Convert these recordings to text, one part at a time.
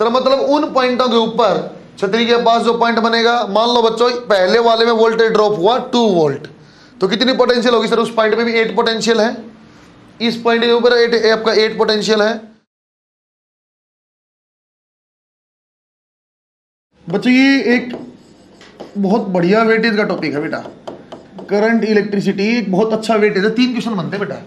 Sir मतलब उन पॉइंटों के ऊपर छतरी के पास जो पॉइंट बनेगा, मान लो बच्चों, पहले वाले में वोल्टेज ड्रॉप हुआ टू वोल्ट तो कितनी पोटेंशियल होगी सर उस पॉइंट पे भी? एट पोटेंशियल है। इस पॉइंट के ऊपर एट आपका एट पोटेंशियल है। बच्चों, ये एक बहुत बढ़िया वेटेज का टॉपिक है बेटा। करंट इलेक्ट्रिसिटी एक बहुत अच्छा वेटेज है। तीन क्वेश्चन बनते हैं बेटा।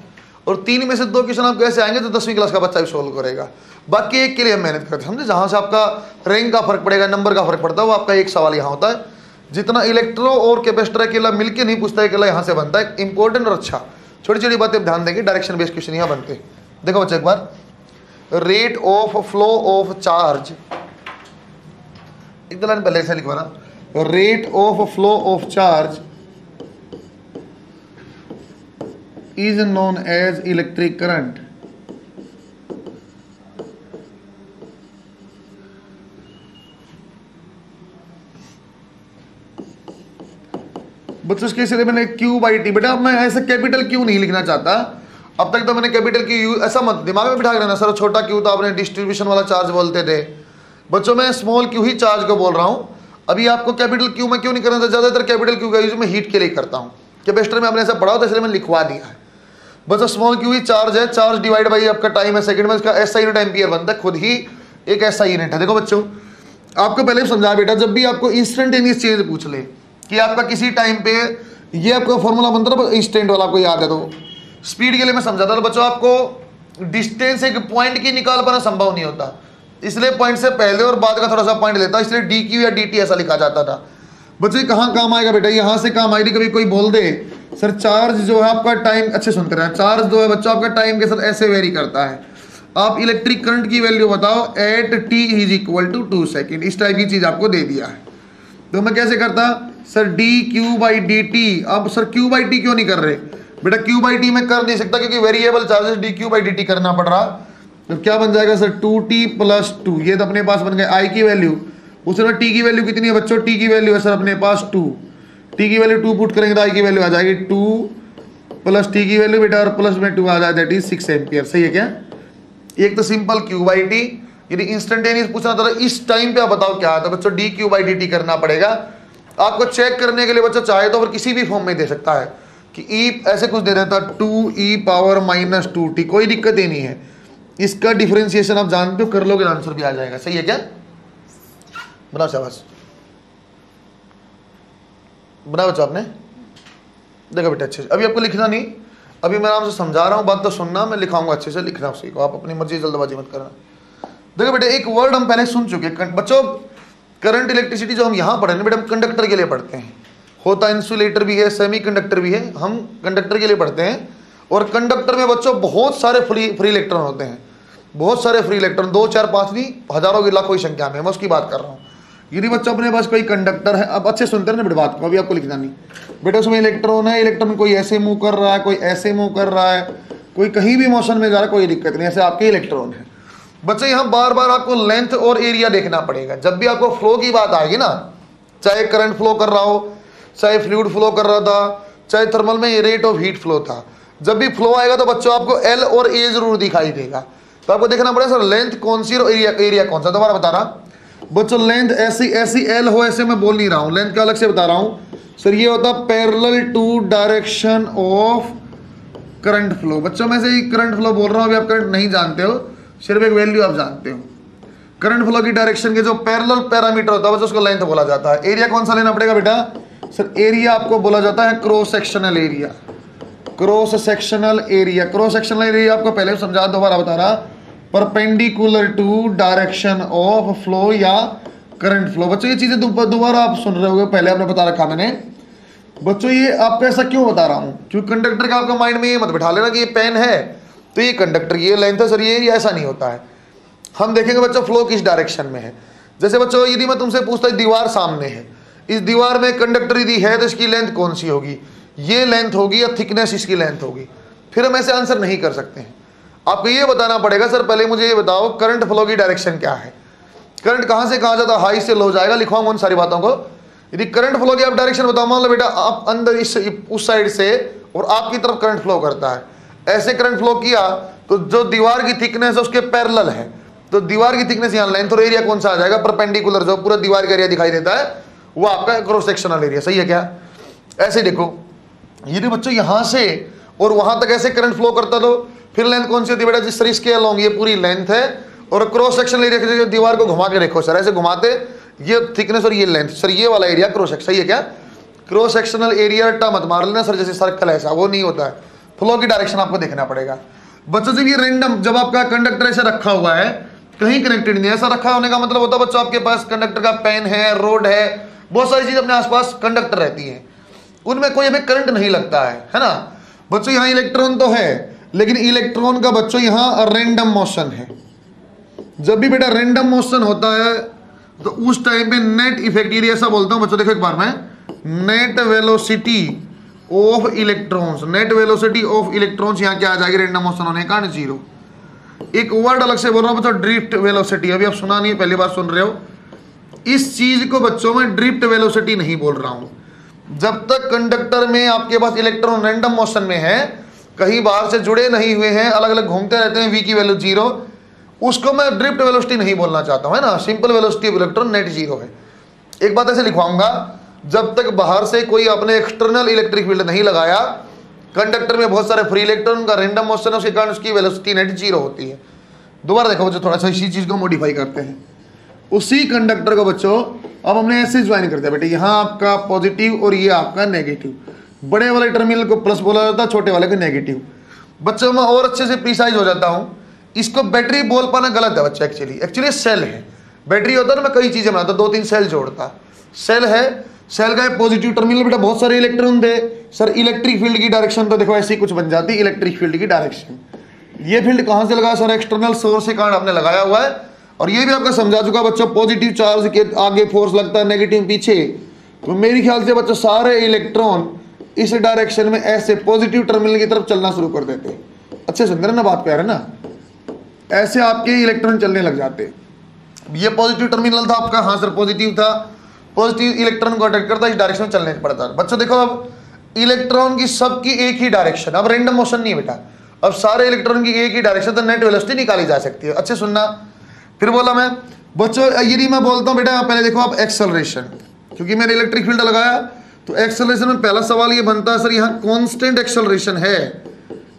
और तीन में से दो क्वेश्चन आप कैसे आएँगे तो दसवीं क्लास का बच्चा भी सोल्व करेगा। बाकी एक के लिए मेहनत करते समझे? जहाँ से आपका रैंक का फ़र्क पड़ेगा नंबर का फ़र्क पड़ता है, वो आपका एक सवाल यहाँ होता है। जितना इलेक्ट्रो और कैपेसिटर अकेला मिलकर नहीं पूछता अकेला यहाँ से बनता है। इंपॉर्टेंट और अच्छा। छोटी छोटी बातें ध्यान देंगे डायरेक्शन बेस्ड क्वेश्चन यहाँ बनते देखो बच्चा, एक बार। Rate of flow of charge एक दो लाइन पहले ऐसे लिखवाना। Rate of flow of charge is known as electric current बच्चों, इसके इसलिए मैंने क्यू बाई टी बेटा मैं ऐसे कैपिटल क्यू नहीं लिखना चाहता। अब तक तो मैंने कैपिटल क्यू ऐसा मत, दिमाग में बिठा लेना सर, छोटा क्यू तो आपने डिस्ट्रीब्यूशन वाला चार्ज बोलते थे। बच्चों, मैं स्मॉल क्यू ही चार्ज को बोल रहा हूँ। अभी आपको कैपिटल क्यू में क्यों नहीं करना था? ज़्यादातर कैपिटल क्यू का यूज़ मैं हीट के लिए करता हूँ। कैपेसिटर में आपने ऐसा पढ़ा होता इसलिए मैंने लिखवा दिया है। बच्चों स्मॉल क्यू ही चार्ज है चार्ज डिवाइड बाई आपका टाइम है सेकंड में, इसका ऐसा यूनिट एम्पियर बनता है, खुद ही एक ऐसा यूनिट है। देखो बच्चों, आपको पहले समझा बेटा, जब भी आपको इंस्टेंटेनियस चेंज पूछ ले कि आपका किसी टाइम पे ये आपका फॉर्मूला बनता है इंस्टेंट वाला आपको याद है तो स्पीड के लिए मैं समझाता था बच्चों, आपको डिस्टेंस एक पॉइंट की निकाल पाना संभव नहीं होता। इसलिए पॉइंट से पहले और बाद का थोड़ा सा पॉइंट लेता इसलिए डी क्यू या डी टी ऐसा लिखा जाता था। बच्चे, कहाँ काम आएगा बेटा? यहाँ से काम आएगी, कभी कोई बोल दे। सर चार्ज जो है आपका टाइम अच्छे सुनते रहे चार्ज जो है बच्चों, आपका टाइम के साथ ऐसे वेरी करता है। आप इलेक्ट्रिक करंट की वैल्यू बताओ at T is equal to two second इस टाइप की चीज़ आपको दे दिया है। तो मैं कैसे करता? Sir D Q by D T अब सर क्यू बाई टी क्यों नहीं कर रहे? बेटा क्यू बाई टी में कर नहीं सकता क्योंकि variable charges D Q by D T करना पड़ रहा। तो क्या बन जाएगा, sir? Two T plus two ये तो अपने पास बन गए। आई की वैल्यू उसमें टी की वैल्यू कितनी है बच्चों? टी की वैल्यू है सर अपने पास टू टी की वैल्यू टू पुट करेंगे तो आई की वैल्यू आ जाएगी टू प्लस टी की वैल्यू बेटा और प्लस में टू आ जाए दैट इज़ सिक्स एम्पियर सही है क्या? एक तो सिंपल क्यू बाई टी यदि इंस्टेंटेनियस पूछना था इस टाइम पे आप बताओ क्या आता है? बच्चों D Q by D T करना पड़ेगा। आपको चेक करने के लिए बच्चा चाहे तो फिर किसी भी फॉर्म में दे सकता है कि ई e ऐसे कुछ दे देता two E power minus two T कोई दिक्कत ही नहीं है। इसका डिफ्रेंसिएशन आप जानते हो, कर लोगे आंसर भी आ जाएगा। सही है क्या? बना शाबाश। बना बच्चा आपने। देखो बेटा अच्छे से। अभी आपको लिखना नहीं। अभी मैं आपसे समझा रहा हूँ, बात तो सुनना, मैं लिखाऊँगा अच्छे से, लिखना को। आप अपनी मर्ज़ी जल्दबाजी मत करना। देखो बेटा, एक वर्ड हम पहले सुन चुके हैं। बच्चों करंट इलेक्ट्रिसिटी जो हम यहाँ पढ़े ना बेटा, हम कंडक्टर के लिए पढ़ते हैं। होता इंसुलेटर भी है सेमी कंडक्टर भी है। हम कंडक्टर के लिए पढ़ते हैं। और कंडक्टर में बच्चों बहुत सारे फ्री फ्री इलेक्ट्रॉन होते हैं। बहुत सारे फ्री इलेक्ट्रॉन दो, चार, पाँच नहीं, हज़ारों की लाखों की संख्या में। मैं उसकी बात कर रहा हूँ। यदि बच्चों अपने पास कोई कंडक्टर है, अब अच्छे सुनते हैं ना बेटा बात को अभी आपको लिखना नहीं। बेटा, उसमें इलेक्ट्रॉन है इलेक्ट्रॉन कोई ऐसे मूव कर रहा है, कोई ऐसे मूव कर रहा है, कोई कहीं भी मोशन में जा रहा है, कोई दिक्कत नहीं, ऐसे आपके इलेक्ट्रॉन है। बच्चे, यहाँ बार बार आपको लेंथ और एरिया देखना पड़ेगा। जब भी आपको फ्लो की बात आएगी ना, चाहे करंट फ्लो कर रहा हो, चाहे फ्लूड फ्लो कर रहा था, चाहे थर्मल में रेट ऑफ़ हीट फ्लो था, जब भी फ्लो आएगा तो बच्चों, आपको एल और ए ज़रूर दिखाई देगा। तो आपको देखना पड़ेगा सर लेंथ कौन सी और एरिया एरिया कौन सा? दोबारा बता रहा बच्चों लेंथ ऐसी ऐसी एल हो, ऐसे मैं बोल नहीं रहा हूँ। लेंथ का अलग से बता रहा हूँ। सर ये होता parallel to direction of current flow बच्चों, में से ही करंट फ्लो बोल रहा हूँ, अभी आप करंट नहीं जानते हो। सिर्फ़ एक वैल्यू आप जानते हो। करंट फ्लो की डायरेक्शन के जो पैरेलल पैरामीटर होता है बच्चों उसको लेंथ बोला जाता है। एरिया कौन सा लेना पड़ेगा बेटा? सर एरिया आपको बोला जाता है cross sectional area cross sectional area cross sectional area आपको पहले समझा, दोबारा बता रहा। Perpendicular to direction of flow या करंट फ्लो बच्चों, ये चीज़ें दोबारा आप सुन रहे हो पहले आपने बता रखा मैंने। बच्चों, ये आपको ऐसा क्यों बता रहा हूँ? क्योंकि कंडक्टर का आपका माइंड में ये मत बिठा लेना कि ये पेन है। तो ये कंडक्टर ये लेंथ है सर ये ऐसा नहीं होता है। हम देखेंगे बच्चों फ्लो किस डायरेक्शन में है। जैसे बच्चों, यदि मैं तुमसे पूछता दीवार सामने है। इस दीवार में कंडक्टर यदि है तो इसकी लेंथ कौन सी होगी? ये लेंथ होगी या थिकनेस इसकी लेंथ होगी? फिर हम ऐसे आंसर नहीं कर सकते हैं। आपको ये बताना पड़ेगा, सर, पहले मुझे ये बताओ करंट फ्लो की डायरेक्शन क्या है? करंट कहाँ से कहाँ जाता हाई से लो जाएगा, लिखवाऊँगा उन सारी बातों को। यदि करंट फ्लो की आप डायरेक्शन बताओ, मान लो बेटा, आप अंदर इस, उस साइड से और आपकी तरफ़ करंट फ्लो करता है। ऐसे करंट फ्लो किया तो जो दीवार की थिकनेस है, उसके पैरल है। तो दीवार की थिकनेस यहाँ लेंथ और एरिया कौन सा आ जाएगा? परपेंडिकुलर जो पूरा दीवार का एरिया दिखाई देता है, वो आपका क्रॉस सेक्शनल एरिया सही है क्या? ऐसे देखो, यदि बच्चों यहाँ से और वहाँ तक ऐसे करंट फ्लो करता तो फिर लेंथ कौन सी होती है बेटा? जिस तरह स्केल होंगी ये पूरी लेंथ है, और क्रॉस सेक्शन एरिया दीवार को घुमा के देखो, सर, ऐसे घुमाते, ये थिकनेस और ये लेंथ सर, ये वाला एरिया क्रॉस सेक्शन सही है क्या? क्रॉस सेक्शनल एरिया रट्टा मत मार लेना, सर, जैसे सर्कल ऐसा, वो नहीं होता है। फ्लो की डायरेक्शन आपको देखना पड़ेगा। बच्चों, जब ये रेंडम जब आपका कंडक्टर ऐसे रखा हुआ है, कहीं कनेक्टेड नहीं है, ऐसा रखा होने का मतलब होता है, बच्चों, आपके पास कंडक्टर का पेन है रोड है, बहुत सारी चीज़ अपने आसपास कंडक्टर रहती है। उनमें कोई हमें करंट नहीं लगता है है ना? बच्चों, यहाँ इलेक्ट्रॉन तो है लेकिन इलेक्ट्रॉन का बच्चों यहाँ रेंडम मोशन है। जब भी बेटा रेंडम मोशन होता है तो उस टाइम पे नेट इफ़ेक्ट ऐसा बोलता हूँ, बच्चों देखो एक बार मैं net velocity of electrons net velocity of electrons यहाँ क्या आ जाएगी रेंडम मोशन होने का ज़ीरो एक वर्ड अलग से बोल रहा हूँ, बच्चों ड्रिफ्ट वेलोसिटी अभी आप सुना नहीं, पहली बार सुन रहे हो। इस चीज़ को बच्चों में ड्रिफ्ट वेलोसिटी नहीं बोल रहा हूँ। जब तक कंडक्टर में आपके पास इलेक्ट्रॉन रेंडम मोशन में है कहीं बाहर से जुड़े नहीं हुए हैं अलग अलग घूमते रहते हैं वी की वैल्यू ज़ीरो उसको मैं ड्रिफ्ट वेलोसिटी नहीं बोलना चाहता हूँ, है ना? Simple velocity of electron net zero है। एक बात ऐसे लिखवाऊँगा, जब तक बाहर से कोई अपने एक्सटर्नल इलेक्ट्रिक फ़ील्ड नहीं लगाया कंडक्टर में बहुत सारे फ्री इलेक्ट्रॉन का रेंडम मोशन उसके कारण उसकी वेलोसिटी नेट ज़ीरो होती है। दोबारा देखो बच्चों, थोड़ा सा इसी चीज़ को मॉडिफाई करते हैं। उसी कंडक्टर को बच्चों, अब हमने ऐसे ज्वाइन कर दिया, बेटे, यहाँ आपका पॉजिटिव और ये आपका नेगेटिव बड़े वाले टर्मिनल को प्लस बोला जाता है, छोटे वाले को नेगेटिव बच्चों, में और अच्छे से प्रिसाइज हो जाता हूँ। इसको बैटरी बोल पाना गलत है बच्चा एक्चुअली एक्चुअली सेल है। बैटरी होता है ना, मैं कई चीज़ें बनाता दो तीन सेल जोड़ता। सेल है सेल का पॉजिटिव टर्मिनल बेटा, बहुत सारे इलेक्ट्रॉन दे सर इलेक्ट्रिक फ़ील्ड की डायरेक्शन तो देखो, ऐसी कुछ बन जाती इलेक्ट्रिक फ़ील्ड की डायरेक्शन ये फ़ील्ड कहाँ से लगा सर एक्सटर्नल सोर्स के कारण आपने लगाया हुआ है। और ये भी आपका समझा चुका बच्चों पॉजिटिव चार्ज के आगे फोर्स लगता है नेगेटिव पीछे। तो मेरे ख्याल से बच्चों, सारे इलेक्ट्रॉन इस डायरेक्शन में ऐसे पॉजिटिव टर्मिनल की तरफ़ चलना शुरू कर देते। अच्छे सुंदर ना बात कह रहे ना? ऐसे आपके इलेक्ट्रॉन चलने लग जाते। ये पॉजिटिव टर्मिनल था आपका हाँ सर पॉजिटिव था। पॉजिटिव इलेक्ट्रॉन को अटैक करता, इस डायरेक्शन में चलने पड़ता। बच्चों, देखो अब इलेक्ट्रॉन की सबकी एक ही डायरेक्शन अब रेंडम मोशन नहीं है बेटा। अब सारे इलेक्ट्रॉन की एक ही डायरेक्शन तो नेट वेलोसिटी निकाली जा सकती है। अच्छे, सुनना। फिर बोला मैं, बच्चों यदि मैं बोलता हूँ बेटा, पहले देखो आप एक्सलरेशन क्योंकि मैंने इलेक्ट्रिक फ़ील्ड लगाया तो एक्सलरेशन में पहला सवाल ये बनता है, सर, यहाँ कॉन्स्टेंट एक्सलरेशन है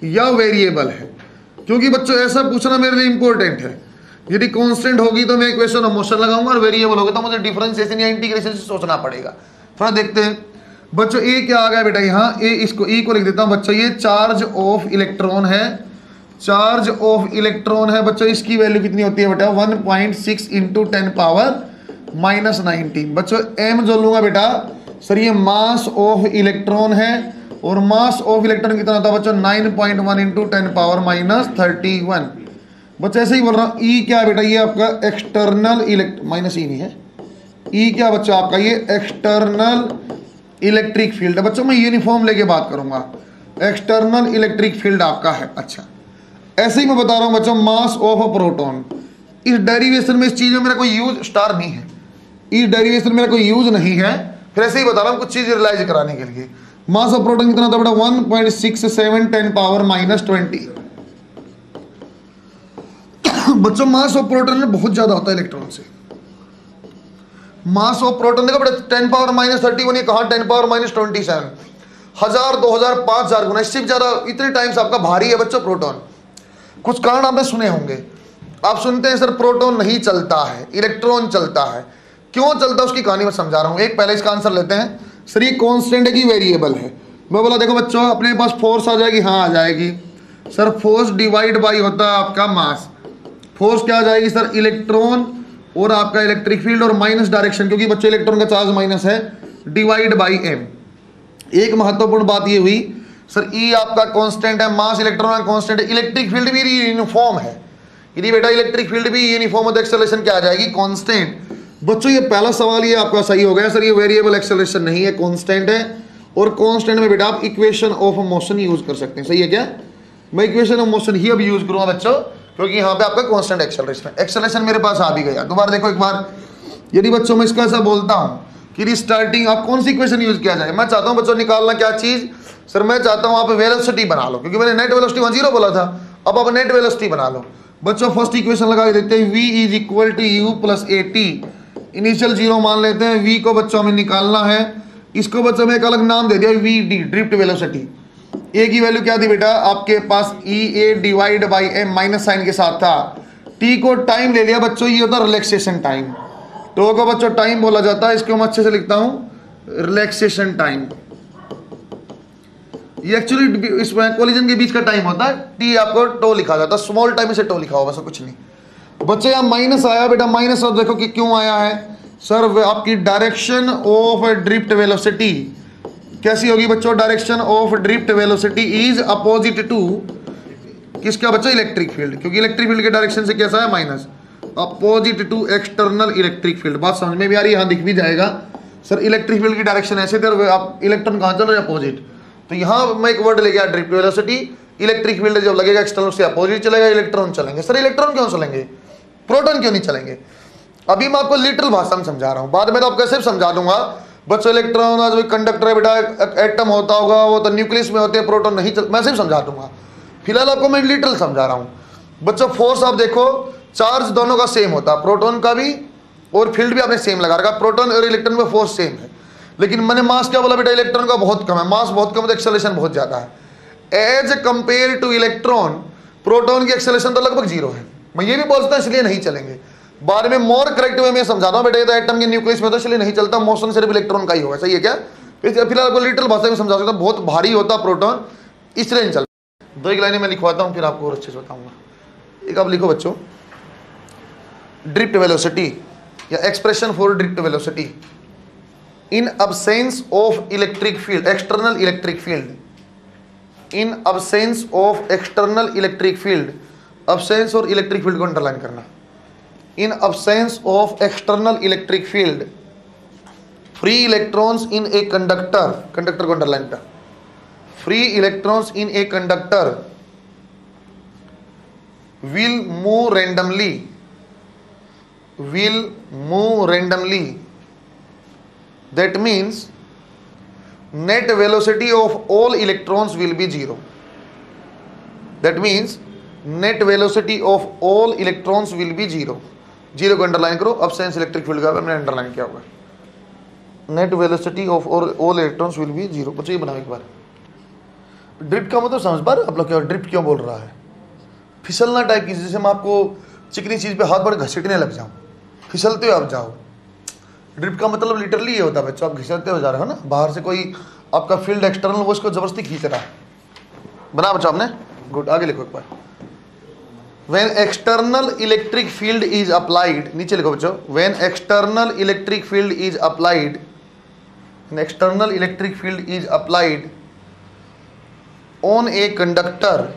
या वेरिएबल है? क्योंकि बच्चों, ऐसा पूछना मेरे लिए इंपॉर्टेंट है। यदि कांस्टेंट होगी तो मैं इक्वेशन मोशन लगाऊँगा और वेरिएबल होगा तो मुझे डिफरेंशिएशन या इंटीग्रेशन से सोचना पड़ेगा। थोड़ा देखते हैं। बच्चों ए क्या आ गया बेटा यहाँ? ए इसको ई को लिख देता हूँ। बच्चों, ये चार्ज ऑफ़ इलेक्ट्रॉन है। चार्ज ऑफ़ इलेक्ट्रॉन है। बच्चों, इसकी वैल्यू कितनी होती है बेटा? One point six into ten power minus nineteen बच्चों एम जो लूँगा बेटा। सर, ये मास ऑफ़ इलेक्ट्रॉन है और मास ऑफ़ इलेक्ट्रॉन कितना है बच्चों? Nine point one into ten power minus thirty one बच्चों, ऐसे ही बोल रहा हूँ ई क्या बेटा? ये आपका एक्सटर्नल इलेक्ट माइनस ई नहीं है। ई क्या बच्चा आपका? ये एक्सटर्नल इलेक्ट्रिक फ़ील्ड है। बच्चों, मैं यूनिफॉर्म लेके बात करूँगा। एक्सटर्नल इलेक्ट्रिक फ़ील्ड आपका है। अच्छा। ऐसे ही मैं बता रहा हूँ बच्चों मास ऑफ़ अ प्रोटॉन इस डेरिवेशन में इस चीज़ में मेरा कोई यूज़ स्टार नहीं है। इस डेरिवेशन में मेरा कोई यूज़ नहीं है। फिर ऐसे ही बता रहा हूँ कुछ चीज़ रियलाइज़ कराने के लिए। मास ऑफ़ प्रोटॉन कितना था बेटा? One point six seven ten power minus twenty बच्चों, मास ऑफ़ प्रोटॉन में बहुत ज़्यादा होता है इलेक्ट्रॉन से। मास ऑफ़ प्रोटॉन देखो बेटा ten power minus thirty one कहा ten power minus twenty seven हज़ार, दो हज़ार, पाँच हज़ार गुना, इससे ज़्यादा, इतने टाइम्स आपका भारी है बच्चों प्रोटॉन। कुछ कारण आपने सुने होंगे। आप सुनते हैं, सर, प्रोटॉन नहीं चलता है, इलेक्ट्रॉन चलता है। क्यों चलता है उसकी कहानी? मैं समझा रहा हूँ। एक पहले इसका आंसर लेते हैं। ये कॉन्स्टेंट कि वेरिएबल है। मैं बोला, देखो बच्चों, अपने पास फोर्स आ जाएगी। हाँ आ जाएगी। सर फोर्स डिवाइड बाई होता है आपका मास फोर्स क्या आ जाएगी सर इलेक्ट्रॉन और आपका इलेक्ट्रिक फ़ील्ड और माइनस डायरेक्शन क्योंकि बच्चों इलेक्ट्रॉन का चार्ज माइनस है। डिवाइड बाई एम एक महत्वपूर्ण बात ये हुई सर ई e आपका कांस्टेंट है मास इलेक्ट्रॉन का कांस्टेंट है। इलेक्ट्रिक फ़ील्ड भी यूनिफॉर्म है। यदि बेटा इलेक्ट्रिक फ़ील्ड भी यूनिफॉर्म है एक्सेलरेशन क्या आ जाएगी? कांस्टेंट बच्चों, ये पहला सवाल ये आपका सही हो गया, सर, ये वेरिएबल एक्सेलरेशन नहीं है कांस्टेंट है, और कांस्टेंट में बेटा आप इक्वेशन ऑफ़ मोशन यूज़ कर सकते हैं। सही है क्या? मैं इक्वेशन ऑफ़ मोशन ही अब यूज़ करूँगा बच्चों, क्योंकि यहाँ पे आपका कांस्टेंट एक्सेलरेशन एक्सेलरेशन मेरे पास आ भी गया। दोबारा देखो एक बार। यदि बच्चों, में इसका ऐसा बोलता हूँ कि रिस्टार्टिंग आप कौन सी इक्वेशन यूज़ किया जाए? मैं चाहता हूँ बच्चों, निकालना क्या चीज़? सर, मैं चाहता हूँ आप वेलोसिटी बना लो, क्योंकि मैंने नेट वेलोसिटी वहाँ ज़ीरो बोला था। अब आप नेट वेलोसिटी बना लो। बच्चों फ़र्स्ट इक्वेशन लगा के देते हैं, v is equal to U plus A T initial zero मान लेते हैं, v को बच्चों हमें निकालना है। इसको बच्चों में एक अलग नाम दे दिया V D drift velocity A की वैल्यू क्या थी बेटा? आपके पास E A divide by M minus sign के साथ था। टी को टाइम ले लिया बच्चों, ये होता रिलैक्सेशन टाइम तो को बच्चों टाइम बोला जाता है, इसको मैं अच्छे से लिखता हूँ। रिलैक्सेशन टाइम ये एक्चुअली इसमें कोलिजन के बीच का टाइम होता है। टी आपको टो लिखा जाता है स्मॉल टाइम से टो लिखा होगा बस कुछ नहीं। बच्चे, यहाँ माइनस आया बेटा माइनस और देखो कि क्यों आया है। सर आपकी डायरेक्शन ऑफ़ ड्रिफ्ट वेलोसिटी कैसी होगी बच्चों? Direction of drift velocity is opposite to किसका बच्चा? इलेक्ट्रिक फ़ील्ड क्योंकि इलेक्ट्रिक फ़ील्ड के डायरेक्शन से कैसा है? Minus opposite to external electric field बात समझ में भी आ रही है? यहाँ दिख भी जाएगा। सर इलेक्ट्रिक फ़ील्ड की डायरेक्शन ऐसे थे आप इलेक्ट्रॉन कहाँ चल रहे हैं? अपोजिट तो यहाँ मैं एक वर्ड ले गया ड्रिफ्ट वेलोसिटी इलेक्ट्रिक फ़ील्ड जब लगेगा एक्सटर्नल से अपोजिट चलेगा इलेक्ट्रॉन चलेंगे। सर इलेक्ट्रॉन क्यों चलेंगे? प्रोटॉन क्यों नहीं चलेंगे? अभी मैं आपको लिटरल भाषा में समझा रहा हूँ। बाद में तो आपको सिर्फ़ समझा दूँगा बच्चों इलेक्ट्रॉन जो कंडक्टर है बेटा एटम होता होगा, वो तो न्यूक्लियस में होते हैं, प्रोटॉन नहीं चल, मैं सिर्फ़ समझा दूँगा। फ़िलहाल आपको मैं लिटरल समझा रहा हूँ। बच्चों फोर्स आप देखो चार्ज दोनों का सेम होता है प्रोटोन का भी और फ़ील्ड भी आपने सेम लगा रखा, प्रोटोन और इलेक्ट्रॉन में फोर्स सेम है। लेकिन मैंने मास क्या बोला बेटा इलेक्ट्रॉन का बहुत कम है मास बहुत कम है तो एक्सेलेशन बहुत ज़्यादा है। As compared to electron proton की एक्सेलेशन तो लगभग ज़ीरो है। मैं ये भी बोलता इसलिए नहीं चलेंगे। बाद में मोर करेक्ट वे में समझा रहा हूँ, बेटा तो के न्यूक्लियस में तो इसलिए नहीं चलता। मोशन सिर्फ़ इलेक्ट्रॉन का ही होगा, सही है क्या? फ़िलहाल आपको लिटिल भाषा में समझा सकता बहुत भारी होता प्रोटॉन इसलिए नहीं चलता। दो एक लाइनें मैं लिखवाता हूँ, फिर आपको और अच्छे से बताऊँगा। एक आप लिखो बच्चों। ड्रिफ्ट वेलोसिटी या expression for drift velocity in absence of electric field external electric field in absence of external electric field. Absence और इलेक्ट्रिक फ़ील्ड को अंडरलाइन करना। In absence of external electric field free electrons in a conductor conductor को underline कर। Free electrons in a conductor will move randomly will move randomly that means net velocity of all electrons will be zero that means net velocity of all electrons will be zero. Zero को underline करो, अब sense electric field का मैंने underline किया होगा net velocity of all electrons will be zero बच्चों ये बनाओ एक बार। ड्रिफ्ट का मतलब समझ पा रहे आप लोग क्या ड्रिफ्ट क्यों बोल रहा है? फिसलना टाइप की जैसे मैं आपको चिकनी चीज़ पे हाथ बड़े घसीटने लग जाऊँ। फिसलते हो आप जाओ। ड्रिप का मतलब लिटरली ये होता है बच्चों, आप घिसते हो जा रहे हो ना। बाहर से कोई आपका फ़ील्ड एक्सटर्नल वो उसको ज़बरदस्ती खींच रहा है। बना बच्चों आपने? गुड आगे लिखो एक बार। When external electric field is applied नीचे लिखो बच्चों when external electric field is applied external electric field is applied on a conductor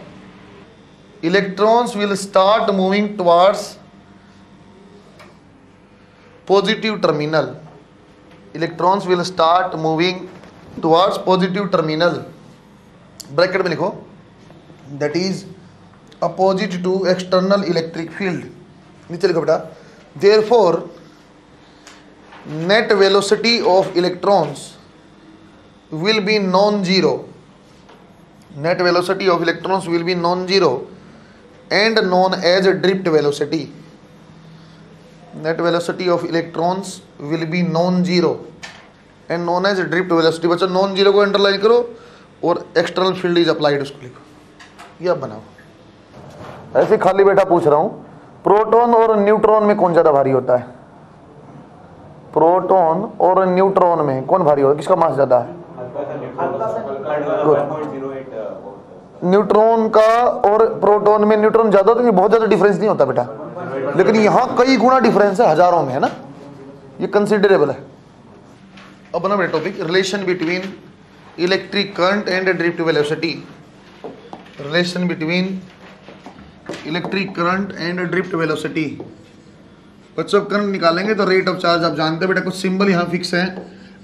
electrons will start moving towards positive terminal. Electrons will start moving towards positive terminal. Bracket में लिखो that is opposite to external electric field नीचे लिखो बेटा। Therefore net velocity of electrons will be non zero net velocity of electrons will be non zero and known as drift velocity net velocity of electrons will be non zero and known as drift velocity बच्चा non zero को underline करो और external field is applied उसको लिखो। यह बनाओ। ऐसे खाली बेटा पूछ रहा हूँ, प्रोटॉन और न्यूट्रॉन में कौन ज़्यादा भारी होता है? प्रोटॉन और न्यूट्रॉन में कौन भारी होता है? किसका मास ज़्यादा है? न्यूट्रॉन का और प्रोटॉन में न्यूट्रॉन ज़्यादा तो बहुत ज़्यादा डिफरेंस नहीं होता बेटा। लेकिन यहाँ कई गुना डिफरेंस है, हज़ारों में, है ना? ये कंसिडरेबल है। अब बना मेरा topic relation between electric current and drift velocity relation between electric current and drift velocity बच्चों करंट निकालेंगे तो रेट ऑफ़ चार्ज आप जानते हैं, बेटा कुछ सिंबल यहाँ फिक्स है।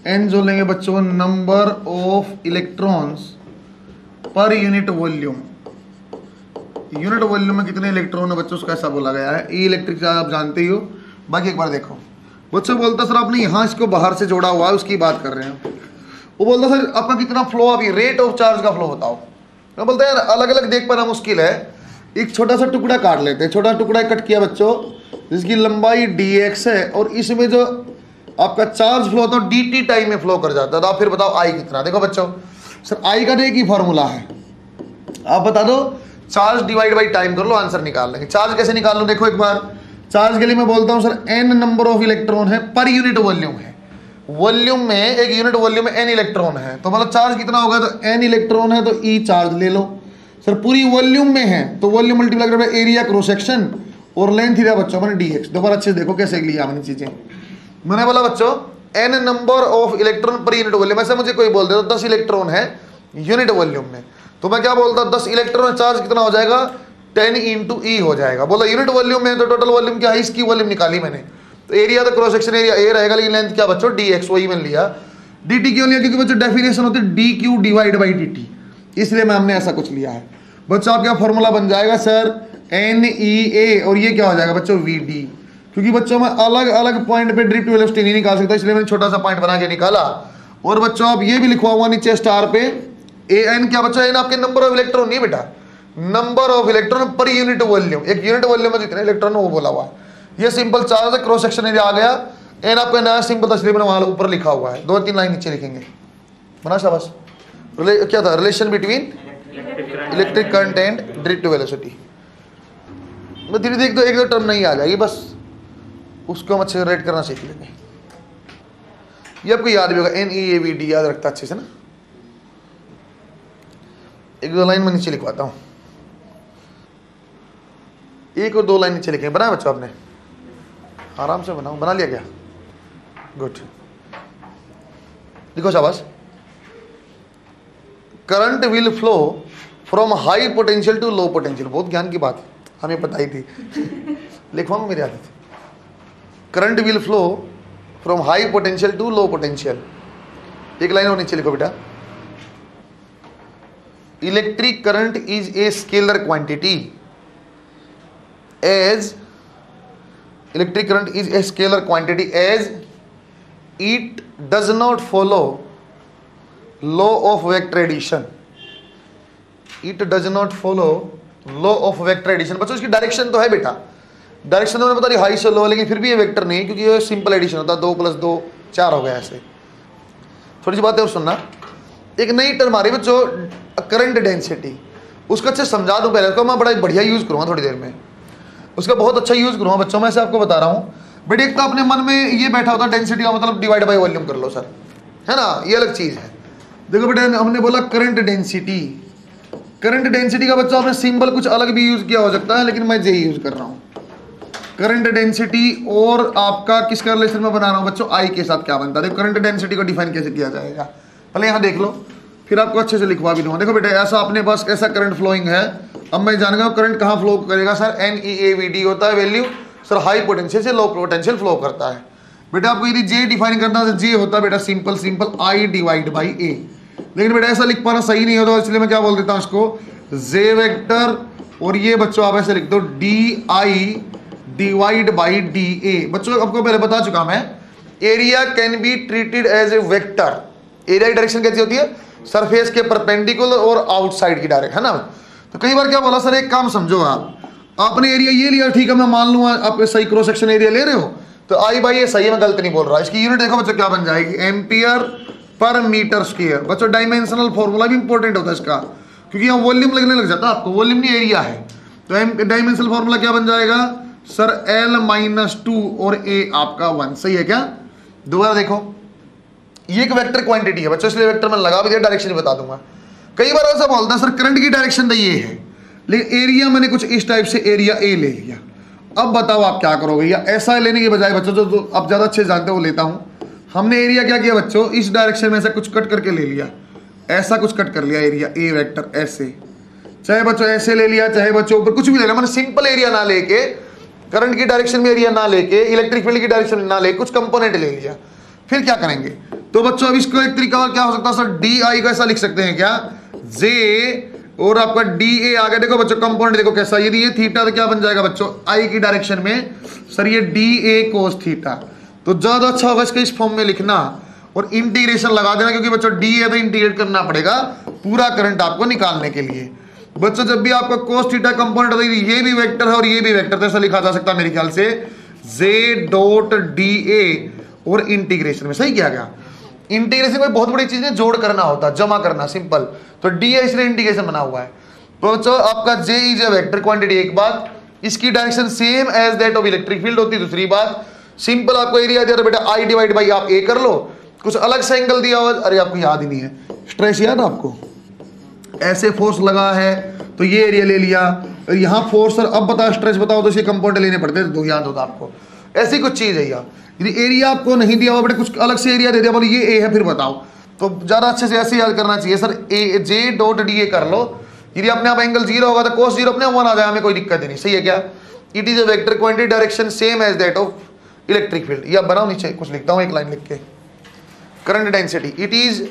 एन जो लेंगे बच्चों नंबर ऑफ़ इलेक्ट्रॉन्स पर यूनिट वॉल्यूम यूनिट वॉल्यूम में कितने इलेक्ट्रॉन है बच्चों, उसका ऐसा बोला गया है। ई इलेक्ट्रिक चार्ज आप जानते ही हो। बाकी एक बार देखो। बच्चों, बोलता सर आपने यहाँ इसको बाहर से जोड़ा हुआ है, उसकी बात कर रहे हैं। वो बोलता सर, आपका कितना फ्लो अभी रेट ऑफ़ चार्ज का फ्लो हो मैं बोलता, यार अलग अलग देख पाना मुश्किल है एक छोटा सा टुकड़ा काट लेते हैं। छोटा टुकड़ा कट किया बच्चों। जिसकी लंबाई डी एक्स है और इसमें जो आपका चार्ज फ्लो होता है डी टी टाइम में फ्लो कर जाता है। तो आप फिर बताओ आई कितना देखो बच्चों, सर आई का एक ही फॉर्मूला है। आप बता दो चार्ज डिवाइड बाई टाइम कर लो आंसर निकाल लेंगे। चार्ज कैसे निकाल लो? देखो एक बार। चार्ज के लिए मैं बोलता हूँ, sir N number of electron है पर यूनिट वॉल्यूम है। वॉल्यूम में, एक यूनिट वॉल्यूम में एन इलेक्ट्रॉन है। तो मतलब चार्ज कितना होगा? तो एन इलेक्ट्रॉन है तो ई e चार्ज ले लो। सर, पूरी वॉल्यूम में है तो वॉल्यूम मल्टीप्लाई कर एरिया क्रॉस सेक्शन और लेंथ ही बच्चों, मैंने डी एक्स दोबारा अच्छे से देखो कैसे लिया मैंने चीज़ें। मैंने बोला, बच्चों एन नंबर ऑफ़ इलेक्ट्रॉन पर यूनिट वॉल्यूम। ऐसे मुझे कोई बोल दे तो दस इलेक्ट्रॉन है यूनिट वॉल्यूम में। तो मैं क्या बोलता, दस इलेक्ट्रॉन चार्ज कितना हो जाएगा? टेन इंटू ई हो जाएगा। बोला यूनिट वॉल्यूम में तो टोटल वॉल्यूम क्या है? इसकी वॉल्यूम निकाली मैंने। तो एरिया तो क्रॉस सेक्शन एरिया ए रहेगा, लेकिन लेंथ क्या बच्चों? डी एक्स वही मैंने लिया। डी टी क्यों लिया? क्योंकि बच्चों डेफिनेशन होती है D Q divide by D T इसलिए मैं हमने ऐसा कुछ लिया है। बच्चों आपका फॉर्मूला बन जाएगा सर एन ई ए और ये क्या हो जाएगा बच्चों? वी डी क्योंकि बच्चों, में अलग अलग पॉइंट पे ड्रिप वेलोसिटी नहीं निकाल सकता, इसलिए मैंने छोटा सा पॉइंट बना के निकाला। और बच्चों, आप ये भी लिखवा हुआ नीचे स्टार पे। ए एन क्या बच्चों? एन आपके नंबर ऑफ़ इलेक्ट्रॉन नहीं बेटा। नंबर ऑफ़ इलेक्ट्रॉन पर यूनिट वॉल्यूम एक यूनिट वॉल्यूम में जितने इलेक्ट्रॉन वो बोला हुआ। ये simple charge cross section area आ गया। एन आपका नया सिंपल इसलिए मैंने वहाँ ऊपर लिखा हुआ है। दो तीन लाइन नीचे लिखेंगे। बना शाबाश। क्या था? Relation between electric current and drift velocity धीरे धीरे तो एक दो टर्म नहीं आ जाएगी बस उसको हम अच्छे से रेड करना सीख लेंगे। ये आपको याद भी होगा N E A V D याद रखता अच्छे से ना। एक दो लाइन में नीचे लिखवाता हूँ। एक और दो लाइन नीचे लिखे बनाया बच्चों आपने? आराम से बनाओ बना लिया क्या? गुड लिखो शाबाश। Current will flow from high potential to low potential बहुत ज्ञान की बात है। हमें बताई थी। लिखवाऊँगा मेरी आदत current will flow from high potential to low potential एक लाइन और नीचे लिखो बेटा। Electric current is a scalar quantity as electric current is a scalar quantity as it does not follow law of vector addition it does not follow law of vector addition बच्चों, इसकी direction तो है बेटा। Direction तो मैंने बता दी high से लो लेकिन फिर भी ये वेक्टर नहीं क्योंकि ये सिंपल एडिशन होता है। दो प्लस दो, चार हो गया ऐसे। थोड़ी सी बातें और सुनना। एक नई टर्म आ रही है बच्चों करंट डेंसिटी उसको अच्छे समझा दूँ पहले। उसको मैं बड़ा बढ़िया यूज़ करूँगा थोड़ी देर में। उसका बहुत अच्छा यूज़ करूँगा बच्चों, में ऐसे आपको बता रहा हूँ। बट, एक तो अपने मन में ये बैठा होता है डेंसिटी का मतलब डिवाइड बाई वॉल्यूम कर लो सर है ना? ये अलग चीज़ है। देखो बेटा, हमने बोला करंट डेंसिटी करंट डेंसिटी का बच्चा, आपने सिंबल कुछ अलग भी यूज़ किया हो सकता है, लेकिन मैं जे यूज़ कर रहा हूँ। करंट डेंसिटी और आपका किसका रिलेशन में बना रहा हूँ बच्चों? आई के साथ क्या बनता है? देखो करंट डेंसिटी को डिफाइन कैसे किया जाएगा? पहले यहाँ देख लो, फिर आपको अच्छे से लिखवा भी दूँगा। देखो बेटा, ऐसा अपने पास, ऐसा करंट फ्लोइंग है। अब मैं जान गया करंट कहाँ फ्लो करेगा? Sir N E A V D होता है वैल्यू सर हाई पोटेंशियल से लो पोटेंशियल फ्लो करता है। बेटा, आपको यदि जे डिफाइन करना है तो जे होता है बेटा simple simple I divide by A लेकिन बेटा ऐसा लिख पाना सही नहीं होता इसलिए मैं क्या बोल देता हूँ इसको? जे वेक्टर और ये बच्चों आप ऐसे लिख दो D I divide by D A बच्चों, आपको पहले बता चुका मैं area can be treated as a vector area की डायरेक्शन कैसी होती है? सरफेस के परपेंडिकुलर और आउटसाइड की डायरेक्ट है ना? तो कई बार क्या बोला, सर, एक काम समझो आप। आपने एरिया ये लिया, ठीक है, मैं मान लूँगा आप सही क्रॉस सेक्शन एरिया ले रहे हो। तो आई बाई ये सही है, मैं गलत नहीं बोल रहा। इसकी यूनिट देखो बच्चों, क्या बन जाएगी? एम्पियर पर मीटर स्क्वेयर बच्चों डायमेंशनल फॉर्मूला भी इंपॉर्टेंट होता है इसका। क्योंकि यहाँ वॉल्यूम लगने लग जाता है आपको। वॉल्यूम नहीं एरिया है। तो डायमेंशनल फॉर्मूला क्या बन जाएगा? सर एल माइनस टू और ए आपका वन सही है क्या? दोबारा देखो। ये एक वेक्टर क्वांटिटी है बच्चों, इसलिए वेक्टर में लगा भी दिया डायरेक्शन बता दूँगा। कई बार ऐसा बोलता है सर करंट की डायरेक्शन तो ये है। लेकिन एरिया मैंने कुछ इस टाइप से एरिया ए ले लिया। अब बताओ आप क्या करोगे? या ऐसा लेने के बजाय बच्चों, जो तो आप ज़्यादा अच्छे जानते हो लेता हूँ। हमने एरिया क्या किया बच्चों? इस डायरेक्शन में से कुछ कट करके ले लिया। ऐसा कुछ कट कर लिया एरिया ए वेक्टर ऐसे। चाहे बच्चों ऐसे ले लिया, चाहे बच्चों ऊपर कुछ भी ले लिया, मैंने सिंपल एरिया ना लेके करंट की डायरेक्शन में एरिया ना लेके इलेक्ट्रिक फ़ील्ड की डायरेक्शन में ना लेके कुछ कंपोनेंट ले लिया। फिर क्या करेंगे? तो बच्चों, अब इसको एक तरीका और क्या हो सकता है? सर डी आई को ऐसा लिख सकते हैं क्या? जे और आपका डी ए आ गया देखो बच्चों कंपोनेंट देखो कैसा। यदि ये थीटा तो क्या बन जाएगा बच्चों? आई की डायरेक्शन में। सर, ये डी ए कोस थीटा तो ज़्यादा अच्छा होगा इसको इस फॉर्म में लिखना और इंटीग्रेशन लगा देना, क्योंकि बच्चों डी ए तो इंटीग्रेट करना पड़ेगा पूरा करंट आपको निकालने के लिए। बच्चों, जब भी आपका कोस थीटा कंपोनेंट ये भी वेक्टर है और ये भी वेक्टर जैसा लिखा जा सकता है मेरे ख्याल से। जे डॉट डी ए और इंटीग्रेशन में। सही किया गया। इंटीग्रेशन में बहुत बड़ी चीज़ है जोड़ करना होता है, जमा करना सिंपल तो डी ए इसलिए इंटीग्रेशन बना हुआ है। तो बच्चों, आपका J is a vector quantity एक बात। इसकी direction same as that of electric field होती है, दूसरी बात। सिंपल आपको एरिया दिया तो बेटा आई डिवाइड बाई आप ए कर लो। कुछ अलग से एंगल दिया हुआ अरे आपको याद ही नहीं है। स्ट्रेस याद आपको? ऐसे फोर्स लगा है तो ये एरिया ले लिया। और यहाँ फोर्स और अब बताओ स्ट्रेस बताओ तो इसे कंपाउंड लेने पड़ते दो याद होता आपको। ऐसी कुछ चीज़ है यार। यदि एरिया आपको नहीं दिया हुआ, बेटे कुछ अलग से एरिया दे दिया, बोले ये ए है, फिर बताओ। तो ज़्यादा अच्छे से ऐसे याद करना चाहिए, sir A J dot D A कर लो। यदि अपने आप एंगल ज़ीरो होगा तो कोस ज़ीरो अपने वन आ जाए, हमें कोई दिक्कत नहीं। सही है क्या? It is a vector quantity direction same as that of electric field या बनाओ नीचे, कुछ लिखता हूँ, एक लाइन लिख के। Current density it is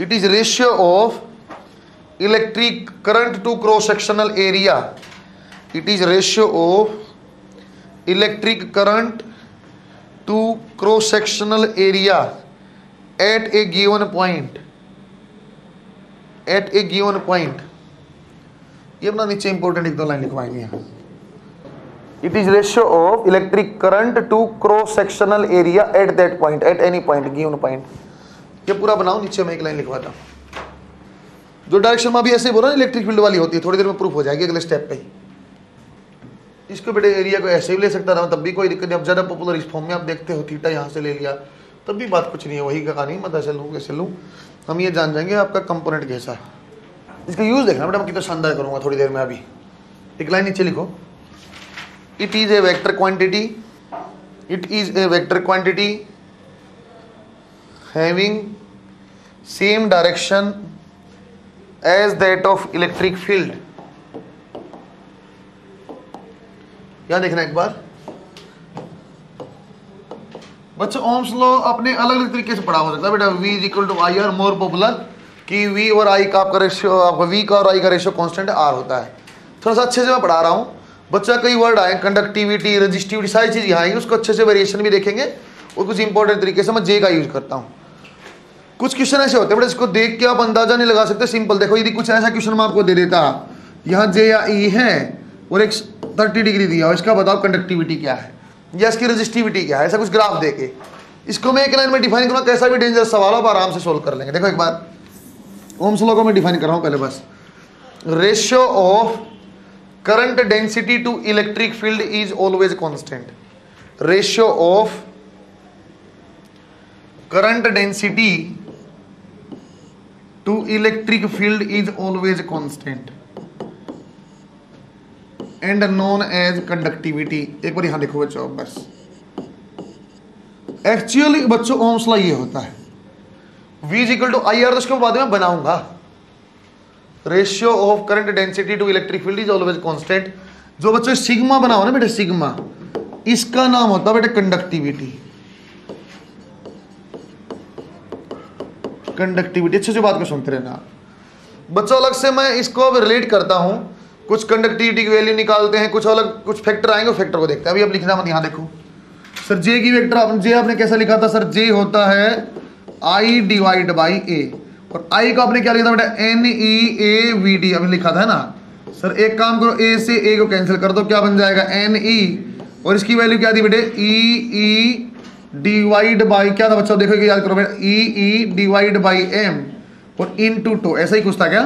it is ratio of electric current to cross sectional area it is ratio of electric current to cross sectional area at a given point at a given point ये अपना नीचे important एक दो line लिखवाएँगे। यहाँ it is ratio of electric current to cross sectional area at that point at any point given point ये पूरा बनाओ, नीचे मैं एक लाइन लिखवाता हूँ। जो डायरेक्शन में अभी ऐसे बोला ना इलेक्ट्रिक फ़ील्ड वाली होती है, थोड़ी देर में प्रूफ हो जाएगी अगले स्टेप पे इसको बेटे एरिया को ऐसे भी ले सकता था तब भी कोई दिक्कत नहीं। अब ज़्यादा पॉपुलर इस फॉर्म में आप देखते हो थीटा यहाँ से ले लिया, तब भी बात कुछ नहीं है, वही का कहानी, मैं ऐसे लूँ, कैसे लूँ। हम ये जान जाएँगे आपका कंपोनेंट कैसा। है इसका यूज़ देखना बेटा, मैं कितना शानदार करूँगा थोड़ी देर में अभी। एक लाइन नीचे लिखो। It is a vector quantity it is a vector quantity having same direction as that of electric field. यहाँ देखना एक बार। बच्चों ओम्स लॉ अपने अलग अलग तरीके से पढ़ा हो सकता है। बेटा, v is equal to I R more popular कि v और i का आपका रेशियो आपका v का और i का रेशियो कांस्टेंट r होता है। थोड़ा सा अच्छे से मैं पढ़ा रहा हूँ। बच्चा कई वर्ड आए कंडक्टिविटी रजिस्टिविटी सारी चीज़ यहाँ आएँगी उसको अच्छे से वेरिएशन भी देखेंगे और कुछ इंपॉर्टेंट तरीके से मैं जे का यूज़ करता हूँ। कुछ क्वेश्चन ऐसे होते हैं, बट इसको देख के आप अंदाज़ा नहीं लगा सकते सिंपल देखो, यदि कुछ ऐसा क्वेश्चन मैं आपको दे देता, यहाँ जे या ई e है, और एक थर्टी डिग्री दिया, और इसका बताओ कंडक्टिविटी क्या है? या इसकी रजिस्टिविटी क्या है? ऐसा कुछ ग्राफ दे के इसको मैं एक लाइन में डिफाइन करूँगा, कैसा भी डेंजर सवाल आप आराम से सोल्व कर लेंगे। देखो एक बार ओम स्लो को मैं डिफाइन कर रहा हूँ पहले बस। Ratio of current density to electric field is always constant ratio of current density to electric field is always constant. And known as conductivity. एक बार यहाँ देखो बच्चों, बस। एक्चुअली बच्चों ओम्स लॉ ये होता है। Is equal to I R उसके बाद में बनाऊँगा। Ratio of current density to electric field is always constant जो बच्चों सिग्मा बनाओ ना बेटे सिग्मा इसका नाम होता है बेटे कंडक्टिविटी कंडक्टिविटी अच्छे से बात को सुनते रहना। बच्चों, अलग से मैं इसको अब रिलेट करता हूँ। कुछ कंडक्टिविटी की वैल्यू निकालते हैं, कुछ अलग, कुछ फैक्टर आएँगे फैक्टर को देखते हैं। अभी अब लिखना मत, यहाँ देखो। सर जे की वेक्टर आप जे आपने कैसा लिखा था? सर जे होता है आई डिवाइड बाई ए और आई को आपने क्या लिखा था बेटा? N E A V D अभी लिखा था ना? सर एक काम करो ए से ए को कैंसिल कर दो क्या बन जाएगा? एन ई e, और इसकी वैल्यू क्या थी बेटे? ई ई डिवाइड बाई क्या था बच्चों देखो याद करो बेटा E E divide by M और इन टू टो ऐसा ही कुछ था क्या?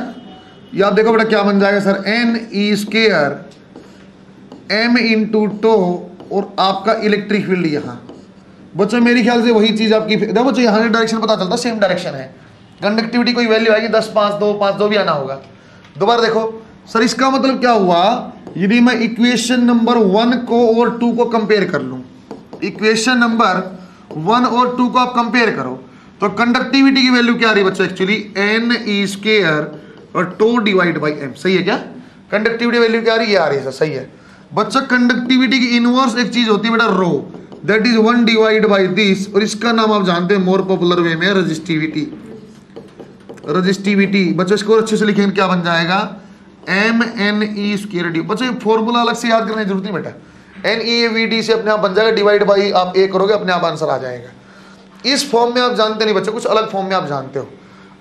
ये आप देखो बेटा क्या बन जाएगा sir? N E square M into tau और आपका इलेक्ट्रिक फ़ील्ड यहाँ। बच्चों मेरे ख्याल से वही चीज़ आपकी देखो बच्चों यहाँ डायरेक्शन पता चलता सेम डायरेक्शन है। कंडक्टिविटी कोई वैल्यू आएगी, दस, पाँच, दो पाँच, दो भी आना होगा। दोबारा देखो, सर, इसका मतलब क्या हुआ? यदि मैं इक्वेशन नंबर वन को और टू को कंपेयर कर लूँ इक्वेशन नंबर वन और टू को आप कंपेयर करो तो कंडक्टिविटी की वैल्यू क्या आ रही है बच्चों एक्चुअली एन ई स्केयर और टो डिवाइड बाई एम सही है क्या? कंडक्टिविटी वैल्यू क्या आ रही है? आ रही है सही है। बच्चा कंडक्टिविटी की इनवर्स एक चीज़ होती है बेटा rho that is one divide by this और इसका नाम आप जानते हैं मोर पॉपुलर वे में रजिस्टिविटी रजिस्टिविटी। बच्चों, इसको अच्छे से लिखेंगे, क्या बन जाएगा? M N E square D बच्चों फॉर्मूला अलग से याद करने की ज़रूरत नहीं बेटा। एन ई वी डी से अपने आप बन जाएगा डिवाइड बाई आप ए करोगे, अपने आप आंसर आ जाएगा। इस फॉर्म में आप जानते नहीं बच्चे, कुछ अलग फॉर्म में आप जानते हो।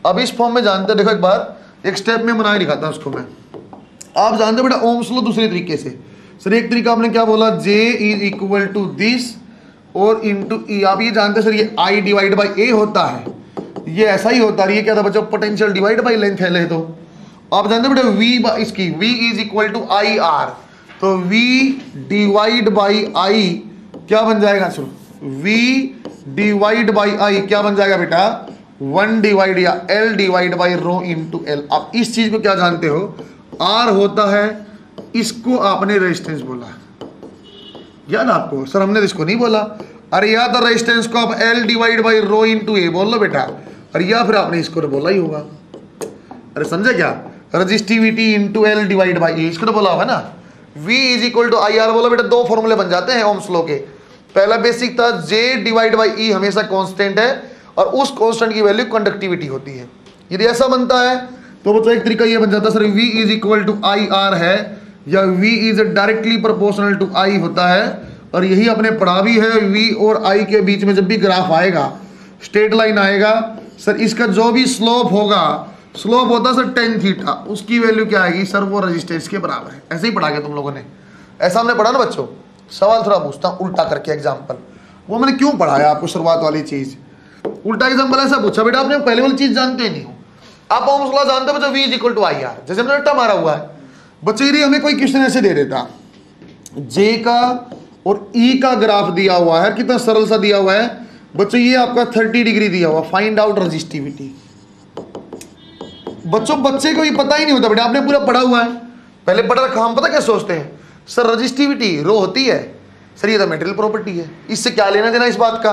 अब इस फॉर्म में जानते हो देखो एक बार, एक स्टेप में बना दिखाता हूँ उसको मैं। आप जानते हो बेटा ओम्स लो दूसरे तरीके से। सर, एक तरीका आपने क्या बोला? J is equal to this और इंटू ई आप ये जानते सर, ये आई डिवाइड बाई ए होता है। ये ऐसा ही होता रही है क्या था बच्चों पोटेंशियल डिवाइड बाई लेंथ है, ले तो। आप जानते बेटा वी इसकी, v is equal to I R तो v डिवाइड बाई आई क्या बन जाएगा, सुनो। V डिवाइड बाई आई क्या बन जाएगा बेटा? वन डिवाइड या l divide by rho into L आप इस चीज़ को क्या जानते हो? R होता है, इसको आपने रेजिस्टेंस बोला। याद आपको? सर, हमने तो इसको नहीं बोला। अरे या तो रेजिस्टेंस को आप l divide by rho into A बोल लो बेटा। और या फिर आपने इसको तो बोला ही होगा। अरे समझे क्या? Resistivity into L divide by इसको तो बोला होगा ना। V is equal to I R बोलो, बेटा, दो फॉर्मूले बन जाते हैं ओम्स लो के। पहला बेसिक था, J डिवाइड बाई ई हमेशा कांस्टेंट है, और उस कांस्टेंट की वैल्यू कंडक्टिविटी होती है। यदि ऐसा बनता है तो मतलब एक तरीका ये बन जाता है, sir, V is equal to I R है, या V is directly proportional to I होता है, और यही अपने पढ़ा भी है, V और I के बीच में जब भी ग्राफ आएगा स्ट्रेट लाइन आएगा सर, इसका जो भी स्लोप होगा, स्लोप होता सर टेन थीटा उसकी वैल्यू क्या आएगी? सर, वो रजिस्टेंस के बराबर है। ऐसे ही पढ़ा गया तुम लोगों ने। ऐसा हमने पढ़ा ना बच्चों? सवाल थोड़ा पूछता हूँ, उल्टा करके एग्ज़ाम्पल वो मैंने क्यों पढ़ाया आपको शुरुआत वाली चीज़? उल्टा एग्ज़ाम्पल ऐसा पूछा, बेटा, आपने पहले वाली चीज़ जानते ही नहीं हो। आप ओम्स जानते हो, बच्चों? V is equal to I R जैसे हमने रट्टा मारा हुआ है। बच्चे यदि हमें कोई क्वेश्चन ऐसे दे देता। जे का और ई e का ग्राफ दिया हुआ है। कितना सरल सा दिया हुआ है? बच्चों, ये आपका थर्टी डिग्री दिया हुआ फाइंड आउट रजिस्टिविटी बच्चों, बच्चे को ये पता ही नहीं होता, बेटा, आपने पूरा पढ़ा हुआ है। पहले पढ़ा रखा, हम पता क्या सोचते हैं? सर रजिस्टिविटी रो होती है। सर, ये तो मेटेरियल प्रॉपर्टी है। इससे क्या लेना देना इस बात का?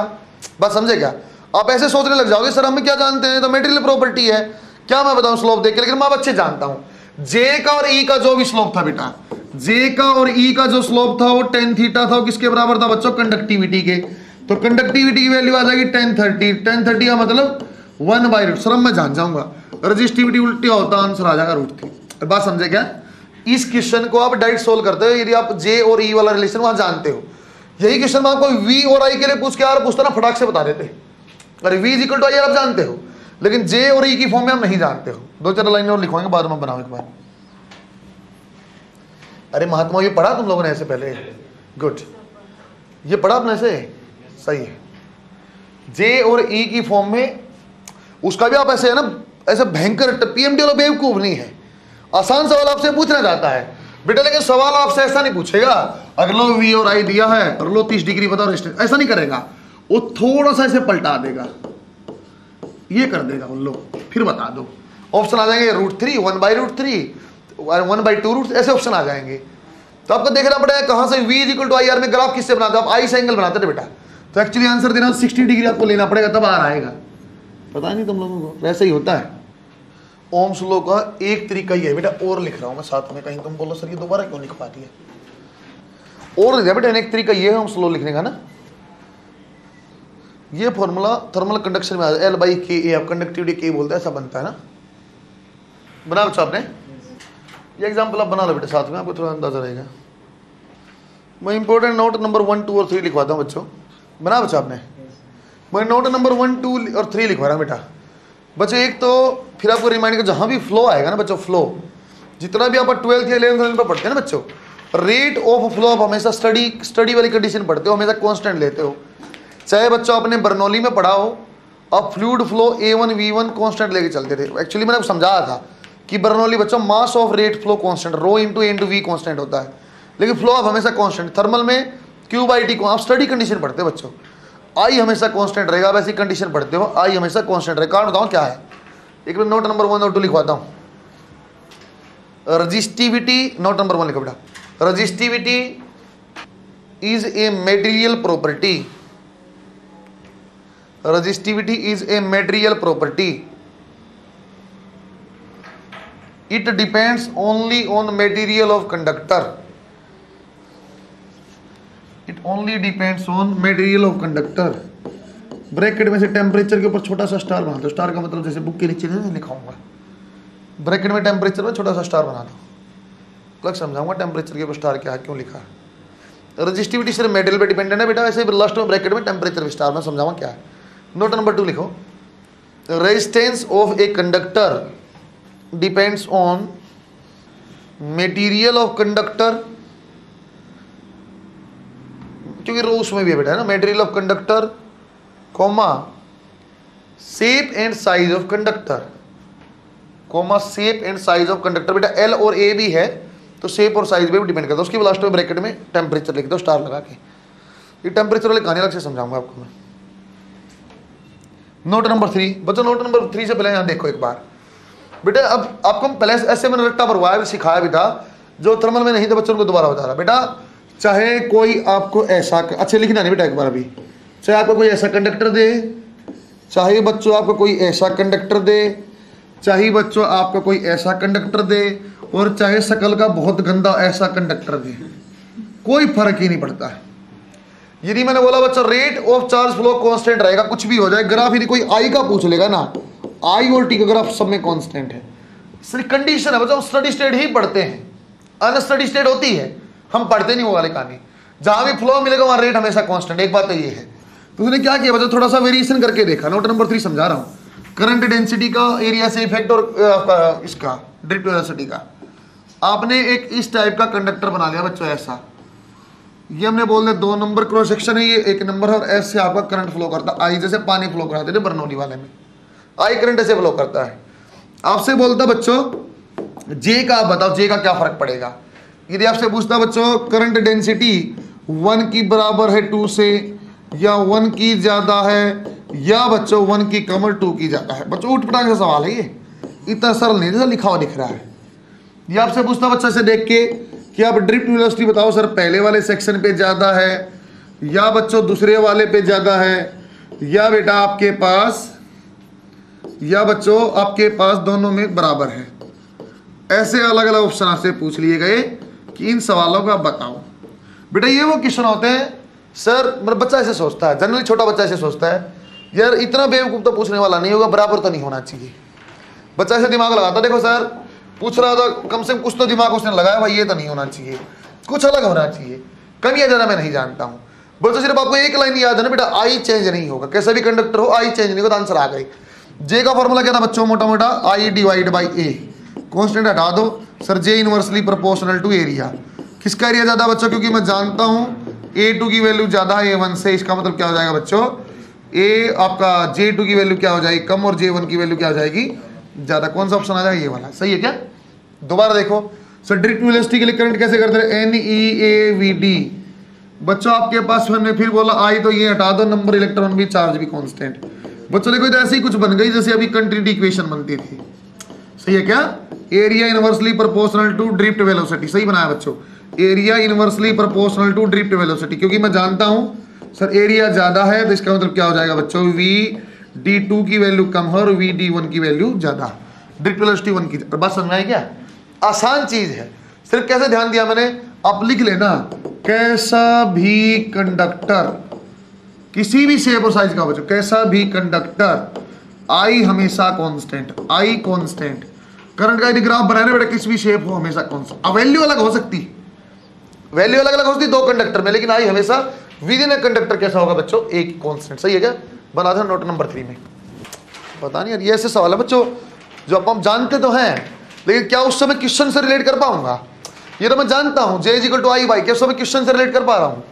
बात समझे क्या? आप ऐसे सोचने लग जाओगे, सर, हम क्या जानते हैं? तो मेटेरियल प्रॉपर्टी है। क्या मैं बताऊँ स्लोप देख के? लेकिन मैं बच्चे जानता हूँ। जे का और ई e का जो भी स्लोप था, बेटा जे का और ई e का जो स्लोप था, वो टेन थीटा था, वो किसके बराबर था, बच्चों कंडक्टिविटी के। तो कंडक्टिविटी की वैल्यू आ जाएगी टेन थर्टी टेन थर्टी का मतलब वन बाई रूट सर मैं जान जाऊँगा। रजिस्टिविटी उल्टी होता आंसर आ जाएगा रूट थ्री बात समझे क्या? इस क्वेश्चन को आप डायरेक्ट सोल्व करते हो। यदि आप जे और ई e वाला रिलेशन वहाँ जानते हो। यही क्वेश्चन में आपको वी और आई के लिए पूछ के यार पूछता ना, फटाक से बता देते। अरे वी इक्वल टू आई आप जानते हो। लेकिन जे और ई e की फॉर्म में आप नहीं जानते हो। दो चार लाइन और लिखवाएँगे, बाद में बनाओ एक बार। अरे महात्मा, ये पढ़ा तुम लोगों ने ऐसे पहले? गुड ये पढ़ा आपने ऐसे? सही है। जे और ई की फॉर्म में उसका भी आप ऐसे है ना, ऐसे भयंकर पीएमडी वाला बेवकूफ़ नहीं है। आसान सवाल आपसे पूछना चाहता है। बेटा, लेकिन सवाल आपसे ऐसा नहीं पूछेगा। अगर लो वी और आई दिया है और लो तीस डिग्री बताओ ऐसा नहीं करेगा। वो थोड़ा सा ऐसे पलटा देगा। ये कर देगा उन लोग। फिर बता दो। ऑप्शन आ जाएँगे root three one by root three one by two root ऐसे ऑप्शन आ जाएँगे। तो आपको देखना पड़ेगा कहाँ से V equal to I R में ग्राफ किससे बनाते आप आई से एंगल बनाते थे बेटा। तो एक्चुअली आंसर देना सिक्सटी डिग्री आपको लेना पड़ेगा, तब आ आएगा। पता नहीं तुम लोगों को, वैसे ही होता है। ओम स्लो का एक तरीका ही है, बेटा, और लिख रहा हूँ मैं साथ में, कहीं तुम बोलो, सर, ये दोबारा क्यों लिख पाती है? और लिखा बेटा, एक तरीका ये है ओम स्लो लिखने का ना। ये फॉर्मूला थर्मल कंडक्शन में एल बाई के ए आप कंडक्टिविटी के बोलते हैं, ऐसा बनता है ना। बना बच्चा आपने। ये एग्ज़ाम्पल आप बना लो बेटा साथ में, आपको थोड़ा अंदाज़ा रहेगा। मैं important note number one two और थ्री लिखवाता हूँ, बच्चों। बना बच्चा आपने? मैं नोट नंबर वन टू और थ्री लिखवा रहा बेटा। बच्चों, एक तो फिर आपको रिमाइंड कर जहाँ भी फ्लो आएगा ना बच्चों फ्लो जितना भी आप ट्वेल्थ या इलेवंथ पर पढ़ते हैं ना बच्चों रेट ऑफ़ फ्लो आप हमेशा स्टडी स्टडी वाली कंडीशन पढ़ते हो, हमेशा कॉन्स्टेंट लेते हो। चाहे बच्चों अपने बर्नौली में पढ़ा हो अब fluid flow A one V one constant लेके चलते थे। एक्चुअली मैंने आपको समझाया था कि बर्नौली बच्चों mass of rate flow constant rho into into V constant होता है। लेकिन फ्लो आप हमेशा कॉन्स्टेंट थर्मल में क्यूब आई टी को आप स्टडी कंडीशन पढ़ते हैं बच्चों। आई हमेशा कांस्टेंट रहेगा, आप ऐसी कंडीशन पढ़ते हो, आई हमेशा कांस्टेंट रहेगा। कारण बताऊँ क्या है? एक बार नोट नंबर वन और टू लिखवाता हूँ। रजिस्टिविटी नोट नंबर वन लिखो बेटा। Resistivity is a material property resistivity is a material property it depends only on material of conductor only depends on material of conductor bracket में से temperature के ऊपर छोटा सा स्टार बना दो। स्टार का मतलब जैसे बुक के नीचे नहीं लिखाऊँगा ब्रैकेट में टेम्परेचर में छोटा सा स्टार बना दो। अलग समझाऊँगा टेम्परेचर के ऊपर स्टार क्या है, क्यों लिखा है। रजिस्टिविटी सिर्फ़ मेटेरियल पे डिपेंडेंट है बेटा, वैसे लास्ट में ब्रैकेट में टेम्परेचर स्टार में समझाऊँगा क्या है। नोट नंबर टू लिखो। Resistance of a conductor depends on material of conductor क्योंकि रो उसमें भी बेटा, है ना? Material of conductor comma shape and size of conductor comma shape and size of conductor बेटा एल और ए भी है तो शेप और साइज़ पे भी डिपेंड करता है। उसकी लास्ट में ब्रैकेट में टेम्परेचर लिख दो स्टार लगा के। ये टेम्परेचर वाले कहानी अलग से समझाऊँगा आपको मैं। नोट नंबर थ्री बच्चों नोट नंबर थ्री से पहले यहाँ देखो एक बार। बेटा, अब आपको पहले ऐसे मैंने रट्टा भरवाया सिखाया भी था, जो थर्मल में नहीं था, बच्चों को दोबारा बता रहा बेटा चाहे कोई आपको ऐसा अच्छे लिखना नहीं बेटा एक बार अभी। चाहे आपको कोई ऐसा कंडक्टर दे, चाहे बच्चों आपको कोई ऐसा कंडक्टर दे, चाहे बच्चों आपको कोई ऐसा कंडक्टर दे, और चाहे शकल का बहुत गंदा ऐसा कंडक्टर दे। कोई फ़र्क ही नहीं पड़ता। है यदि मैंने बोला, बच्चा rate of charge flow constant रहेगा, कुछ भी हो जाए ग्राफ यदि कोई आई का पूछ लेगा ना आई और टी का ग्राफ सब में कांस्टेंट है। सिर्फ़ कंडीशन है, बच्चा स्टडी स्टेट ही पढ़ते हैं। अनस्टडी स्टेट होती है हम पढ़ते नहीं वो वाले कहानी। जहाँ भी फ्लो मिलेगा, वहाँ रेट हमेशा कांस्टेंट एक बात तो ये है। तो उसने क्या किया? बच्चा थोड़ा सा वेरिएशन करके देखा। नोट नंबर थ्री समझा रहा हूँ। करंट डेंसिटी का एरिया से इफ़ेक्ट और इसका ड्रिप वेलोसिटी का। आपने एक इस टाइप का कंडक्टर बना लिया बच्चों, ऐसा। ये हमने बोल दिया दो नंबर क्रॉस सेक्शन है, ये एक नंबर है और एस से आपका करंट फ्लो करता आई जैसे पानी फ्लो कराते थे बरनौली वाले में। आई करंट ऐसे फ्लो करता है। आपसे बोलता बच्चों जे का बताओ जे का क्या फ़र्क पड़ेगा? यदि आपसे पूछता बच्चों करंट डेंसिटी वन की बराबर है टू से, या वन की ज़्यादा है, या बच्चों वन की कम और टू की ज़्यादा है। बच्चों उठ पटांग का सवाल है ये। इतना सरल नहीं जैसा लिखा हुआ दिख रहा है। ये आपसे पूछता बच्चा से देख के कि आप ड्रिप यूनिवर्सिटी बताओ सर, पहले वाले सेक्शन पे ज़्यादा है, या बच्चों, दूसरे वाले पे ज़्यादा है, या बेटा आपके पास, या बच्चों, आपके पास दोनों में बराबर है। ऐसे अलग अलग ऑप्शन आपसे पूछ लिए गए। कि इन सवालों का बताओ। बेटा ये वो क्वेश्चन होते हैं, सर मेरा बच्चा ऐसे सोचता है, जनरली छोटा बच्चा ऐसे सोचता है, यार इतना बेवकूफ़ तो पूछने वाला नहीं होगा, बराबर तो नहीं होना चाहिए। बच्चा ऐसे दिमाग लगाता देखो सर, पूछ रहा था, कम से कम कुछ तो दिमाग उसने लगाया, भाई ये तो नहीं होना चाहिए, कुछ अलग होना चाहिए कम या ज़्यादा मैं नहीं जानता हूँ। बोलते सिर्फ़ आपको एक लाइन याद है ना बेटा, आई चेंज नहीं होगा, कैसा भी कंडक्टर हो, आई चेंज नहीं होगा तो आंसर आ गई जे का फॉर्मूला क्या था बच्चों मोटा मोटा I divide by A constant हटा दो। Sir J inversely proportional to area किसका एरिया ज़्यादा बच्चों? क्योंकि मैं जानता हूँ ए टू की वैल्यू ज़्यादा है ए वन से, इसका मतलब क्या हो जाएगा बच्चों? ए आपका जे टू की वैल्यू क्या हो जाएगी? कम और जे वन की वैल्यू क्या हो जाएगी? ज़्यादा कौन सा ऑप्शन आ जाएगा? ये वाला। सही है क्या? दोबारा देखो। सर ड्रिप यूनिवर्सिटी के लिए करंट कैसे करते हैं N E A V D बच्चों, आपके पास हमने फिर बोला, आई तो ये हटा दो। नंबर इलेक्ट्रॉन भी चार्ज भी कांस्टेंट बच्चों, देखो ऐसी कुछ बन गई, जैसे अभी कंट्री इक्वेशन बनती थी। सही है क्या? Area inversely proportional to drift velocity सही बनाया बच्चों। Area inversely proportional to drift velocity क्योंकि मैं जानता हूँ, सर एरिया ज़्यादा है तो इसका मतलब क्या हो जाएगा बच्चों? वी डी टू की वैल्यू कम है और वी डी वन की वैल्यू ज़्यादा ड्रिफ्ट वेलोसिटी वन की बात समझ में आई क्या? आसान चीज़ है। सिर्फ़ कैसे ध्यान दिया मैंने? आप लिख लेना, कैसा भी कंडक्टर किसी भी शेप और साइज़ का बच्चों, कैसा भी कंडक्टर आई हमेशा कांस्टेंट आई कांस्टेंट करंट का यदि ग्राफ बनाए ना बेटा, किसी भी शेप हो, हमेशा कांस्टेंट अब वैल्यू अलग हो सकती। वैल्यू अलग अलग हो सकती दो कंडक्टर में, लेकिन आई हमेशा विद इन ए कंडक्टर कैसा होगा बच्चों? एक कांस्टेंट सही है क्या? बना था नोट नंबर थ्री में। पता नहीं यार, ये ऐसे सवाल है बच्चों, जो अब हम जानते तो हैं, लेकिन क्या उस समय क्वेश्चन से रिलेट कर पाऊँगा? ये तो मैं जानता हूँ J is equal to I by क्या उस समय क्वेश्चन से रिलेट कर पा रहा हूँ।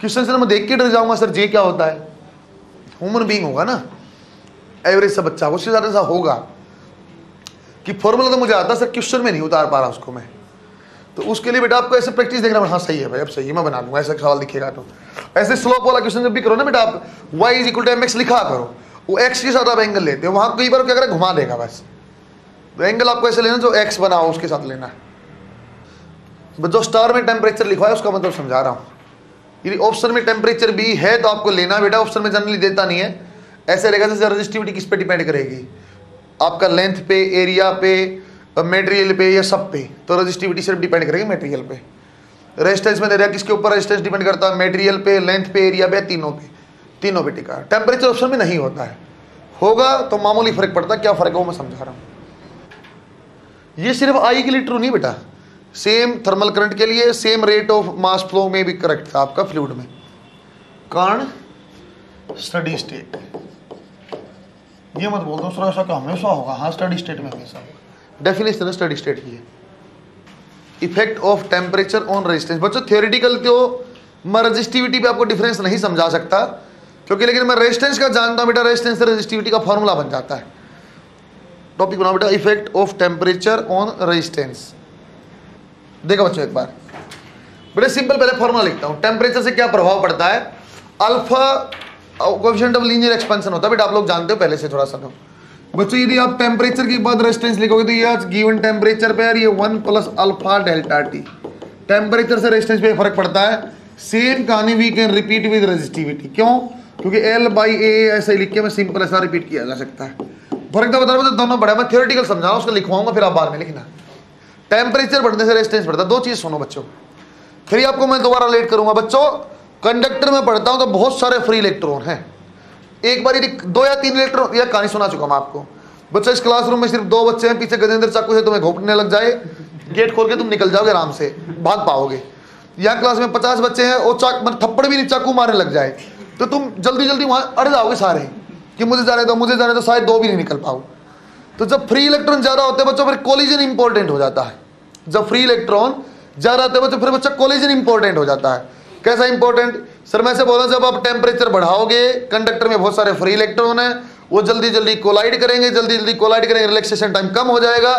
क्वेश्चन से मैं देख के डर जाऊँगा सर जे क्या होता है? ह्यूमन बींग होगा ना? एवरेज सा बच्चा उससे ज़्यादा सा होगा। कि फॉर्मूला तो मुझे आता सर क्वेश्चन में नहीं उतार पा रहा उसको मैं। तो उसके लिए बेटा आपको ऐसे प्रैक्टिस देखना हाँ सही है भाई, अब सही है, मैं बना दूँगा ऐसा सवाल दिखेगा तो। ऐसे स्लोप वाला क्वेश्चन जब भी करो ना बेटा आप Y is equal to M X लिखा करो, वो एक्स के साथ आप एंगल लेते हो, वहाँ कई बार क्या करें, घुमा देगा बस। तो एंगल आपको ऐसे लेना जो एक्स बना हो उसके साथ लेना। है जो स्टार में टेम्परेचर लिखा है उसका मतलब समझा रहा हूँ। यदि ऑप्शन में टेम्परेचर भी है तो आपको लेना बेटा ऑप्शन में जनरली देता नहीं है। ऐसे रहेगा, जैसे रजिस्टिविटी किस पर डिपेंड करेगी? आपका लेंथ पे एरिया पे मेटेरियल पे या सब पे। तो रजिस्टिविटी सिर्फ़ डिपेंड करेगी मेटेरियल पे। रेजिस्टेंस में दे रहा किसके ऊपर रेजिस्टेंस डिपेंड करता है? मेटेरियल पे लेंथ पे एरिया पे तीनों पे? तीनों पे टिका। टेम्परेचर ऑप्शन में नहीं होता है। होगा तो मामूली फ़र्क पड़ता है। क्या फ़र्क है वो मैं समझा रहा हूँ। ये सिर्फ़ आई के लिए ट्रू नहीं बेटा। सेम थर्मल करंट के लिए same rate of mass flow में भी करेक्ट था आपका फ्लूड में। कारण? स्टडी स्टेट ये मत बोल दो सर ऐसा क्या हमेशा होगा। हाँ स्टडी स्टेट में हमेशा डेफिनेशन स्टडी स्टेट की है effect of temperature on resistance बच्चों थियोरिटिकल तो मैं रजिस्टिविटी पे आपको डिफरेंस नहीं समझा सकता, क्योंकि लेकिन मैं रेजिस्टेंस का जानता हूँ बेटा रेजिस्टेंस से रेजिस्टिविटी का फॉर्मूला बन जाता है। टॉपिक बनाओ बेटा effect of temperature on resistance देखो बच्चों एक बार। बड़े सिंपल पहले फॉर्मूला लिखता हूँ। टेम्परेचर से क्या प्रभाव पड़ता है? Alpha coefficient of linear expansion होता है बेटा आप लोग जानते हो पहले से थोड़ा सा तो। बच्चों, यदि आप टेम्परेचर के बाद रेजिस्टेंस लिखोगे तो ये गिवन टेम्परेचर पे यार, ये one plus alpha delta T temperature से रेजिस्टेंस पे फ़र्क पड़ता है। सेम कहानी we can repeat with resistivity क्यों? क्योंकि एल बाई ए ऐसे लिख के मैं सिंपल ऐसा रिपीट किया जा सकता है। फ़र्क तो बता रहा हूँ दोनों बड़ा मैं थियोरिटिकल समझा उसको लिखवाऊँगा, फिर आप बाद में लिखना। टेम्परेचर बढ़ने से रेजिस्टेंस बढ़ता है। दो चीज़ सुनो, बच्चों। फिर आपको मैं दोबारा लेट करूँगा। बच्चों कंडक्टर में पढ़ता हूँ तो बहुत सारे फ्री इलेक्ट्रॉन हैं। एक बार दो या तीन इलेक्ट्रॉन यह कहानी सुना चुका मैं आपको। बच्चों, इस क्लासरूम में सिर्फ़ दो बच्चे हैं, पीछे गजेंद्र चाकू से तुम्हें घोटने लग जाए। गेट खोल के तुम निकल जाओगे आराम से, भाग पाओगे। यहाँ क्लास में पचास बच्चे हैं, और चाक मतलब थप्पड़ भी नहीं, चाकू मारने लग जाए। तो तुम जल्दी जल्दी वहाँ अड़ जाओगे सारे, कि मुझे जाने दो, मुझे जाने दो, शायद दो भी नहीं निकल पाओ। तो जब फ्री इलेक्ट्रॉन ज़्यादा होते हैं, बच्चों, फिर कोलिजन इंपॉर्टेंट हो जाता है। जब फ्री इलेक्ट्रॉन ज़्यादा होते हैं, बच्चों, फिर बच्चा कोलिजन इंपॉर्टेंट हो जाता है। कैसा इंपॉर्टेंट सर, मैं से बोला, जब आप टेम्परेचर बढ़ाओगे कंडक्टर में बहुत सारे फ्री इलेक्ट्रॉन है, वो जल्दी जल्दी कोलाइड करेंगे जल्दी जल्दी कोलाइड करेंगे रिलैक्सेशन टाइम कम हो जाएगा।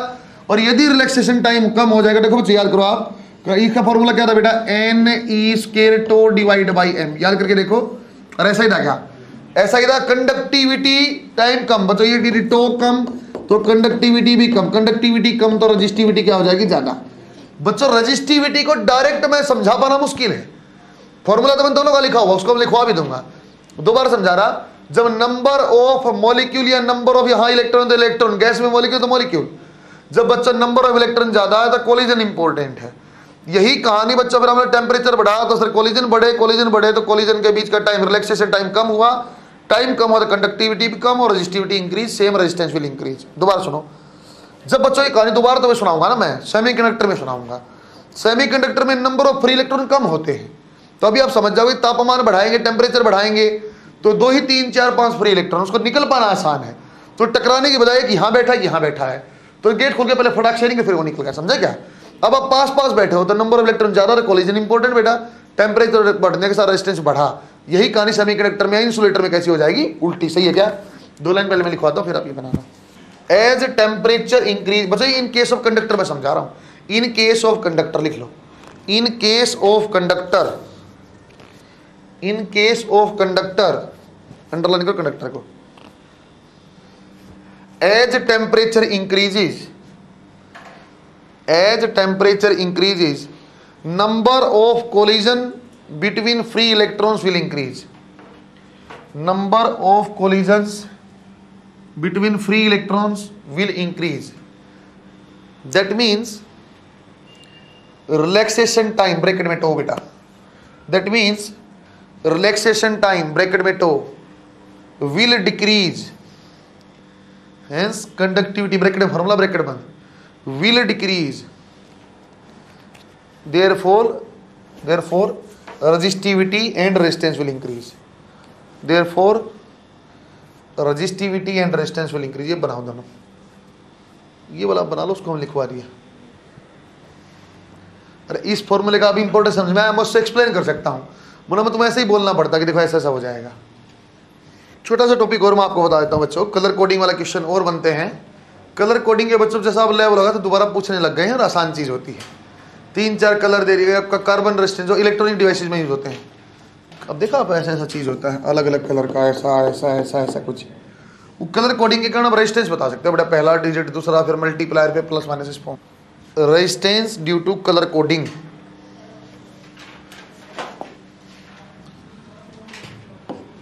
और यदि रिलैक्सेशन टाइम कम हो जाएगा, देखो बच्चे याद करो आप इसका फॉर्मूला क्या था बेटा? N E square tau divide by M याद करके देखो, और ऐसा ही था क्या? ऐसा ही था कंडक्टिविटी टाइम कम। बच्चों, ये टो कम तो कंडक्टिविटी भी कम। कंडक्टिविटी कम तो रजिस्टिविटी क्या हो जाएगी? ज़्यादा। बच्चों रजिस्टिविटी को डायरेक्ट मैं समझा पाना मुश्किल है। फॉर्मूला तो मैं दोनों का लिखा हुआ, उसको लिखवा भी दूँगा। दोबारा समझा रहा, जब नंबर ऑफ़ मॉलिक्यूल या नंबर ऑफ़ यहाँ इलेक्ट्रॉन तो इलेक्ट्रॉन गैस में मॉलिक्यूल तो मॉलिक्यूल जब बच्चा नंबर ऑफ़ इलेक्ट्रॉन ज़्यादा है तो कोलिजन इंपॉर्टेंट है। यही कहानी बच्चा, फिर हमने टेम्परेचर बढ़ाया तो सर कोलिजन बढ़े कोलिजन बढ़े तो कोलिजन के बीच का टाइम रिलैक्सेशन टाइम कम हुआ। टाइम कम हुआ तो कंडक्टिविटी भी कम और resistivity increase same resistance will increase दोबारा सुनो। जब बच्चों की कहानी दोबारा तो मैं सुनाऊँगा ना मैं सेमी कंडक्टर में सुनाऊँगा। सेमी कंडक्टर में नंबर ऑफ़ फ्री इलेक्ट्रॉन कम होते हैं। तो अभी आप समझ जाओगे, तापमान बढ़ाएँगे टेम्परेचर बढ़ाएँगे तो दो ही तीन, चार, पाँच फ्री इलेक्ट्रॉन उसको निकल पाना आसान है। तो टकराने की बजाय यहाँ बैठा है, यहाँ बैठा है। तो गेट खोल के पहले फटाक शेरिंग फिर वो निकल गया, समझा क्या? अब आप पास पास बैठे हो तो नंबर ऑफ़ इलेक्ट्रॉन ज़्यादा कॉलेजन इंपॉर्टेंट बेटा टेम्परेचर बढ़ने के साथ रेजिस्टेंस बढ़ा। यही कहानी सेमी कंडक्टर में इंसुलेटर में कैसी हो जाएगी? उल्टी, सही है क्या? दो लाइन पहले मैं लिखवाता हूँ फिर आप ये बनाना। एज टेम्परेचर इंक्रीज बच्चों इन केस ऑफ़ कंडक्टर मैं समझा रहा हूँ। इन केस ऑफ़ कंडक्टर लिख लो। In case of conductor in case of conductor underline करो कंडक्टर को as temperature increases as temperature increases number of collision between free electrons will increase number of collisions between free electrons will increase that means relaxation time bracket में to बेटा that means relaxation time bracket में tau will decrease hence conductivity bracket में formula bracket बंद will decrease therefore therefore resistivity and resistance will increase therefore resistivity and resistance will increase ये बनाओ दोनों ये वाला बना लो उसको हम लिखवा दिया अरे इस फॉर्मूले का अभी इंपॉर्टेंट समझ में आया मैं उससे एक्सप्लेन कर सकता हूँ बोला मैं तुम्हें ऐसे ही बोलना पड़ता कि देखो, ऐसा ऐसा हो जाएगा। छोटा सा टॉपिक और मैं आपको बता देता हूँ बच्चों कलर कोडिंग वाला क्वेश्चन और बनते हैं। कलर कोडिंग के बच्चों, जैसा आप लेवल होगा तो दोबारा पूछने लग गए हैं और आसान चीज़ होती है। तीन चार कलर दे रही है आपका कार्बन रेस्टेंस जो इलेक्ट्रॉनिक डिवाइसेज में यूज़ होते हैं। अब देखा, आप ऐसा ऐसा चीज़ होता है अलग अलग कलर का, ऐसा ऐसा ऐसा ऐसा कुछ। वो कलर कोडिंग के कारण आप रेजिस्टेंस बता सकते हैं, बड़ा पहला डिजिट दूसरा, फिर मल्टीप्लायर पे plus minus form resistance due to colour coding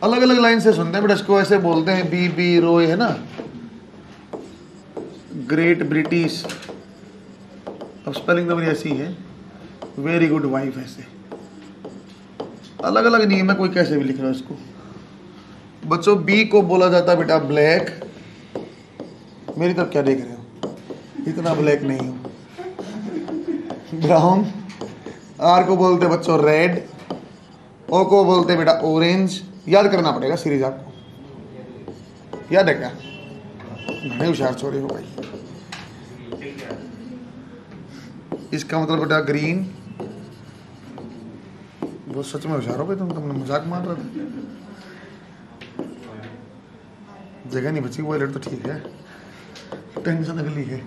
अलग अलग लाइन से सुनते हैं, बट इसको ऐसे बोलते हैं, बी बी रोय है ना? ग्रेट ब्रिटिश अब स्पेलिंग तो मेरी ऐसी है वेरी गुड वाइफ ऐसे। अलग अलग नियम है कोई कैसे भी लिख रहा है इसको। बच्चों बी को बोला जाता बेटा ब्लैक मेरी तरफ़ क्या देख रहे हो? इतना ब्लैक नहीं हो। ब्राउन आर को बोलते बच्चों रेड ओ को बोलते बेटा ऑरेंज याद करना पड़ेगा सीरीज़ आपको। याद है क्या? नहीं होशियार छोड़े हो भाई इसका मतलब बेटा ग्रीन वो सच में होशियार हो गए तुम, तुमने मज़ाक मार रहे थे। जगह नहीं बची, वो अलर्ट तो ठीक है। टेंशन अगली है।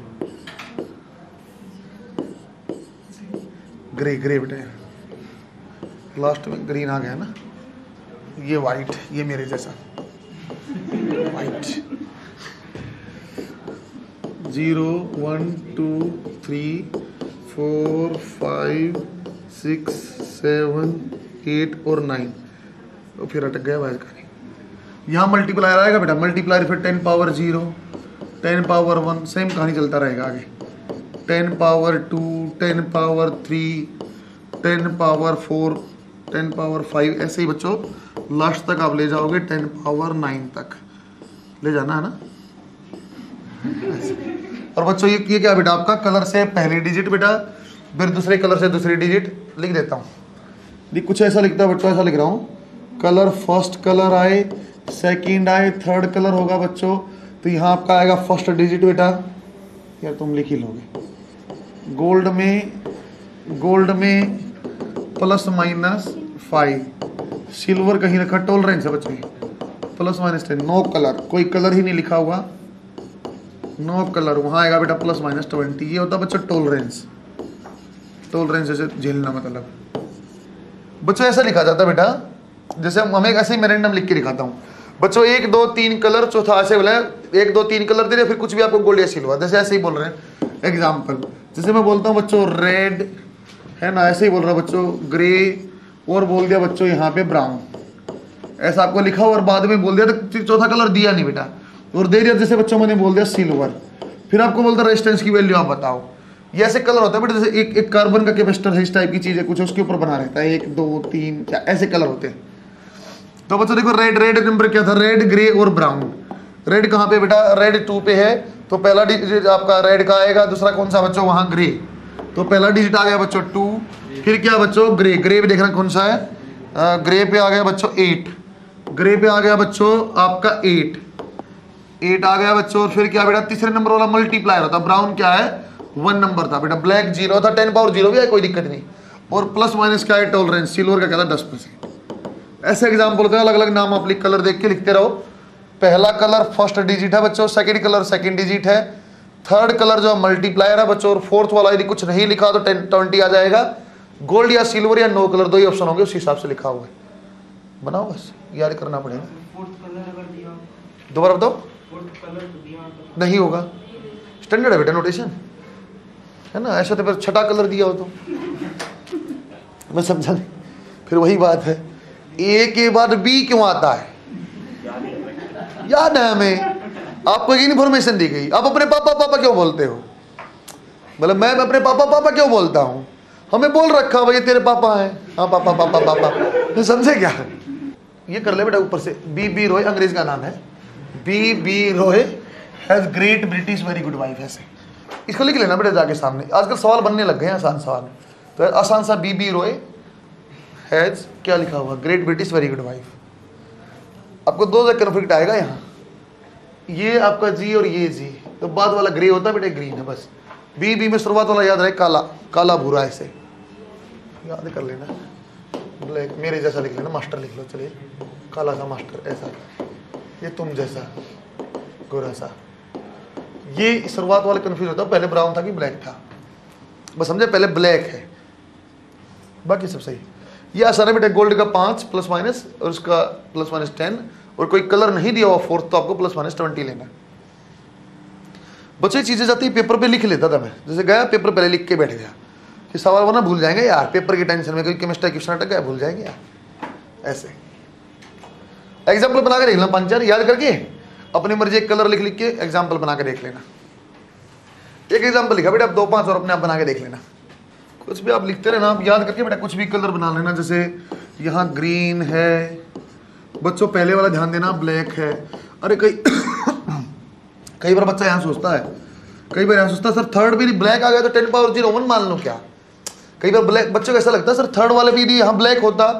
ग्रे ग्रे बेटे। लास्ट में ग्रीन आ गया ना। ये वाइट ये मेरे जैसा। White zero one two three four five six seven eight और नाइन तो फिर अटक गया वाइज कहानी यहाँ मल्टीप्लायर आएगा बेटा। मल्टीप्लायर फिर ten power zero ten power one same कहानी चलता रहेगा आगे। Ten power two ten power three ten power four ten power five, ऐसे ही बच्चों, लास्ट तक आप ले जाओगे टेन पावर नाइन तक। ले जाना, है ना? और बच्चों, ये ये क्या बेटा, आपका कलर से पहली डिजिट बेटा, फिर दूसरे कलर से दूसरी डिजिट लिख देता हूँ। कुछ ऐसा लिखता है, बच्चों, ऐसा लिख रहा हूँ। कलर फ़र्स्ट कलर आए सेकंड आए थर्ड कलर होगा बच्चों तो यहाँ आपका आएगा फ़र्स्ट डिजिट बेटा। यार तुम लिख ही लोगे। गोल्ड में गोल्ड में प्लस माइनस फाइव सिल्वर कहीं रखा टॉलरेंस है बच्चों plus minus ten no colour कोई कलर ही नहीं लिखा हुआ। नो कलर वहाँ आएगा बेटा प्लस माइनस ट्वेंटी ये होता बच्चा टॉलरेंस टॉलरेंस जैसे झेलना मतलब। बच्चों, ऐसा लिखा जाता बेटा, जैसे हमें ऐसे ही मैं रैंडम लिख के दिखाता हूँ। बच्चों, एक, दो, तीन कलर चौथा ऐसे बोला एक, दो, तीन कलर दे रहे फिर कुछ भी आपको गोल्ड या सिल्वर जैसे ऐसे ही बोल रहे हैं। एग्ज़ाम्पल जैसे मैं बोलता हूँ, बच्चों रेड है ना, ऐसे ही बोल रहा हूँ, बच्चों ग्रे और बोल दिया बच्चों, यहाँ पे ब्राउन ऐसा आपको लिखा और बाद में बोल दिया तो चौथा कलर दिया नहीं बेटा। और दे दिया जैसे बच्चों मैंने बोल दिया सिल्वर फिर आपको बोलता रेजिस्टेंस की वैल्यू आप बताओ। ये ऐसे कलर होता है बेटा, जैसे एक एक कार्बन का कैपेसिटर है, इस टाइप की चीज़ है कुछ उसके ऊपर बना रहता है। एक, दो, तीन, चार, ऐसे कलर होते हैं। तो बच्चों देखो रेड रेड नंबर क्या था? रेड ग्रे और ब्राउन रेड कहाँ पे बेटा? रेड टू पे है। तो पहला आपका रेड का आएगा? दूसरा कौन सा? बच्चों, वहाँ ग्रे तो पहला डिजिट आ गया बच्चों टू फिर क्या बच्चों? ग्रे ग्रे भी देखना कौन सा है? ग्रे पे आ गया बच्चों एट ग्रे पे आ गया बच्चों आपका एट एट आ गया बच्चों और फिर क्या बेटा? तीसरे नंबर वाला मल्टीप्लायर होता। ब्राउन क्या है? वन नंबर था। बेटा ब्लैक ज़ीरो था टेन पावर ज़ीरो भी है, कोई दिक्कत नहीं। और प्लस माइनस क्या है? टॉलरेंस सिल्वर का क्या था? दस ऐसे एग्ज़ाम्पल होते हैं अलग अलग नाम आप लिख कलर देख के लिखते रहो। पहला कलर फ़र्स्ट डिजिट है बच्चों सेकंड कलर सेकंड डिजिट है। थर्ड कलर जो मल्टीप्लायर है बच्चों और फोर्थ वाला यदि कुछ नहीं लिखा तो टेन ट्वेंटी आ जाएगा। गोल्ड या सिल्वर या नो कलर दो ही ऑप्शन होंगे उस हिसाब से लिखा हुआ है। बनाओ बस याद करना पड़ेगा। दोबारा बताओ। नहीं होगा। स्टैंडर्ड है बेटा नोटेशन है ना ऐसा तो फिर छठा कलर दिया हो तो। मैं समझा नहीं। फिर वही बात है। ए के बाद बी क्यों आता है? याद है हमें। आपको एक इन्फॉर्मेशन दी गई। आप अपने पापा पापा क्यों बोलते हो? मतलब मैं अपने पापा पापा क्यों बोलता हूँ? हमें बोल रखा भाई तेरे पापा हैं। हाँ पापा पापा पापा। समझे क्या? ये कर ले बेटा ऊपर से। बी बी रॉय, अंग्रेज़ का नाम है। B B Roy has great British very good wife ऐसे। इसको लिख लेना बेटा जाके सामने। आजकल सवाल बनने लग गए हैं, आसान सवाल। तो आसान सा बी बी रॉय हैज़ क्या लिखा हुआ? Great British very good wife आपको दो जगह कन्फ्लिक्ट आएगा यहाँ। ये आपका जी और ये जी तो बाद वाला ग्रे होता है बेटा ग्रीन है, बस। बी बी में शुरुआत वाला याद रहे, काला। काला भूरा ऐसे याद कर लेना। ब्लैक मेरे जैसा लिख लेना मास्टर लिख लो, चलिए। काला सा मास्टर ऐसा। ये तुम जैसा, गोरा सा। ये शुरुआत वाले कन्फ्यूज़ होता पहले ब्राउन था कि ब्लैक था। बस समझे, पहले ब्लैक है। बाकी सब सही। ये आसान है बेटा गोल्ड का पाँच प्लस माइनस और उसका प्लस माइनस टेन और कोई कलर नहीं दिया हुआ फोर्थ तो आपको प्लस माइनस ट्वेंटी लेना बच्चे चीज़ें जाती है पेपर पे लिख लेता था मैं। जैसे गया पेपर पहले लिख के बैठ गया। कि सवाल वरना भूल जाएँगे यार पेपर की टेंशन में कोई केमिस्ट्री क्वेश्चन अटक गया, भूल जाएँगे यार। ऐसे। एग्ज़ाम्पल बना के देख लेना, पंचर, याद करके अपनी मर्ज़ी एक कलर लिख लिख के एग्ज़ाम्पल बना के देख लेना। एक एग्ज़ाम्पल लिखा, बेटा, आप दो पाँच और अपने आप बना के देख लेना। कुछ भी आप लिखते रहना, आप याद करके बेटा कुछ भी कलर बना लेना, जैसे यहाँ ग्रीन है बच्चों, पहले वाला ध्यान देना, ब्लैक है। अरे कई कई बार बच्चा यहाँ सोचता है। कई बार यहाँ सोचता है, सर थर्ड भी ब्लैक आ गया तो टेन पावर ज़ीरो वन मान लो क्या? कई बार ब्लैक बच्चों को ऐसा लगता है, सर थर्ड वाले भी यहाँ ब्लैक होता।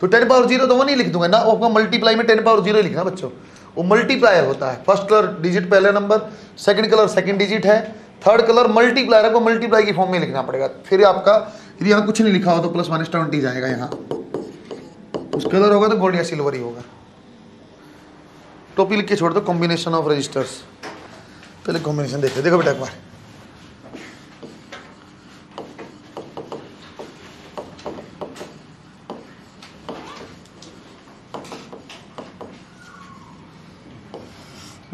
तो टेन पावर ज़ीरो तो वन ही लिख दूँगा। ना आपका मल्टीप्लाई में टेन पावर ज़ीरो ही लिखना बच्चों। वो मल्टीप्लायर होता है। फ़र्स्ट कलर डिजिट पहले number second colour second digit है। थर्ड कलर मल्टीप्लायर को मल्टीप्लाई की फॉर्म में लिखना पड़ेगा। फिर आपका यदि यहाँ कुछ नहीं लिखा हो तो प्लस माइनस ट्वेंटी जाएगा यहाँ। उस कलर होगा तो गोल्ड या सिल्वर ही होगा। टोपी लिख के छोड़ दो कॉम्बिनेशन ऑफ़ रजिस्टर्स पहले कॉम्बिनेशन देखते देखो बेटा एक बार।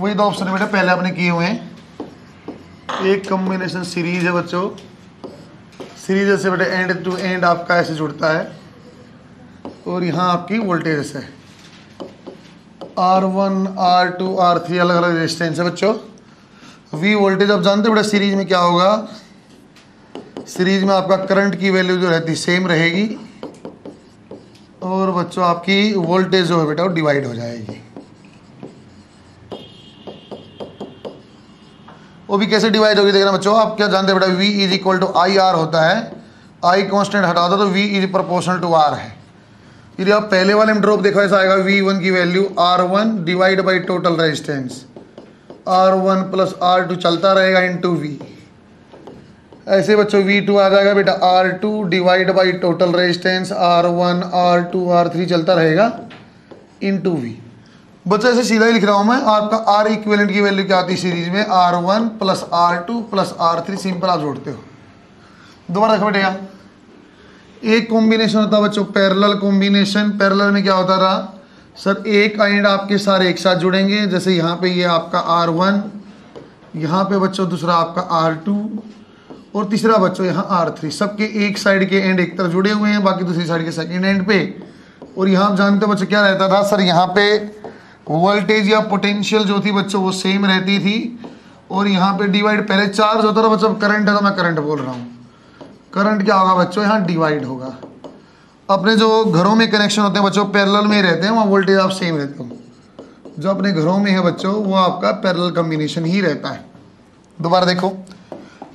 वही दो ऑप्शन बेटा, पहले आपने किए हुए हैं। एक कॉम्बिनेशन सीरीज़ है बच्चों। सीरीज़ से बेटा एंड टू एंड आपका ऐसे जुड़ता है। और यहाँ आपकी वोल्टेज है R one R two R three अलग अलग रेजिस्टेंस है बच्चों। वी वोल्टेज आप जानते हो बेटा सीरीज़ में क्या होगा? सीरीज़ में आपका करंट की वैल्यू जो रहती सेम रहेगी। और बच्चों, आपकी वोल्टेज जो है बेटा, वो डिवाइड हो जाएगी। वो भी कैसे डिवाइड होगी, देखना बच्चों। आप क्या जानते हैं बेटा, v is equal to I R होता है। आई कॉन्स्टेंट हटा दो तो v is proportional to R है। यदि आप पहले वाले में ड्रॉप देखो, ऐसा आएगा वी वन की value R one divide by total resistance R one plus R two चलता रहेगा इन टू वी ऐसे बच्चों वी टू आ जाएगा बेटा R two divide by total resistance R one R two R three चलता रहेगा इन टू वी बच्चों, ऐसे सीधा ही लिख रहा हूँ मैं, आपका आर इक्विवेलेंट की वैल्यू क्या आती है सीरीज़ में? R one plus R two plus R three simple आप जोड़ते हो। दोबारा देखो बेटा एक कॉम्बिनेशन होता बच्चों पैरेलल कॉम्बिनेशन पैरेलल में क्या होता था सर, एक एंड आपके सारे एक साथ जुड़ेंगे. जैसे यहाँ पे ये यह आपका आर वन यहाँ पे बच्चों दूसरा आपका आर टू और तीसरा बच्चों यहाँ आर थ्री सबके एक साइड के एंड एक तरफ़ जुड़े हुए हैं, बाकी दूसरी साइड के सेकेंड एंड पे. और यहाँ आप जानते हो बच्चों क्या रहता था? सर, यहाँ पे वोल्टेज या पोटेंशियल जो थी बच्चों वो सेम रहती थी. और यहाँ पे डिवाइड पहले चार्ज होता था, बच्चों करंट है तो मैं करंट बोल रहा हूँ. करंट क्या होगा बच्चों? यहाँ डिवाइड होगा। अपने जो घरों में कनेक्शन होते हैं बच्चों पैरेलल में ही रहते हैं, वहाँ वोल्टेज आप सेम रहते हो। जो अपने घरों में है बच्चों, वो आपका पैरेलल कम्बिनेशन ही रहता है। दोबारा देखो।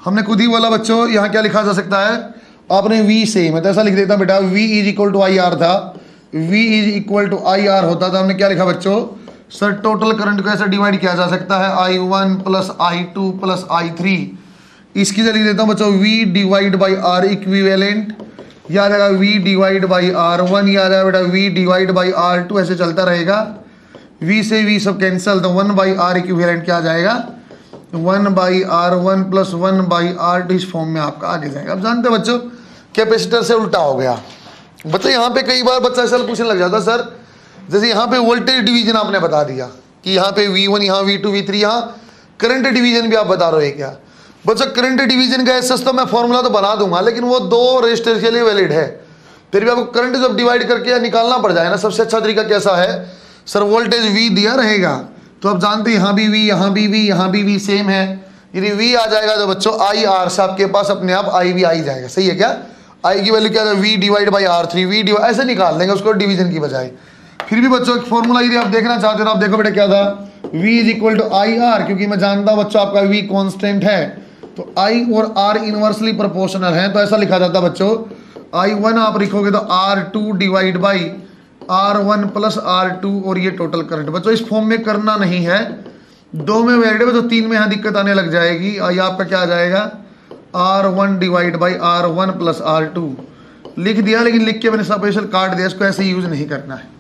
हमने खुद ही बोला बच्चों, यहाँ क्या लिखा जा सकता है? आपने V सेम है तो ऐसा लिख देता बेटा, V is equal to I R था। V is equal to I R होता था, हमने क्या लिखा बच्चों? सर टोटल करंट को ऐसा डिवाइड किया जा सकता है I one plus I two plus I three इसकी ज़रिए देता हूँ बच्चों V divide by R equivalent या जाएगा V divide by R one या जाएगा बेटा V divide by R two ऐसे चलता रहेगा। वी से वी सब कैंसल तो वन बाई आर इक्विवेलेंट क्या आ जाएगा? One by R one plus one by R two इस फॉर्म में आपका आगे जाएगा। अब जानते हैं बच्चों कैपेसिटर से उल्टा हो गया। बच्चों, यहाँ पे कई बार बच्चा ऐसा पूछने लग जाता सर, जैसे यहाँ पे वोल्टेज डिवीज़न आपने बता दिया, कि यहाँ पे वी वन यहाँ वी टू वी थ्री यहाँ करंट डिवीज़न भी आप बता रहे हो क्या? बच्चा करंट डिवीज़न का एस तो मैं फॉर्मूला तो बना दूँगा, लेकिन वो दो रजिस्टर के लिए वैलिड है। फिर भी आपको करंट जब डिवाइड करके निकालना पड़ जाए ना, सबसे अच्छा तरीका कैसा है? सर वोल्टेज वी दिया रहेगा। तो आप जानते हैं यहाँ भी वी यहाँ भी वी यहाँ भी वी सेम है। यदि वी आ जाएगा तो बच्चों आई आर से आपके पास अपने आप आई वी आई जाएगा। सही है क्या? आई की वैल्यू क्या V divide by R three V divide ऐसे निकाल देंगे उसको डिवीज़न की बजाय। फिर भी बच्चों फॉर्मूला यदि आप देखना चाहते हो आप देखो बेटा क्या था? V is equal to I R क्योंकि मैं जानता हूँ बच्चों आपका वी कॉन्स्टेंट है। तो i और r इनवर्सली प्रोपोर्शनल है तो ऐसा लिखा जाता है बच्चों। आई वन आप लिखोगे तो R two divide by R one plus R two और ये टोटल करंट बच्चों, इस फॉर्म में करना नहीं है। दो में है तो तीन में यहाँ दिक्कत आने लग जाएगी। ये आपका क्या आ जाएगा? R one divide by R one plus R two लिख दिया, लेकिन लिख के मैंने स्पेशल काट दिया, इसको ऐसे यूज़ नहीं करना है।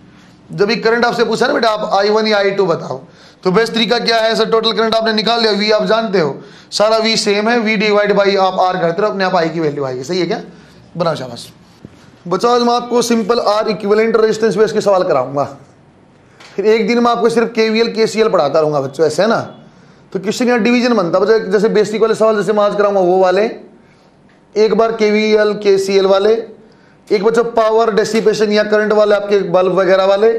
जब भी करंट आपसे पूछा ना, बेटा, आप आई वन या आई टू बताओ। तो बेस्ट तरीका क्या है सर टोटल करंट आपने निकाल लिया वी आप जानते हो। सारा वी सेम है वी डिवाइड बाई आप आर करते हो अपने आप आई की वैल्यू आएगी। सही है क्या? बनाओ शाबाश। बच्चों आज मैं आपको simple R equivalent resistance base के सवाल कराऊँगा। फिर एक दिन मैं आपको सिर्फ़ के V L K C L पढ़ाता रहूँगा, बच्चों, ऐसे है ना? तो किसी का डिवीज़न बनता बच्चों जैसे बेसिक वाले सवाल, जैसे मैं आज कराऊँगा, वो वाले। एक बार K V L K C L वाले। एक बच्चों पावर डेसिपेशन या करंट वाले, आपके बल्ब वगैरह वाले।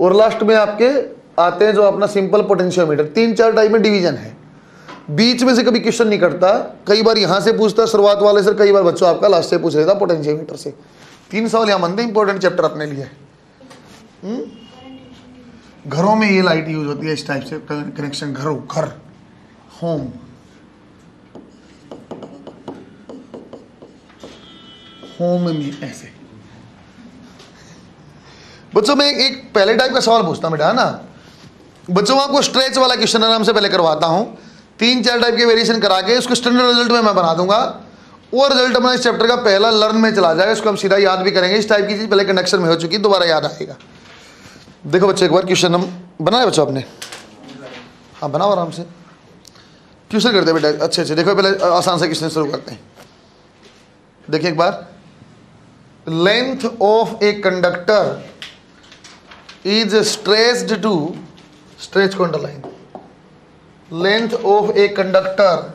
और लास्ट में आपके आते हैं जो अपना सिंपल पोटेंशियोमीटर तीन चार टाइप में डिवीज़न है। बीच में से कभी क्वेश्चन नहीं करता, कई बार यहाँ से पूछता, शुरुआत वाले से, कई बार बच्चों आपका लास्ट से पूछ लेता पोटेंशियोमीटर से। तीन सवाल यहाँ बनते इंपॉर्टेंट चैप्टर अपने लिए? घरों में ये लाइट यूज़ होती है, इस टाइप से कनेक्शन घरों, घर होम होम में ऐसे। बच्चों, में एक पहले टाइप का सवाल पूछता बेटा, है ना? बच्चों आपको स्ट्रेच वाला क्वेश्चन आराम से पहले करवाता हूँ। तीन चार टाइप के वेरिएशन करा के उसको स्टैंडर्ड रिज़ल्ट में मैं बना दूँगा। वो रिज़ल्ट अपना इस चैप्टर का पहला लर्न में चला जाएगा, इसको हम सीधा याद भी करेंगे। इस टाइप की चीज़ पहले कंडक्शन में हो चुकी, दोबारा याद आएगा। देखो बच्चे, एक बार क्वेश्चन हम बनाए बच्चों आपने? हाँ बनाओ आराम से। क्वेश्चन करते बेटा, अच्छे अच्छे। देखो पहले आसान से क्वेश्चन शुरू करते हैं। देखिए एक बार। Length of a conductor is stressed to stretch को underline length of a conductor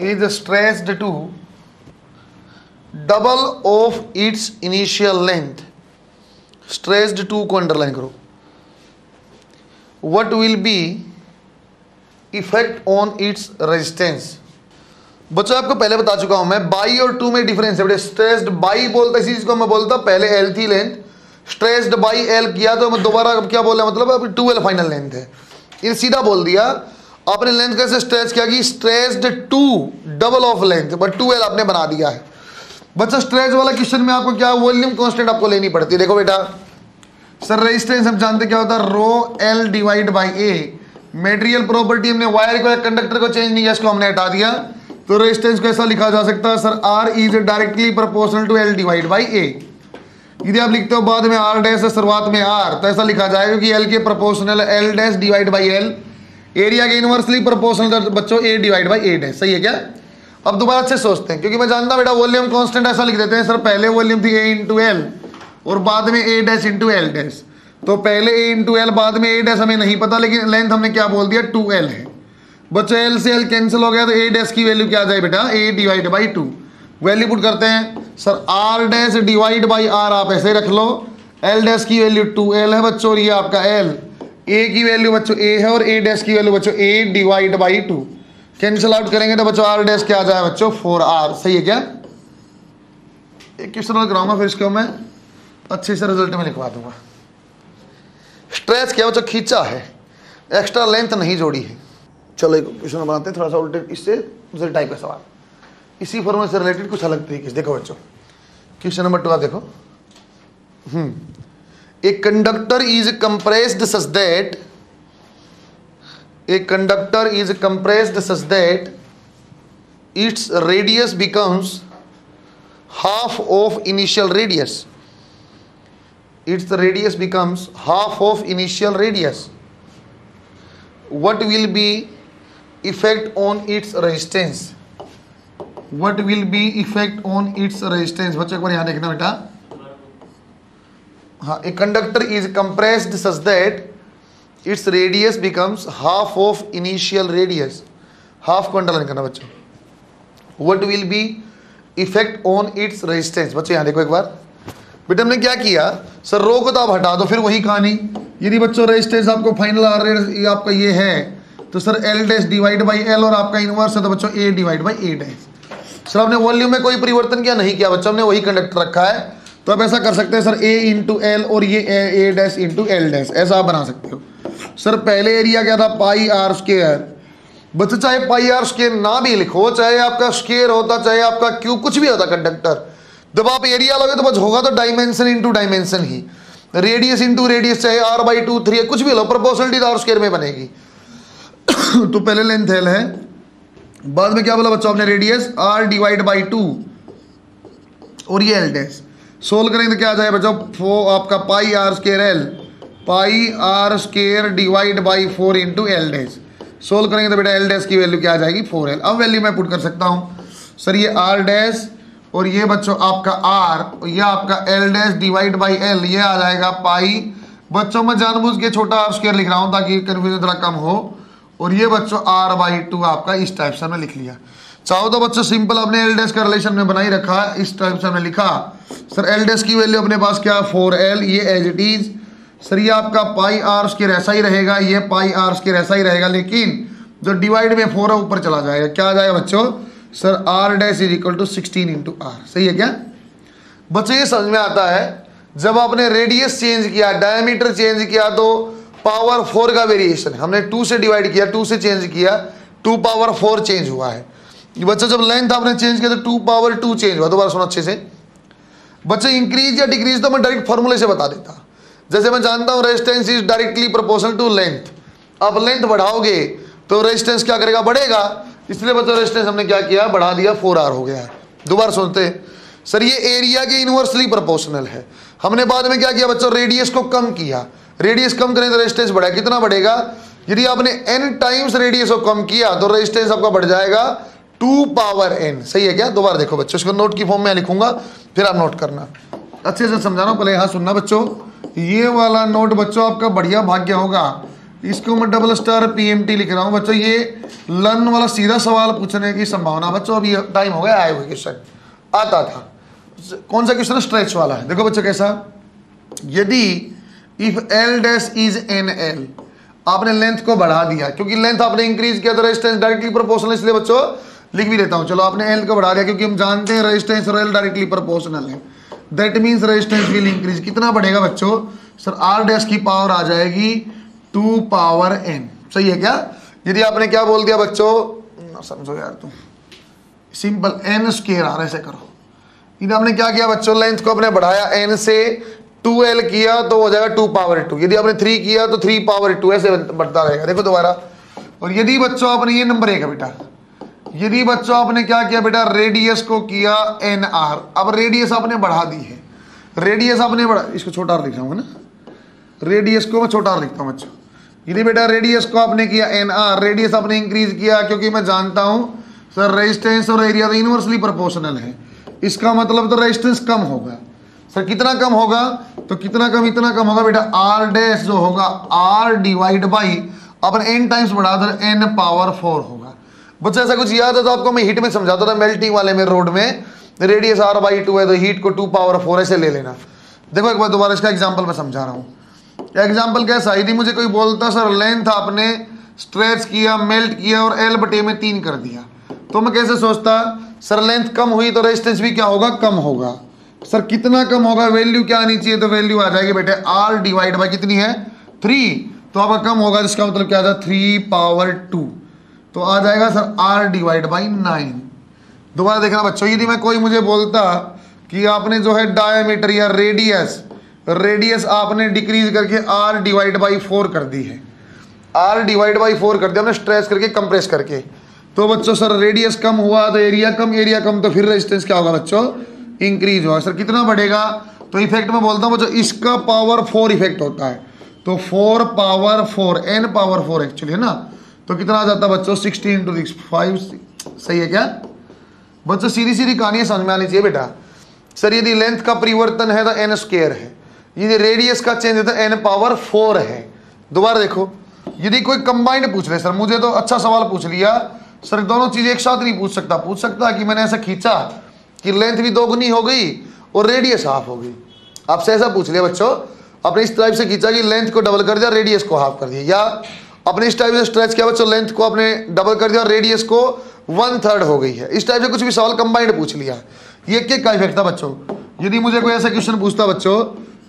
is stressed to double of its initial length stressed to को अंडरलाइन करो। What will be effect on its resistance बच्चों, आपको पहले बता चुका हूँ मैं। बाई और टू में डिफरेंस है। स्ट्रेस्ड बाई बोलता इसी चीज़ को मैं बोलता पहले एल थी लेंथ स्ट्रेस्ड बाई एल किया तो मैं दोबारा अब क्या बोला मतलब अभी टू एल फाइनल लेंथ है। ये सीधा बोल दिया, आपने लेंथ कैसे स्ट्रेच किया कि stretched to double of length, but two L आपने बना दिया है। बच्चा स्ट्रेच वाला क्वेश्चन में आपको क्या वॉल्यूम कांस्टेंट आपको लेनी पड़ती है? देखो बेटा, सर, रेजिस्टेंस हम जानते क्या होता है? Rho L divide by A. Material property हमने वायर को कंडक्टर को चेंज नहीं किया, इसको हमने हटा दिया। तो रेजिस्टेंस को ऐसा लिखा जा सकता है, sir R is directly proportional to L divide by A यदि आप लिखते हो बाद में आर डैश है शुरुआत में आर तो ऐसा लिखा जाएगा क्योंकि एल के proportional L dash divide by L area के इनवर्सली प्रोपोर्शनल बच्चों ए डिवाइड बाई एट है सही है क्या? अब दोबारा अच्छे सोचते हैं, क्योंकि मैं जानता बेटा वॉल्यूम कांस्टेंट ऐसा लिख देते हैं, सर पहले वॉल्यूम थी ए इंटू एल और बाद में A dash into L dash तो पहले ए इंटू एल बाद में ए डैश हमें नहीं पता, लेकिन लेंथ हमने क्या बोल दिया? टू एल है। बच्चों एल से एल कैंसिल हो गया तो ए डैश की वैल्यू क्या आ जाए बेटा? A divide by two value put करते हैं। Sir R dash divide by R आप ऐसे रख लो। एल डैश की वैल्यू टू एल है बच्चों, और ये आपका एल ए की वैल्यू बच्चों ए है, और ए डैश की वैल्यू बच्चों A divide by two cancel out करेंगे तो बच्चों आर डैश क्या आ जाए बच्चों? फोर आर सही है क्या? एक क्वेश्चन कराऊँगा फिर इसको मैं अच्छे से रिज़ल्ट में लिखवा दूँगा। स्ट्रेच क्या बच्चों? खींचा है। एक्स्ट्रा लेंथ नहीं जोड़ी है। चलो एक क्वेश्चन बनाते हैं, थोड़ा सा उल्टे इससे दूसरे टाइप का सवाल। इसी फॉर्मूले से रिलेटेड कुछ अलग तरीके से। देखो बच्चों, क्वेश्चन नंबर टू देखो। हम्म a conductor is compressed such that a conductor is compressed such that its radius becomes half of initial radius its radius becomes half of initial radius what will be effect on its resistance what will be effect on its resistance बच्चों, एक बार यहाँ देखना बेटा। हाँ a conductor is compressed such that its radius becomes half of initial radius half को underline करना बच्चों। What will be effect on its resistance बच्चों, यहाँ देखो एक बार। बेटा, हमने क्या किया? सर रो को तो आप हटा दो, फिर वही कहानी। यदि बच्चों रेजिस्टेंस आपको फाइनल आ रहे आपका ये है। तो sir L dash divide by L और आपका इनवर्स है तो बच्चों A divide by A dash sir, आपने वॉल्यूम में कोई परिवर्तन किया? नहीं किया बच्चों, हमने वही कंडक्टर रखा है। तो आप ऐसा कर सकते हैं, सर ए इंटू एल और ये A dash into L dash ऐसा आप बना सकते हो। सर, पहले एरिया क्या था? पाई आर स्केयर बच्चे, चाहे पाई आर स्केयर ना भी लिखो, चाहे आपका स्केयर होता, चाहे आपका क्यू कुछ भी होता कंडक्टर जब आप एरिया लोगे तो बस होगा तो डायमेंशन इंटू डायमेंशन ही। रेडियस इंटू रेडियस चाहे आर बाई टू थ्री कुछ भी लो प्रपोर्शनलिटी आर स्केयर में बनेगी। तो पहले लेंथ एल है। बाद में क्या बोला बच्चों आपने? Radius R divide by two और ये एल डैश सोल्व करेंगे तो क्या आ जाए बच्चों? फो आपका pi R square L pi R square divide by four into L dash solve करेंगे तो बेटा एल डैश की वैल्यू क्या आ जाएगी? फोर एल अब वैल्यू मैं पुट कर सकता हूँ। सर ये आर डैश और ये बच्चों आपका आर ये आपका L dash divide by L ये आ जाएगा पाई बच्चों, में जानबूझ के छोटा आर स्केयर लिख रहा हूँ ताकि कन्फ्यूज़न थोड़ा कम हो। और ये बच्चों आर बाई टू आपका इस टाइप से हमने लिख लिया। चाहो तो बच्चों सिंपल अपने एल डैश का रिलेशन में बनाई रखा है इस टाइप से हमने लिखा। सर एल डैश की वैल्यू अपने पास क्या? फोर एल ये एज इट इज़ सर, ये आपका पाई आर स्केर ऐसा ही रहेगा, ये पाई आर स्केर ऐसा ही रहेगा, लेकिन जो डिवाइड में फोर है, ऊपर चला जाएगा। क्या आ जाएगा बच्चों? Sir R dash is equal to sixteen into R सही है क्या? बच्चों, ये समझ में आता है, जब आपने रेडियस चेंज किया डायमीटर चेंज किया तो पावर फोर का वेरिएशन है। हमने टू से डिवाइड किया टू से चेंज किया टू पावर फोर चेंज हुआ है। बच्चा, जब लेंथ आपने चेंज किया तो टू पावर टू चेंज हुआ। दोबारा सुनो अच्छे से। बच्चे इंक्रीज या डिक्रीज तो मैं डायरेक्ट फॉर्मूले से बता देता। जैसे मैं जानता हूँ resistance is directly proportional to length अब लेंथ बढ़ाओगे तो रेजिस्टेंस क्या करेगा? बढ़ेगा। इसलिए बच्चों रेजिस्टेंस हमने क्या किया? बढ़ा दिया फोर आर हो गया दोबारा सुनते सर, ये एरिया के इनवर्सली प्रोपोर्शनल है। हमने बाद में क्या किया बच्चों? रेडियस को कम किया। रेडियस कम करें तो रेजिस्टेंस बढ़ा कितना बढ़ेगा? यदि आपने एन टाइम्स रेडियस को कम किया तो रेजिस्टेंस आपका बढ़ जाएगा। टू पावर एन सही है क्या? दोबारा देखो बच्चों, इसको नोट की फॉर्म में लिखूँगा, फिर आप नोट करना। अच्छे से समझाना, पहले यहाँ सुनना बच्चों। ये वाला नोट बच्चों, आपका बढ़िया भाग्य होगा। इसको मैं डबल स्टार पीएमटी लिख रहा हूँ बच्चों, ये लर्न वाला सीधा सवाल पूछने की संभावना। बच्चों, अभी टाइम हो गया आए हुए क्वेश्चन। आता था। कौन सा क्वेश्चन? स्ट्रेच वाला है। देखो बच्चों कैसा? यदि if L dash is N L आपने लेंथ को बढ़ा दिया, क्योंकि लेंथ आपने इंक्रीज किया तो रेजिस्टेंस डायरेक्टली प्रोपोर्शनल इसलिए बच्चों लिख भी देता हूँ। चलो आपने एल को बढ़ा दिया, क्योंकि हम जानते हैं रेजिस्टेंस और एल डायरेक्टली प्रोपोर्शनल है। That means resistance will increase कितना बढ़ेगा बच्चों? सर आर डैश की पावर आ जाएगी टू पावर एन सही है क्या? यदि आपने क्या बोल दिया बच्चों? समझो यार तुम। सिंपल एन स्केयर आर ऐसे करो। यदि आपने क्या किया बच्चों? लेंथ को अपने बढ़ाया एन से टू एल किया तो हो जाएगा टू पावर टू। यदि आपने थ्री किया तो थ्री पावर टू ऐसे बढ़ता रहेगा। देखो दोबारा। और यदि बच्चों आपने ये नंबर एक है बेटा। यदि बच्चों आपने क्या किया बेटा? रेडियस को किया एन आर अब रेडियस आपने बढ़ा दी है। रेडियस आपने बढ़ा इसको छोटा लिख रहा हूँ ना? रेडियस को मैं छोटा लिखता हूँ, बच्चों। यदि बेटा रेडियस को आपने किया एन आर रेडियस आपने इंक्रीज किया, क्योंकि मैं जानता हूँ सर रेजिस्टेंस और एरिया तो इनवर्सली प्रोपोर्शनल है। इसका मतलब तो रेजिस्टेंस कम होगा। सर, कितना कम होगा? तो कितना कम, इतना कम होगा बेटा आर डैश जो होगा आर डिवाइड बाई अपन एन टाइम्स बढ़ा दो एन पावर फोर होगा। बच्चा, ऐसा कुछ याद है तो आपको मैं हीट में समझाता था मेल्टिंग वाले में रोड में। रेडियस आर बाई टू है तो हीट को टू पावर फोर ऐसे ले लेना। देखो, एक बार दोबारा इसका एग्ज़ाम्पल मैं समझा रहा हूँ। एग्ज़ाम्पल कैसा? यदि मुझे कोई बोलता, सर लेंथ आपने स्ट्रेच किया मेल्ट किया और एल बटे में तीन कर दिया। तो मैं कैसे सोचता, सर लेंथ कम हुई तो रेजिस्टेंस भी क्या होगा? कम होगा। सर, कितना कम होगा? वैल्यू क्या आनी चाहिए? तो वैल्यू आ जाएगी बेटे आर डिवाइड बाई कितनी है? थ्री। तो आपका कम होगा, जिसका मतलब क्या आ थ्री पावर टू। तो आ जाएगा sir R divide by nine. दोबारा देखना बच्चों, यदि मैं कोई मुझे बोलता कि आपने जो है डायमीटर या रेडियस रेडियस आपने डिक्रीज करके आर डिवाइड बाई फोर कर दी है। आर डिवाइड बाई फोर कर दिया, हमने स्ट्रेस करके कंप्रेस करके। तो बच्चों, सर रेडियस कम हुआ तो एरिया कम एरिया कम तो फिर रेजिस्टेंस क्या होगा बच्चों? इंक्रीज होगा सर कितना बढ़ेगा? तो इफ़ेक्ट में बोलता हूँ, बच्चों, इसका पावर फोर इफ़ेक्ट होता है। तो four power four N power four actually है ना? तो कितना आ जाता है बच्चों? सिक्सटीन टू सिक्स फाइव सही है क्या? बच्चों, सीधी सीधी कहानी समझ में आनी चाहिए बेटा। सर यदि लेंथ का परिवर्तन है तो एन स्केयर है। यदि रेडियस का चेंज है तो एन पावर फोर है। दोबारा देखो। यदि कोई कंबाइंड पूछ रहे सर मुझे तो अच्छा सवाल पूछ लिया। सर दोनों चीज़ एक साथ नहीं पूछ सकता। पूछ सकता कि मैंने ऐसा खींचा? कि लेंथ भी दोगुनी हो गई और रेडियस हाफ़ हो गई। आपसे ऐसा पूछ लिया बच्चों अपने इस टाइप से खींचा कि लेंथ को डबल कर दिया रेडियस को हाफ़ कर दिया, या अपने इस टाइप से स्ट्रेच किया, बच्चों लेंथ को अपने डबल कर दिया और रेडियस को वन थर्ड हो गई है। इस टाइप से कुछ भी सवाल कंबाइंड पूछ लिया। ये क्या का इफ़ेक्ट था, बच्चों? यदि मुझे कोई ऐसा क्वेश्चन पूछता, बच्चों,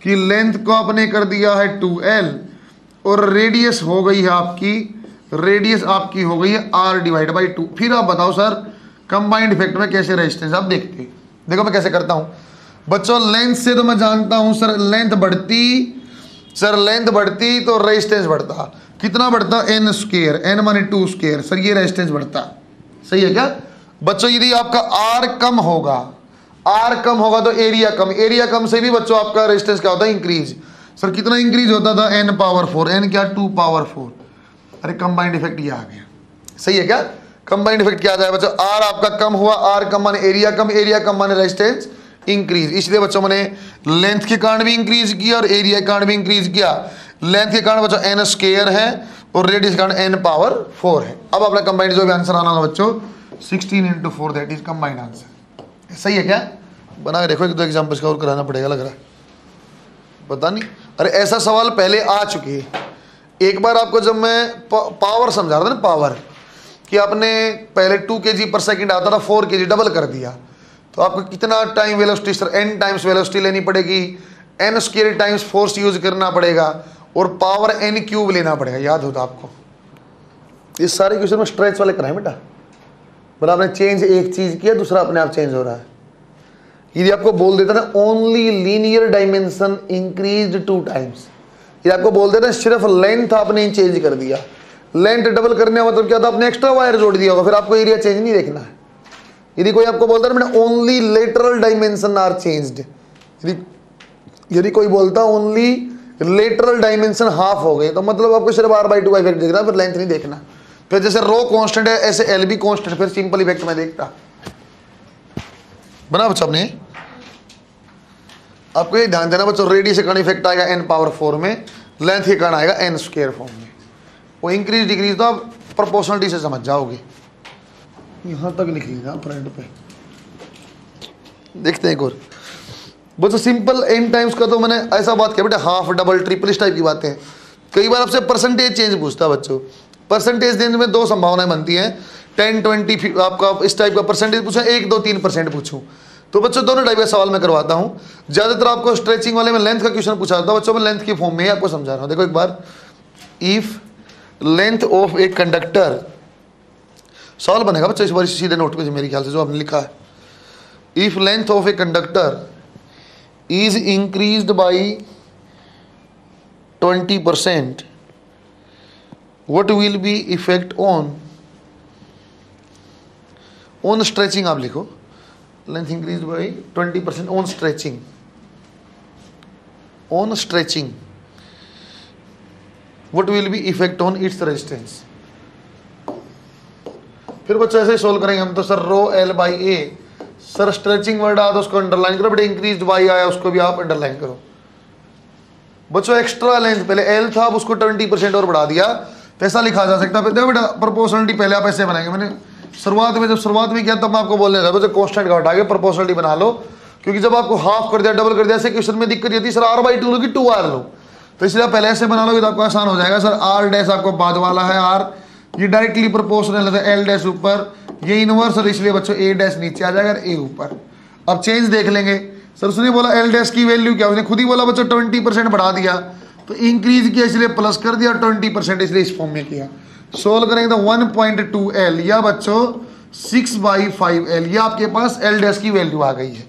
कि लेंथ को आपने कर दिया है टू एल और रेडियस हो गई है आपकी रेडियस आपकी हो गई है आर डिवाइड बाई टू फिर आप बताओ सर कंबाइंड इफ़ेक्ट में कैसे रेजिस्टेंस आप देखते देखो मैं कैसे करता हूँ। बच्चों लेंथ से तो मैं जानता हूँ सर लेंथ बढ़ती सर लेंथ बढ़ती तो रेजिस्टेंस बढ़ता। कितना बढ़ता? एन स्केयर एन मानी टू स्केयर सर ये रेजिस्टेंस बढ़ता। सही है क्या? बच्चों, यदि आपका आर कम होगा आर कम होगा तो एरिया कम। एरिया कम से भी बच्चों, आपका रेजिस्टेंस क्या होता है? इंक्रीज सर कितना इंक्रीज होता था? एन पावर फोर एन क्या? टू पावर फोर अरे कंबाइंड इफ़ेक्ट ये आ गया। सही है क्या? कंबाइंड इफ़ेक्ट क्या आ जाए, बच्चों आर आपका कम हुआ आर कम माने एरिया कम एरिया कम माने रेजिस्टेंस इंक्रीज इसलिए बच्चों, मैंने लेंथ के कारण भी इंक्रीज किया और एरिया के कारण भी इंक्रीज किया। लेंथ के कारण बच्चों एन स्केयर है और रेडियस के कारण एन पावर फोर है। अब अपना कंबाइंड जो भी आंसर आना होगा बच्चों sixteen into four that is combined answer सही है क्या? बना के देखो, एक दो एग्ज़ाम्पल का और कराना पड़ेगा, लग रहा है। पता नहीं। अरे, ऐसा सवाल पहले आ चुकी है। एक बार आपको जब मैं पावर समझा रहा था ना पावर कि आपने पहले टू के जी पर सेकेंड आता था फोर के जी डबल कर दिया। तो आपको कितना time velocity sir N times velocity लेनी पड़ेगी। N square times force use करना पड़ेगा और पावर एन क्यूब लेना पड़ेगा। याद होता आपको। ये सारे क्वेश्चन में स्ट्रेच वाले कराए बेटा। बोला आपने चेंज एक चीज़ किया, दूसरा अपने आप चेंज हो रहा है। यदि आपको बोल देता ना only linear dimension increase two times यदि आपको बोल देता सिर्फ़ लेंथ आपने चेंज कर दिया। लेंथ डबल करने का मतलब क्या था? आपने एक्स्ट्रा वायर जोड़ दिया होगा, फिर आपको एरिया चेंज नहीं देखना है। यदि कोई आपको बोलता है, मैंने only lateral dimension are changed यदि यदि कोई बोलता ओनली लेटरल डायमेंशन हाफ़ हो गए तो मतलब आपको सिर्फ़ आर बाई टू का इफ़ेक्ट देखना फिर लेंथ नहीं देखना। फिर जैसे रो कांस्टेंट है, ऐसे एल बी कॉन्स्टेंट फिर सिंपल इफ़ेक्ट में देखता। बना बच्चा आपने आपको ये ध्यान देना बच्चों रेडियस का इफ़ेक्ट आएगा एन पावर फोर में लेंथ के कारण आएगा एन स्क्र फॉर्म में। वो इंक्रीज डिक्रीज तो आप प्रोपोर्शनलिटी से समझ जाओगे। यहाँ तक लिख लीजिए फ्रंट पे। देखते हैं एक और। बच्चों सिंपल एन टाइम्स का तो मैंने ऐसा बात किया बेटा हाफ़ डबल ट्रिपल इस टाइप की बातें। हैं कई बार आपसे परसेंटेज चेंज पूछता है बच्चों। परसेंटेज देने में दो संभावनाएँ बनती हैं। टेन ट्वेंटी आपका इस टाइप का परसेंटेज पूछा एक दो तीन परसेंट पूछूँ। तो बच्चों दोनों टाइप का सवाल मैं करवाता हूँ। ज़्यादातर आपको स्ट्रेचिंग वाले में लेंथ का क्वेश्चन पूछा जाता है बच्चों में लेंथ की फॉर्म में आपको समझा रहा हूँ। देखो एक बार। If length of a conductor सवाल बनेगा बच्चा, इस बार सीधे नोट पे मेरे ख्याल से जो आपने लिखा है। If length of a conductor is increase by twenty percent what will be effect on on stretching आप लिखो। Length increase by twenty percent on stretching on stretching what will be effect on its resistance? फिर बच्चों ऐसे ही solve करेंगे हम तो sir rho L by A sir stretching word आया तो उसको अंडरलाइन करो, बट इंक्रीज वाई आया, उसको भी आप अंडरलाइन करो। बच्चों एक्स्ट्रा लेंथ पहले एल था उसको ट्वेंटी परसेंट और बढ़ा दिया। तो ऐसा लिखा जा सकता है। देखो बेटा प्रोपोर्शनलिटी पहले आप ऐसे बनाएँगे। मैंने शुरुआत में, जब शुरुआत में किया, तब मैं आपको बोलने लगा कॉन्स्टेंट का हटा के प्रोपोर्शनलिटी बना लो। क्योंकि जब आपको हाफ़ कर दिया डबल कर दिया, ऐसे क्वेश्चन में दिक्कत ये थी सर आर बाई टू लो कि टू आर लो? तो इसलिए आप पहले ऐसे बना लो तो आपको आसान हो जाएगा। सर आर डैश आपको बाद वाला है आर ये डायरेक्टली प्रोपोर्शनल है एल डैश ऊपर। ये इनवर्स और इसलिए बच्चों ए डैश नीचे आ जाएगा ए ऊपर। अब चेंज देख लेंगे। सर, उसने बोला एल डैश की वैल्यू क्या? उसने खुद ही बोला, बच्चों ट्वेंटी परसेंट बढ़ा दिया। तो इंक्रीज किया, इसलिए प्लस कर दिया ट्वेंटी परसेंट इसलिए इस फॉर्म में किया। सोल्व करेंगे तो वन पॉइंट टू एल या बच्चों सिक्स बाई फाइव एल या आपके पास एल डैश की वैल्यू आ गई है।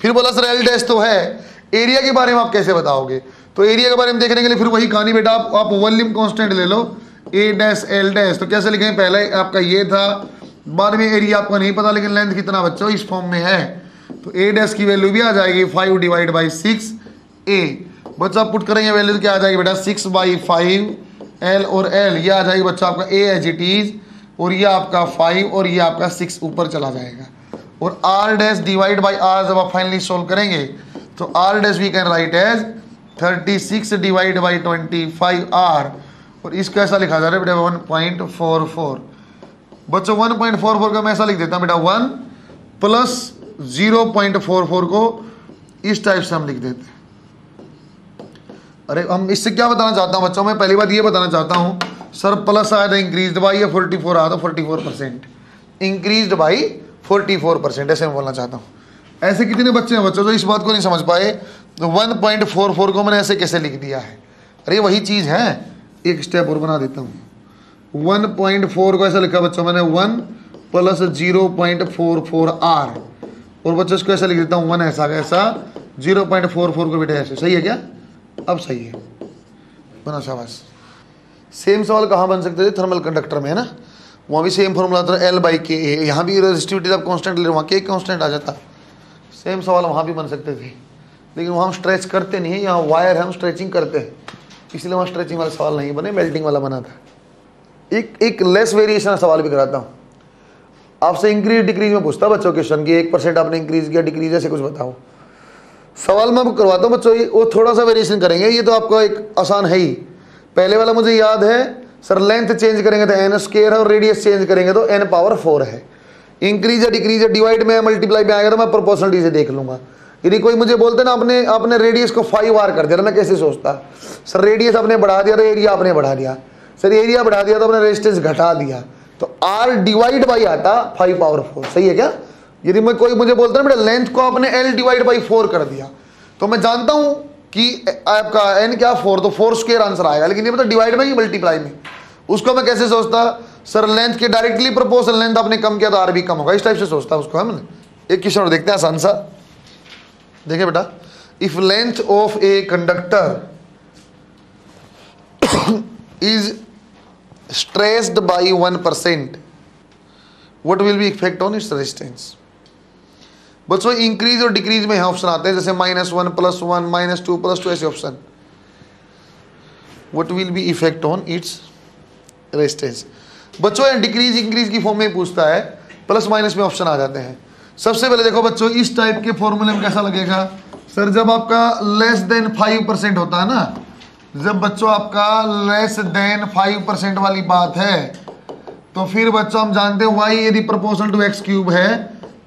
फिर बोला, सर एल डैश तो है। एरिया के बारे में आप कैसे बताओगे? तो एरिया के बारे में देखने के लिए फिर वही कहानी बेटा, आप आप वॉल्यूम कांस्टेंट ले लो ए डैश एल डैश तो कैसे लिखेंगे पहले आपका ये था, बाद में एरिया आपको नहीं पता, लेकिन लेंथ कितना बच्चों, इस फॉर्म में है। तो ए डैश की वैल्यू भी आ जाएगी five divide by six A बच्चा पुट करेंगे वैल्यू तो क्या आ जाएगी बेटा? सिक्स बाई फाइव एल और एल ये आ जाएगी बच्चा आपका ए एच इट इज़ और ये आपका फाइव और ये आपका सिक्स ऊपर चला जाएगा। और R dash divide by R जब आप फाइनली सोल्व करेंगे तो R dash we can write as thirty six divide by twenty five R. और इसको ऐसा लिखा जा रहा है, बेटा, वन पॉइंट फोर फोर। बच्चों, वन पॉइंट फोर फोर का मैं ऐसा लिख देता हूँ, बेटा, one plus zero point four four को इस टाइप से हम लिख देते अरे, हम इससे क्या बताना चाहता हूँ बच्चों? मैं पहली बात ये बताना चाहता हूँ, सर, प्लस आया था इंक्रीज बाई या फोर्टी फोर आया था, forty four percent. Increase by forty four percent, ऐसे मैं बोलना चाहता हूँ। ऐसे कितने बच्चे हैं बच्चों जो इस बात को नहीं समझ पाए? तो वन पॉइंट फोर फोर को मैंने ऐसे कैसे लिख दिया है? अरे, वही चीज़ है। एक स्टेप और बना देता हूँ। वन पॉइंट फोर को ऐसा लिखा बच्चों, मैंने one plus zero point four four R और बच्चों, इसको ऐसा लिख देता हूँ वन ऐसा ऐसा ज़ीरो पॉइंट फोर फोर को बेटा ऐसे। सही है क्या? अब सही है। बना शाबाश। सेम सवाल कहाँ बन सकते थे? थर्मल कंडक्टर में, है ना? वहाँ भी सेम फॉर्मूला था एल बाई के यहाँ भी रेजिस्टिविटी आप कॉन्स्टेंट ले वहाँ के कॉन्स्टेंट आ जाता। सेम सवाल वहाँ भी बन सकते थे। लेकिन वहाँ हम स्ट्रेच करते नहीं है, यहाँ वायर है हम स्ट्रेचिंग करते हैं। इसलिए वहाँ स्ट्रेचिंग वाला सवाल नहीं बने मेल्टिंग वाला बना था। एक एक लेस वेरिएशन सवाल भी कराता हूँ। आपसे इंक्रीज डिक्रीज में पूछता बच्चों क्वेश्चन की, एक परसेंट आपने इंक्रीज किया डिक्रीज ऐसे कुछ बताओ। सवाल मैं करवाता हूँ बच्चों, ये वो थोड़ा सा वेरिएशन करेंगे, ये तो आपका एक आसान है ही। पहले वाला मुझे याद है, सर लेंथ चेंज करेंगे तो एन स्केयर है और रेडियस चेंज करेंगे तो एन पावर फोर है। इंक्रीज या डिक्रीज या डिवाइड में मल्टीप्लाई में आएगा तो मैं प्रोपोर्शनलिटी से देख लूँगा। यदि कोई मुझे बोलते ना, अपने अपने रेडियस को फाइव आर कर दिया तो मैं कैसे सोचता? सर रेडियस आपने बढ़ा दिया तो एरिया आपने बढ़ा दिया। सर एरिया बढ़ा दिया तो अपने रेजिस्टेंस घटा दिया। तो आर डिवाइड बाई आता फाइव पावर फोर सही है क्या? यदि मैं कोई मुझे बोलता है बेटा लेंथ को आपने एल डिवाइड बाई फोर कर दिया। तो मैं जानता हूँ कि आपका एन क्या फोर तो फोर स्क्र आंसर आएगा। लेकिन ये मतलब डिवाइड में ही मल्टीप्लाई में। उसको मैं कैसे सोचता? सर लेंथ के डायरेक्टली प्रपोजल लेंथ आपने कम किया तो आर भी कम होगा। इस टाइप से सोचता उसको, है एक क्वेश्चन और देखते हैं आसान सा। देखिए बेटा if length of a conductor is stressed by 1% what will be effect on its resistance? बच्चों इंक्रीज और डिक्रीज में ऑप्शन आते हैं, जैसे minus one plus one minus two plus two ऐसे option what will be effect on its resistance बच्चों decrease increase की form में पूछता है प्लस माइनस में ऑप्शन आ जाते हैं. सबसे पहले देखो बच्चों, इस टाइप के फॉर्मूले में कैसा लगेगा? सर जब आपका लेस देन फाइव परसेंट होता है ना, जब बच्चों आपका लेस देन फाइव परसेंट वाली बात है तो फिर बच्चों हम जानते हैं वाई यदि प्रपोजल टू एक्स क्यूब है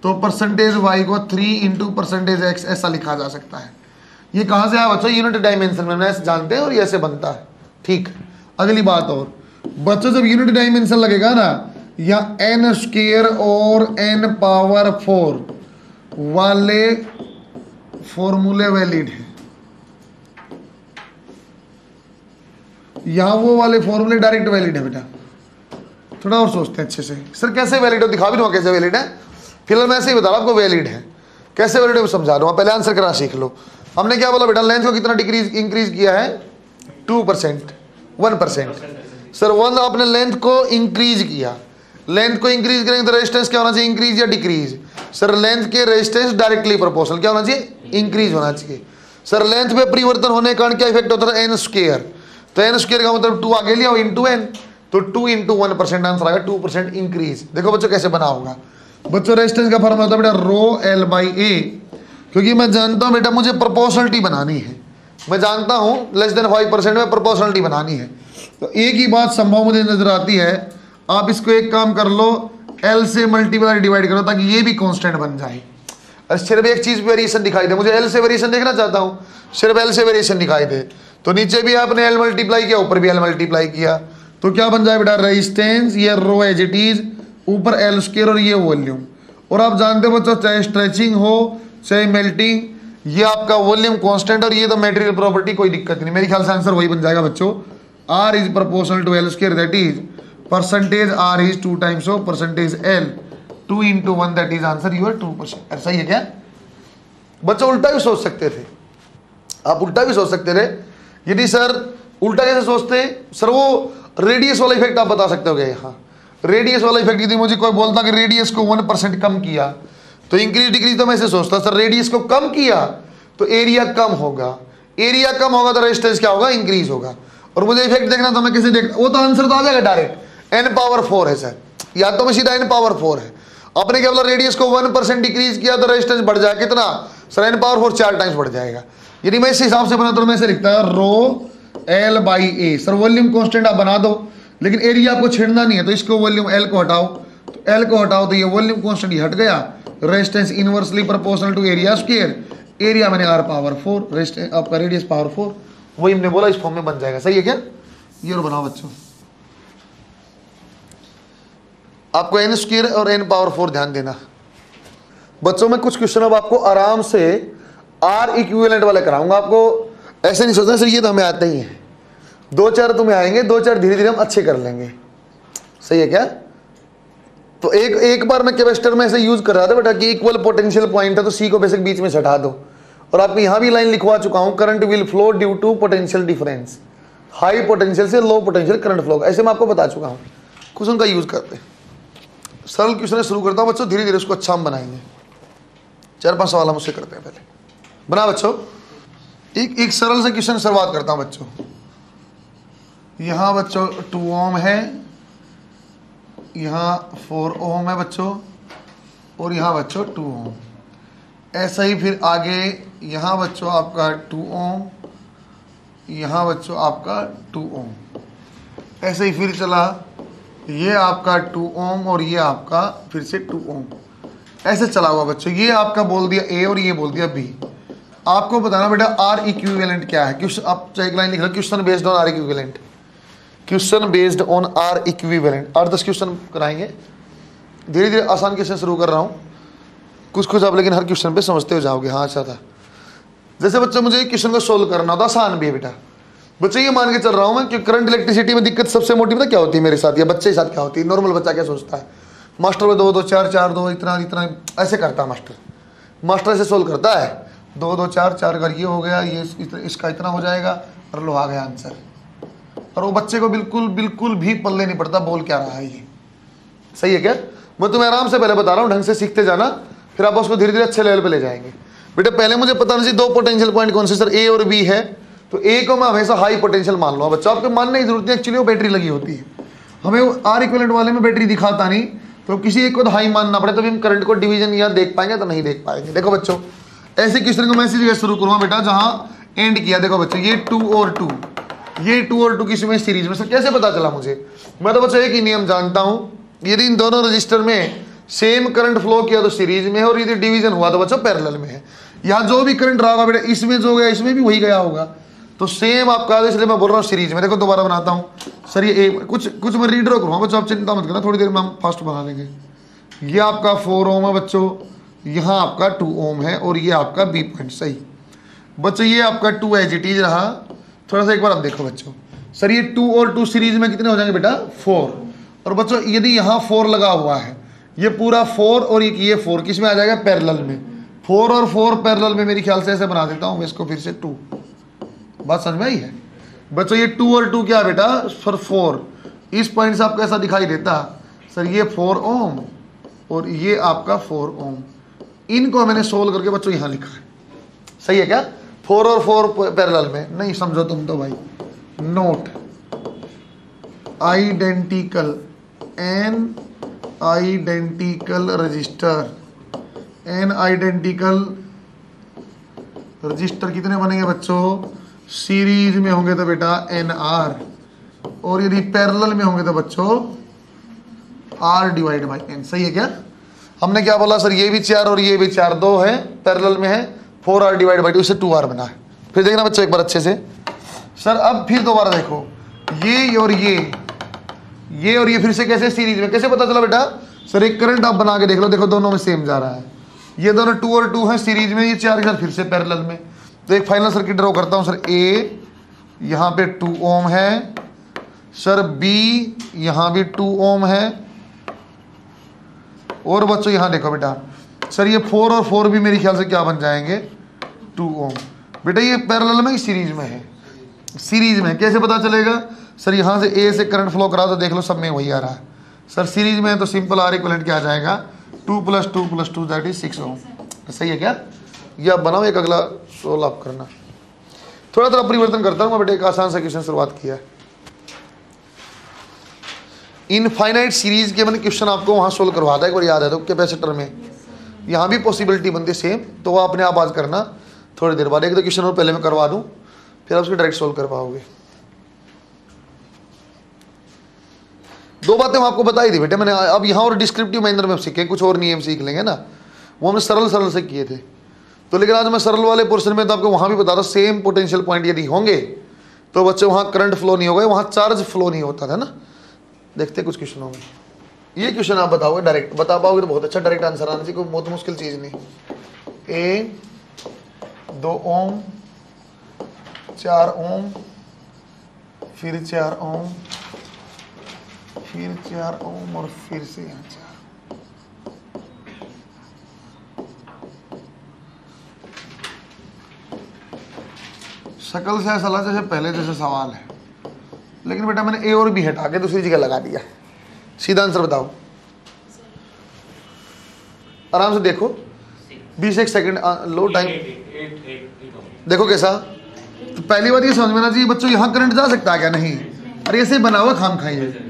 तो परसेंटेज वाई को थ्री इंटू परसेंटेज एक्स ऐसा लिखा जा सकता है। ये कहाँ से आया बच्चों? यूनिट डायमेंशन में ऐसे जानते हैं और ये ऐसे बनता है। ठीक, अगली बात और। बच्चों, जब यूनिट डायमेंशन लगेगा ना या एन स्केयर और एन पावर फोर वाले फॉर्मूले वैलिड है। यहाँ वो वाले फॉर्मूले डायरेक्ट वैलिड है बेटा। थोड़ा और सोचते हैं अच्छे से। सर, कैसे वैलिड हो? दिखा भी दूँगा कैसे वैलिड है। फ़िलहाल मैं ऐसे ही बता रहा आपको वैलिड है। कैसे वैलिड है समझा रहा हूँ। पहले आंसर करना सीख लो। हमने क्या बोला बेटा? लेंथ को कितना डिक्रीज इंक्रीज किया है? Two percent one percent sir one आपने लेंथ को इंक्रीज किया। लेंथ को इंक्रीज करेंगे तो रेजिस्टेंस क्या होना चाहिए? इंक्रीज या डिक्रीज सर लेंथ के रेजिस्टेंस डायरेक्टली प्रोपोर्शनल क्या होना चाहिए? इंक्रीज होना चाहिए। सर लेंथ में परिवर्तन होने के क्या इफ़ेक्ट होता है एन स्क्र तो एन स्क्र का मतलब टू आगे लिया इंटू एन तो two into one percent answer आएगा टू परसेंट इंक्रीज देखो बच्चों कैसे बना होगा। बच्चों रेजिस्टेंस का फॉर्म होता है बेटा रो एल बाई ए क्योंकि मैं जानता हूँ बेटा मुझे प्रोपोर्शनलिटी बनानी है। मैं जानता हूँ लेस देन फाइव परसेंट में प्रोपोर्शनलिटी बनानी है। तो एक ही बात संभव मुझे नज़र आती है आप इसको एक काम कर लो एल से मल्टीप्लाई डिवाइड करो ताकि ये भी कांस्टेंट बन जाए। अरे सिर्फ़ एक चीज़ वेरिएशन दिखाई दे। मुझे एल से वेरिएशन देखना चाहता हूँ। सिर्फ़ एल से वेरिएशन दिखाई दे। तो नीचे भी आपने एल मल्टीप्लाई किया, ऊपर भी एल मल्टीप्लाई किया। तो क्या बन जाए बेटा? रेजिस्टेंस ये रो एज इट इज़ ऊपर एल स्केयर और ये वॉल्यूम और आप जानते हो बच्चों, चाहे स्ट्रेचिंग हो, चाहे मेल्टिंग ये आपका वॉल्यूम कांस्टेंट और ये तो मेटेरियल प्रॉपर्टी कोई दिक्कत नहीं। मेरे ख्याल से आंसर वही बन जाएगा बच्चों। R is proportional to L square that is percentage R is two times of percentage L two into one that is answer your two percent ऐसा ही है क्या? बच्चों उल्टा भी सोच सकते थे। आप उल्टा भी सोच सकते थे। यदि सर उल्टा कैसे सोचते? सर, वो रेडियस वाला इफ़ेक्ट आप बता सकते हो क्या यहाँ। रेडियस वाला इफ़ेक्ट यदि मुझे कोई बोलता कि रेडियस को वन परसेंट कम किया तो इंक्रीज डिक्रीज तो मैं ऐसे सोचता, सर रेडियस को कम किया तो एरिया कम होगा। एरिया कम होगा तो रेजिस्टेंस क्या होगा? इंक्रीज होगा। और मुझे इफ़ेक्ट देखना तो मैं कैसे देख वो तो आंसर तो आ जाएगा डायरेक्ट एन पावर फोर है सर या तो मैं सीधा एन पावर फोर है। आपने क्या बोला रेडियस को वन परसेंट डिक्रीज किया तो रेजिस्टेंस बढ़ जाएगा कितना? सर एन पावर फोर चार टाइम्स बढ़ जाएगा। यदि मैं इस हिसाब से बना तो मैं लिखता है rho L by A sir volume constant आप बना दो, लेकिन एरिया आपको छेड़ना नहीं है तो इसको वॉल्यूम एल को हटाओ। तो एल को हटाओ तो ये वॉल्यूम कॉन्स्टेंट हट गया। Resistance inversely proportional to area square area मैंने आर पावर फोर रेजिस्टेंस आपका रेडियस पावर फोर वही हमने बोला, इस फॉर्म में बन जाएगा। सही है क्या? ये और बनाओ बच्चों। आपको एन स्क्र और एन पावर फोर ध्यान देना। बच्चों, में कुछ क्वेश्चन अब आपको आराम से आर इक्विवेलेंट वाले कराऊँगा आपको। ऐसे नहीं सोचना सर ये तो हमें आते ही है। दो चार तुम्हें आएँगे, दो चार धीरे धीरे हम अच्छे कर लेंगे। सही है क्या? तो एक एक बार मैं कैपेसिटर में ऐसे यूज़ कर रहा था बेटा कि इक्वल पोटेंशियल पॉइंट है तो सी को बेसिक बीच में सटा दो। और आपको यहाँ भी लाइन लिखवा चुका हूँ current will flow due to potential difference high potential से लो पोटेंशियल करंट फ्लो ऐसे मैं आपको बता चुका हूँ। कुछ उनका यूज़ करते हैं। सरल क्वेश्चन शुरू करता हूँ बच्चों? धीरे धीरे उसको अच्छा हम बनाएँगे। चार पाँच सवाल हम उससे करते हैं पहले। बना बच्चों। एक एक सरल से क्वेश्चन शुरुआत करता हूँ बच्चों। यहाँ बच्चों टू ओम है। यहाँ फोर ओम है बच्चों। और यहाँ बच्चों टू ओम ऐसा ही फिर आगे यहाँ बच्चों आपका टू ओम यहाँ बच्चों आपका टू ओम ऐसे ही फिर चला। ये आपका टू ओम और ये आपका फिर से टू ओम। ऐसे चला हुआ बच्चों, ये आपका बोल दिया ए और ये बोल दिया बी आपको बताना बेटा आर इक्विवेलेंट क्या है? क्वेश्चन आप चाहे लाइन लिख रहे question based on R equivalent question based on R equivalent R दस क्वेश्चन कराएँगे। धीरे धीरे आसान क्वेश्चन शुरू कर रहा हूँ। कुछ कुछ आप लेकिन हर क्वेश्चन पे समझते हो जाओगे। हाँ अच्छा था। जैसे बच्चे, मुझे क्वेश्चन को सोल्व करना होता आसान भी है बेटा। बच्चे ये मान के चल रहा हूँ मैं कि करंट इलेक्ट्रिसिटी में दिक्कत सबसे मोटी पता क्या होती है मेरे साथ? या बच्चे के साथ क्या होती है? नॉर्मल बच्चा क्या सोचता है? मास्टर में दो दो, चार चार, दो, इतना इतना, ऐसे करता है मास्टर मास्टर ऐसे सोल्व करता है। दो दो, चार चार, अगर ये हो गया, ये इसका इतना हो जाएगा, और लो आ गया आंसर और वो बच्चे को बिल्कुल बिल्कुल भी पल्ले नहीं पड़ता, बोल क्या रहा है ये। सही है क्या? मैं तुम्हें आराम से पहले बता रहा हूँ, ढंग से सीखते जाना, फिर आप उसको धीरे धीरे अच्छे लेवल पे ले जाएँगे। बेटा, पहले मुझे पता नहीं दो पोटेंशियल पॉइंट कौन से सर ए और बी है। तो ए को मैं हमेशा हाई पोटेंशियल मान लो। बच्चा, आपको मानने की ज़रूरत नहीं एक्चुअली वो बैटरी लगी होती है। हमें आर इक्वलेंट वाले में बैटरी दिखाता नहीं। तो किसी एक को तो हाई मानना पड़े तो हम करंट को डिवीज़न या देख पाएँगे तो नहीं देख पाएँगे। देखो बच्चों, ऐसे क्वेश्चन को मैं शुरू करूँगा बेटा, जहाँ एंड किया। देखो बच्चों, ये टू और टू ये टू और टू किसी में सीरीज़ में सर कैसे पता चला मुझे? मैं तो बच्चों एक ही नियम जानता हूँ, यदि इन दोनों रजिस्टर में सेम करंट फ्लो किया तो सीरीज़ में है और यदि डिवीज़न हुआ तो बच्चों पैरेलल में है। यहाँ जो भी करंट रहा होगा बेटा, इसमें जो गया, इसमें भी वही गया होगा। तो सेम आपका इसलिए मैं बोल रहा हूँ सीरीज़ में। देखो दोबारा बनाता हूँ। सर ये ए, कुछ कुछ मैं रीडर करूँगा बच्चों आप चिंता मत करना थोड़ी देर में हम फास्ट बना लेंगे। ये आपका फोर ओम है बच्चों। यहाँ आपका टू ओम है और ये आपका बी पॉइंट सही। बच्चों ये आपका टू एच इज़ रहा। थोड़ा सा एक बार आप देखो बच्चों। सर ये टू और टू सीरीज़ में कितने हो जाएँगे बेटा? फोर और बच्चों यदि यहाँ फोर लगा हुआ है ये पूरा फोर और ये ये फोर किसमें आ जाएगा? पैरेलल में। फोर और फोर पैरेलल में मेरे ख्याल से ऐसे बना देता हूँ मैं इसको फिर से टू बात समझ में आई है? बच्चों, ये टू और टू क्या बेटा? सर फोर इस पॉइंट से आपको ऐसा दिखाई देता, सर, ये फोर ओम और ये आपका फोर ओम इनको मैंने सोल्व करके बच्चों, यहाँ लिखा है। सही है क्या? फोर और फोर पैरेलल में। नहीं, समझो तुम तो भाई। Not identical n identical register n identical register कितने बनेंगे बच्चों? सीरीज़ में होंगे तो बेटा एन आर और यदि पैरेलल में होंगे तो बच्चों आर डिवाइड बाई एन सही है क्या? हमने क्या बोला, सर? ये भी चार और ये भी चार दो है पैरेलल में है four R divide by two इससे टू आर बना है। फिर देखना बच्चों एक बार अच्छे से। सर, अब फिर दोबारा देखो। ये और ये। ये और ये फिर से कैसे सीरीज़ में? कैसे पता चला बेटा? सर, एक करंट आप बना के देख लो। देखो, दोनों में सेम जा रहा है। ये दोनों टू और टू है सीरीज़ में, ये चार फिर से पैरेलल में। तो एक फाइनल सर्किट ड्रॉ करता हूँ सर ए यहाँ पे टू ओम है। सर बी यहाँ भी टू ओम है। और बच्चों, यहाँ देखो बेटा। सर ये फोर और फोर भी मेरे ख्याल से क्या बन जाएँगे? टू ओम बेटा, ये पैरेलल में सीरीज़ में है। सीरीज़ में। कैसे पता चलेगा? सर यहाँ से ए से करंट फ्लो करा तो देख लो, सब में वही आ रहा है। सर सीरीज़ में है तो सिंपल आर इक्वलेंट क्या आ जाएगा? Two plus two plus two that is six ohm सही है क्या? ये बनाओ एक अगला। सोल आप करना। थोड़ा थोड़ा परिवर्तन करता हूँ, मैं बेटे, एक आसान सा क्वेश्चन शुरुआत किया है। इनफाइनाइट सीरीज़ के मैंने क्वेश्चन आपको वहाँ सोल्व करवा था एक बार याद है तो कैपेसिटर में। यहाँ भी पॉसिबिलिटी बनती सेम तो वो अपने आप आज करना, थोड़ी देर बाद। एक दो क्वेश्चन और पहले मैं करवा दूँ, फिर आप उसको डायरेक्ट सोल्व कर पाओगे दो बातें आपको बताई थी बेटे, मैंने अब यहाँ और डिस्क्रिप्टिव मैनर में सीखे कुछ और नियम सीख लेंगे ना। वो हमने सरल सरल से किए थे। तो लेकिन आज मैं सरल वाले पोर्शन में तो आपको वहाँ भी बता रहा सेम पोटेंशियल पॉइंट यदि होंगे तो बच्चे वहाँ करंट फ्लो नहीं होगा, वहाँ चार्ज फ्लो नहीं होता था ना? देखते कुछ क्वेश्चनों में ये क्वेश्चन आप बताओगे डायरेक्ट बता पाओगे तो बहुत अच्छा डायरेक्ट आंसर आना चाहिए कोई बहुत मुश्किल चीज़ नहीं। ए दो ओम, चार ओम, फिर चार ओम, फिर चार ओम और फिर से यहाँ चार। शकल से ऐसा जैसे पहले जैसे सवाल है। लेकिन बेटा मैंने ए और बी हटा के दूसरी जगह लगा दिया। सीधा आंसर बताओ। आराम से देखो। बीस एक सेकेंड लो टाइम देखो कैसा। तो पहली बात ये समझ में ना चाहिए, बच्चों, यहाँ करंट जा सकता है क्या? नहीं। अरे ऐसे बना हुआ खाम खाई है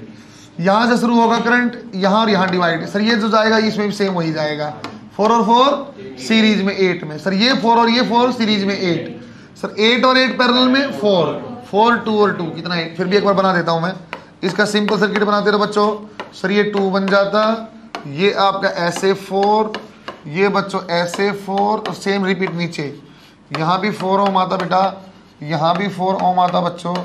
यहाँ से शुरू होगा करंट यहाँ और यहाँ डिवाइड सर, ये जो जाएगा, इसमें भी सेम वही जाएगा। फोर और फोर सीरीज़ में एट में। सर, ये फोर और ये फोर सीरीज़ में एट सर एट और एट पैरल में फोर फोर टू और टू कितना एट फिर भी एक बार बना देता हूँ मैं। इसका सिंपल सर्किट बनाते रहो बच्चों। सर, ये टू बन जाता। ये आपका ऐसे फोर ये बच्चों ऐसे फोर और सेम रिपीट नीचे। यहाँ भी फोर ओम आता बेटा। यहाँ भी फोर ओम आता बच्चों।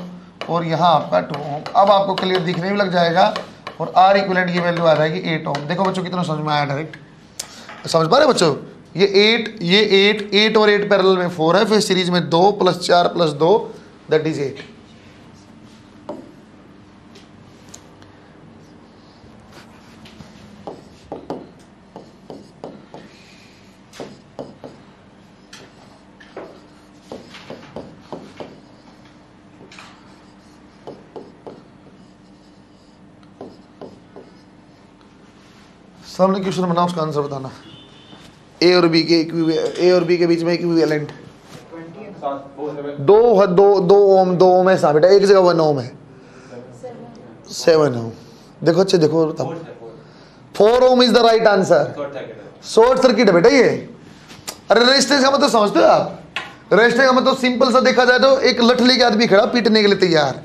और यहाँ आपका टू ओम। अब आपको क्लियर दिखने भी लग जाएगा। और आर इक्वलेंट की वैल्यू आ जाएगी एट ओम। देखो बच्चों कितना समझ में आया डायरेक्ट समझ पा रहे बच्चों? ये एट ये एट एट और एट पैरल में फोर है, फिर सीरीज़ में दो प्लस चार प्लस दो दैट इज़ एट सामने क्वेश्चन बनाओ उसका आंसर बताना। ए और बी के ए और बी के बीच में इक्विवेलेंट दो दो दो ओम दो ओम है सा बेटा, एक जगह वन ओम है। Seven ohm. देखो अच्छे, देखो बताओ। Four ohm is the right answer short circuit है बेटा ये। अरे रेजिस्टेंस का मतलब समझते हो आप? रेजिस्टेंस का मतलब सिंपल सा देखा जाए तो एक लठली के आदमी खड़ा पीटने के लिए तैयार।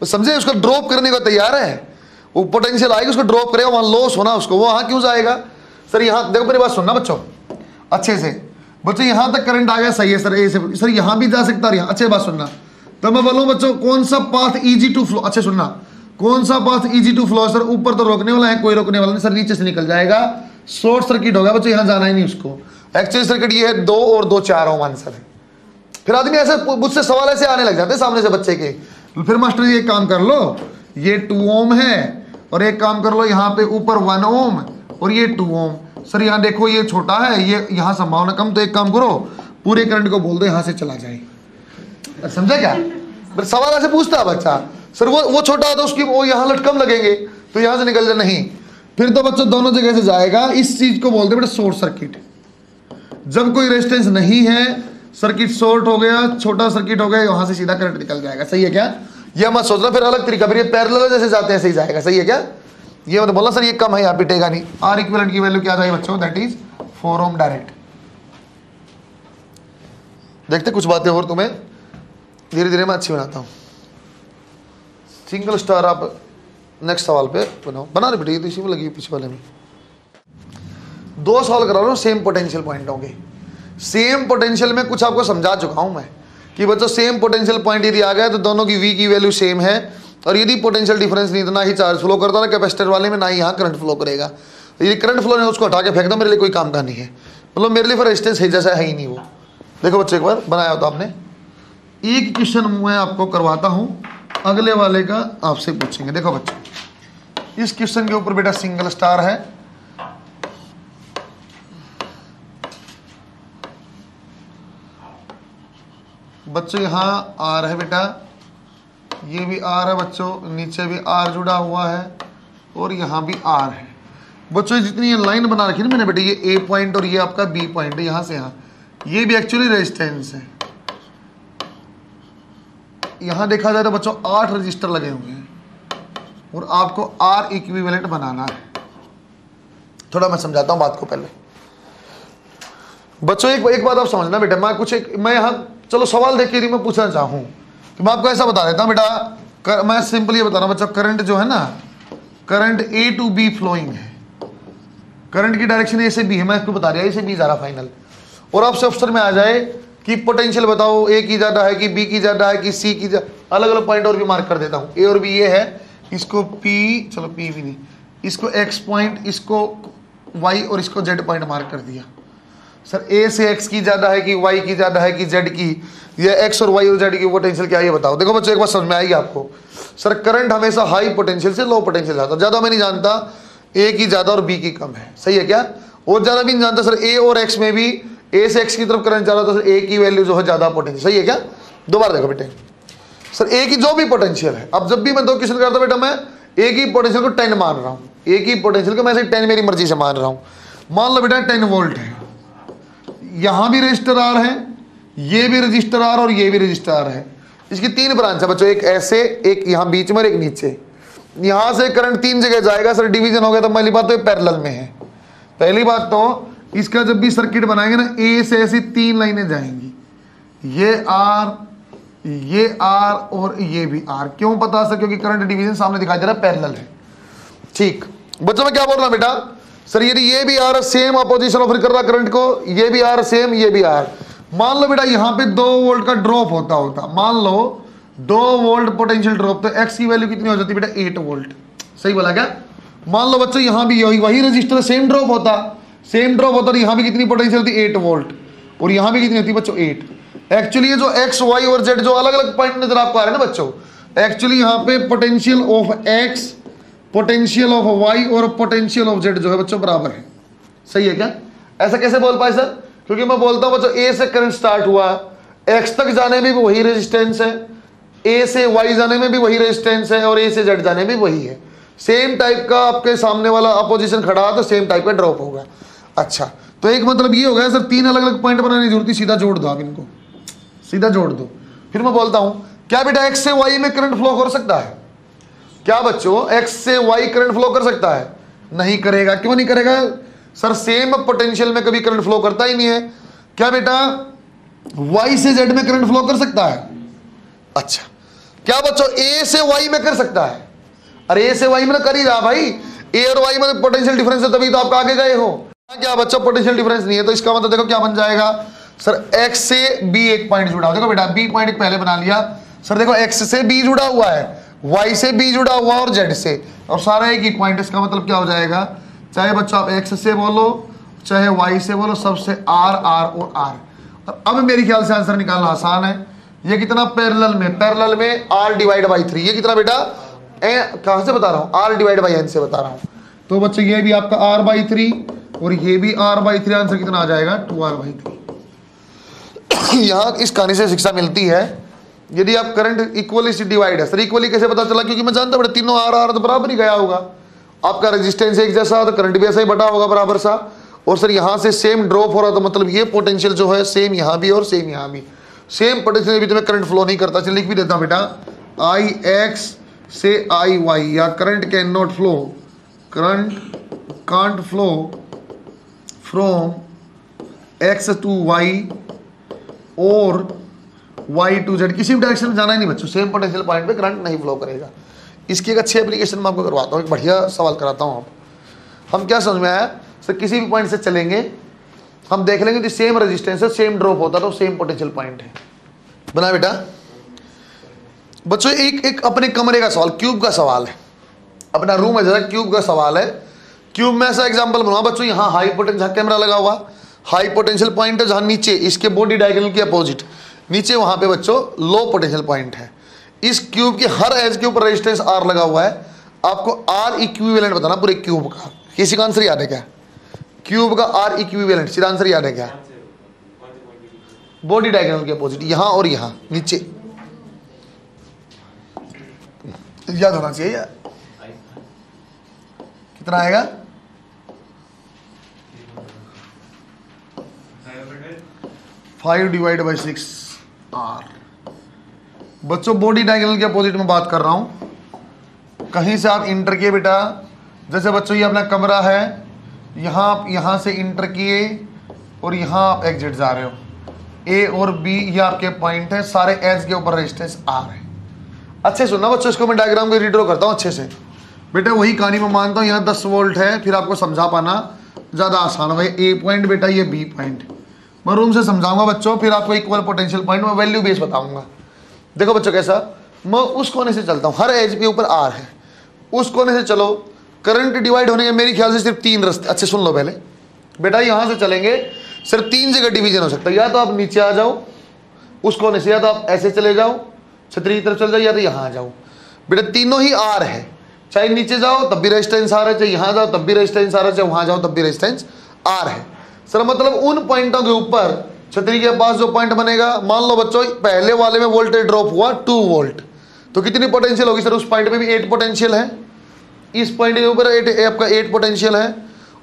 तो समझे, उसको ड्रॉप करने को तैयार है? वो पोटेंशियल आएगी, उसको ड्रॉप करेगा, वहाँ लॉस होना उसको वहाँ क्यों जाएगा? सर, यहाँ, देखो मेरी बात सुनना बच्चों। अच्छे से। बच्चों, यहाँ तक करंट आ गया, सही है सर ए से सर यहाँ भी जा सकता है अच्छे बात सुनना। तो मैं बोलूँ, बच्चों, कौन सा पाथ इजी टू फ्लो अच्छे सुनना। कौन सा path easy to flow sir ऊपर तो रोकने वाला है, कोई रोकने वाला नहीं सर नीचे से निकल जाएगा। शॉर्ट सर्किट होगा, बच्चों, यहाँ जाना ही नहीं उसको। एक्चुअल सर्किट ये है, दो और दो, चार ओम आंसर है फिर आदमी ऐसे मुझसे सवाल ऐसे आने लग जाते हैं सामने से बच्चे के। फिर मास्टर जी, एक काम कर लो, ये टू ओम है, और एक काम कर लो, यहाँ पे ऊपर वन ओम और ये टू ओम सर, यहाँ देखो, ये छोटा है, ये यहाँ संभावना कम तो एक काम करो, पूरे करंट को बोल दो, यहाँ से चला जाए। समझा क्या? सवाल ऐसे पूछता है बच्चा, सर, वो वो छोटा है तो उसकी, वो यहाँ लट कम लगेंगे तो यहाँ से निकल जाए, नहीं। फिर तो बच्चों, दोनों जगह से जाएगा, इस चीज़ को बोलते बेटा, शॉर्ट सर्किट। जब कोई रेजिस्टेंस नहीं है सर्किट शॉर्ट हो गया, छोटा सर्किट हो गया वहाँ से सीधा करंट निकल जाएगा। सही है क्या? ये मत सोचना, फिर अलग तरीका, फिर ये पैरेलल जैसे जाते हैं, सही जाएगा। सही है क्या? ये मतलब बोला, सर, ये कम है, यहाँ पिटेगा नहीं। आर इक्विवेलेंट की वैल्यू क्या जाएगी बच्चों? That is four ohm direct देखते कुछ बातें और तुम्हें धीरे धीरे मैं अच्छी बनाता हूँ। सिंगल स्टार आप नेक्स्ट सवाल पे बनाओ। बना रहे बेटे तो इसी में लगी पीछे वाले में। दो सवाल करा रहा हूँ सेम पोटेंशियल पॉइंट होंगे सेम पोटेंशियल में कुछ आपको समझा चुका हूँ मैं कि बच्चों सेम पोटेंशियल पॉइंट यदि आ गया तो दोनों की वी की वैल्यू सेम है। और यदि पोटेंशियल डिफरेंस नहीं तो ना ही चार्ज फ्लो करता, ना कैपेसिटर वाले में ना ही यहाँ करंट फ्लो करेगा। तो यदि करंट फ्लो नहीं उसको हटा के फेंक दो, मेरे लिए कोई काम का नहीं है। मतलब मेरे लिए फिर रेजिस्टेंस है, जैसा है ही नहीं वो। देखो बच्चे, एक बार बनाया होता आपने। एक क्वेश्चन मैं आपको करवाता हूँ, अगले वाले का आपसे पूछेंगे। देखो बच्चे, इस क्वेश्चन के ऊपर बेटा सिंगल स्टार है। बच्चे, यहाँ आ रहे बेटा ये भी आर है बच्चों, नीचे भी आर जुड़ा हुआ है और यहाँ भी आर है। बच्चों जितनी ये लाइन बना रखी ना मैंने बेटे, ये ए पॉइंट और ये आपका बी पॉइंट है, यहाँ से यहाँ। ये भी एक्चुअली रेजिस्टेंस है। यहाँ देखा जाए तो बच्चों, आठ रजिस्टर लगे हुए हैं और आपको आर इक्विवेलेंट बनाना है। थोड़ा मैं समझाता हूँ बात को पहले। बच्चों, एक एक बात आप समझना बेटा, मैं कुछ एक, मैं यहाँ, चलो सवाल देख के मैं पूछना चाहूँ। तो मैं आपको ऐसा बता देता हूँ बेटा कर, मैं सिंपल ये बता रहा हूँ बच्चा करंट जो है ना current A to B flowing है। करंट की डायरेक्शन ए से बी है मैं आपको बता रहा ए से बी जा रहा फाइनल और आपसे ऑप्शन में आ जाए कि पोटेंशियल बताओ ए की ज़्यादा है कि बी की ज़्यादा है कि सी की अलग अलग पॉइंट और भी मार्क कर देता हूँ। ए और बी ये है इसको पी चलो पी भी नहीं इसको एक्स पॉइंट इसको वाई और इसको जेड पॉइंट मार्क कर दिया। सर ए से एक्स की ज़्यादा है कि वाई की ज़्यादा है कि जेड की या एक्स और वाई और जेड की पोटेंशियल क्या है बताओ। देखो बच्चों, एक बार समझ में आएगी आपको। सर करंट हमेशा हाई पोटेंशियल से लो पोटेंशियल जाता ज़्यादा मैं नहीं जानता ए की ज़्यादा और बी की कम है। सही है क्या? और ज़्यादा भी नहीं जानता सर ए और एक्स में भी ए से एक्स की तरफ़ करंट ज़्यादा तो सर ए की वैल्यू जो है ज़्यादा पोटेंशियल सही है क्या? दोबारा देखो बेटे। सर ए की जो भी पोटेंशियल है, अब जब भी मैं दो क्वेश्चन करता बेटा, मैं ए की पोटेंशियल को टेन मान रहा हूँ। ए की पोटेंशियल को मैं टेन मेरी मर्ज़ी से मान रहा हूँ। मान लो बेटा टेन वोल्ट है। यहाँ भी रजिस्टर आर है ये भी रजिस्टर आर और ये भी रजिस्टर आर है। इसकी तीन ब्रांच है बच्चों, एक ऐसे, एक यहाँ बीच में और एक नीचे। यहाँ से करंट तीन जगह जाएगा सर डिवीज़न हो गया तो पहली बात तो ये पैरेलल में है। पहली बात तो इसका जब भी सर्किट बनाएँगे ना ए से ऐसी तीन लाइनें जाएँगी। ये आर ये आर और ये भी आर क्यों पता सर क्योंकि करंट डिवीज़न सामने दिखाई दे रहा है पैरेलल है। ठीक। बच्चों, में क्या बोल रहा बेटा? सर यदि ये भी आर सेम अपोजिशन ऑफ़र कर रहा करंट को, ये भी आर सेम ये भी आ रहा मान लो बेटा यहाँ पे दो वोल्ट का ड्रॉप होता होता, मान लो दो वोल्ट पोटेंशियल ड्रॉप तो एक्स की वैल्यू कितनी हो जाती बेटा एट वोल्ट। सही बोला क्या? मान लो बच्चों यहाँ भी वही वही रजिस्टर सेम ड्रॉप होता सेम ड्रॉप होता तो यहाँ भी कितनी पोटेंशियल थी एट वोल्ट। और यहाँ भी कितनी होती बच्चों? एट। एक्चुअली जो एक्स वाई और जेड जो अलग अलग पॉइंट नज़र आपको आ रहे हैं ना बच्चों एक्चुअली यहाँ पे potential of x potential of y और पोटेंशियल ऑफ़ जेड जो है बच्चों बराबर है। सही है क्या? ऐसा कैसे बोल पाए, सर? क्योंकि मैं बोलता हूँ, बच्चों ए से करंट स्टार्ट हुआ। एक्स तक जाने में भी वही रेजिस्टेंस है। ए से वाई जाने में भी वही रेजिस्टेंस है और ए से जेड जाने में वही है। सेम टाइप का आपके सामने वाला अपोजिशन खड़ा तो सेम टाइप का ड्रॉप होगा। अच्छा तो एक मतलब ये हो गया सर, तीन अलग अलग पॉइंट बनाने की ज़रूरत सीधा जोड़ दो आप इनको। सीधा जोड़ दो। फिर मैं बोलता हूँ, क्या बेटा एक्स से वाई में करंट फ्लो कर सकता है? क्या बच्चों एक्स से वाई करंट फ्लो कर सकता है? नहीं करेगा। क्यों नहीं करेगा? सर सेम पोटेंशियल में कभी करंट फ्लो करता ही नहीं है। क्या बेटा? वाई से जेड में करंट फ्लो कर सकता है? अच्छा। क्या बच्चों ए से वाई में कर सकता है? अरे ए से वाई में कर ही रहा भाई। ए और वाई में पोटेंशियल डिफरेंस है, तभी तो आप आगे गए हो। क्या बच्चा पोटेंशियल डिफरेंस नहीं है तो इसका मतलब देखो क्या बन जाएगा। सर एक्स से बी एक पॉइंट जुड़ा देखो बेटा बी पॉइंट पहले बना लिया। सर, देखो एक्स से बी जुड़ा हुआ है वाई से बी जुड़ा हुआ और जेड से। और सारा एक ही पॉइंट इसका मतलब क्या हो जाएगा? चाहे बच्चों आप एक्स से बोलो, चाहे वाई से बोलो, सबसे आर आर और आर अब मेरे ख्याल से आंसर निकालना आसान है। ये कितना पैरेलल में पैरेलल में आर डिवाइड बाई थ्री ये कितना बेटा? कहाँ से बता रहा हूँ? आर डिवाइड बाई एन से बता रहा हूँ। तो बच्चे, ये भी आपका आर बाई थ्री और ये भी आर बाई थ्री आंसर कितना आ जाएगा? टू आर बाई थ्री यहाँ इस कहानी से शिक्षा मिलती है। यदि आप करंट इक्वली से डिवाइड है सर इक्वली कैसे पता चला? क्योंकि मैं जानता बड़ा तीनों आर आर तो बराबर ही गया होगा। आपका रेजिस्टेंस एक जैसा तो करंट भी ऐसा ही बटा होगा बराबर सा। और सर यहाँ से सेम ड्रॉप हो रहा तो मतलब ये पोटेंशियल जो है सेम यहाँ भी और सेम यहाँ भी। सेम पोटेंशियल भी तुम्हें करंट फ्लो नहीं करता। लिख भी देता बेटा। आई एक्स से आई वाई या current can not flow current can't flow from x to y और वाई टू जेड किसी भी डायरेक्शन में जाना ही नहीं बच्चों। सेम पोटेंशियल पॉइंट पे करंट नहीं फ्लो करेगा। इसकी एक अच्छी एप्लीकेशन मैं आपको करवाता हूँ, एक बढ़िया सवाल कराता हूँ आप। हम क्या समझ में आया? सर, किसी भी पॉइंट से चलेंगे, हम देख लेंगे कि सेम रेजिस्टेंस है सेम ड्रॉप होता तो सेम पोटेंशियल पॉइंट है। बना बेटा। बच्चों, एक एक अपने कमरे का सवाल क्यूब का सवाल है। अपना रूम है, जरा क्यूब का सवाल है। क्यूब में ऐसा एग्ज़ाम्पल बनवा बच्चों, यहाँ हाई पोटेंशियल कैमरा लगा हुआ। हाई पोटेंशियल पॉइंट है जहाँ नीचे, इसके बॉडी डायगोनल के अपोजिट नीचे वहाँ पे बच्चों लो पोटेंशियल पॉइंट है। इस क्यूब के हर एज के ऊपर रेजिस्टेंस आर लगा हुआ है। आपको आर इक्विवेलेंट बताना पूरे क्यूब का। किसी का आंसर याद है क्या? क्यूब का आर इक्विवेलेंट सीधा आंसर याद है क्या? बॉडी डायग्राम के अपोजिट यहाँ और यहाँ, नीचे। याद होना चाहिए यार। कितना आएगा? Five divide by six R बच्चों बॉडी डायगोनल के अपोजिट में बात कर रहा हूँ। कहीं से आप इंटर किए बेटा, जैसे बच्चों, ये अपना कमरा है, यहाँ आप यहाँ से इंटर किए और यहाँ आप एग्जिट जा रहे हो। ए और बी ये आपके पॉइंट है, सारे एज के ऊपर रेजिस्टेंस आर है। अच्छे सुनना बच्चों, इसको मैं डायग्राम को रीड्रो करता हूँ अच्छे से। बेटा, वही कहानी में मानता हूँ, यहाँ दस वोल्ट है, फिर आपको समझा पाना ज़्यादा आसान है ए पॉइंट बेटा, ये बी पॉइंट मैं रूम से समझाऊँगा बच्चों, फिर आपको इक्वल पोटेंशियल पॉइंट में वैल्यू बेस बताऊँगा। देखो बच्चों कैसा, मैं उस कोने से चलता हूँ, हर एज के ऊपर आर है। उस कोने से चलो करंट डिवाइड होने के, मेरे ख्याल से सिर्फ़ तीन रस्ते, अच्छे सुन लो पहले। बेटा यहाँ से चलेंगे, सिर्फ़ तीन जगह डिवीज़न हो सकता है। या तो आप नीचे आ जाओ, उस कोने से, या तो आप ऐसे चले जाओ, छतरी की तरफ़ चल जाओ, या तो यहाँ आ जाओ। बेटा तीनों ही आर है। चाहे नीचे जाओ, तब भी रेजिस्टेंस आ रहा है, चाहे यहाँ जाओ, तब भी रेजिस्टेंस आ रहा है, चाहे वहाँ जाओ, तब भी रेजिस्टेंस आर है। सर मतलब उन पॉइंटों के ऊपर छतरी के पास जो पॉइंट बनेगा, मान लो बच्चों, पहले वाले में वोल्टेज ड्रॉप हुआ टू वोल्ट तो कितनी पोटेंशियल होगी सर उस पॉइंट में भी एट पोटेंशियल है। इस पॉइंट के ऊपर आपका एट पोटेंशियल है।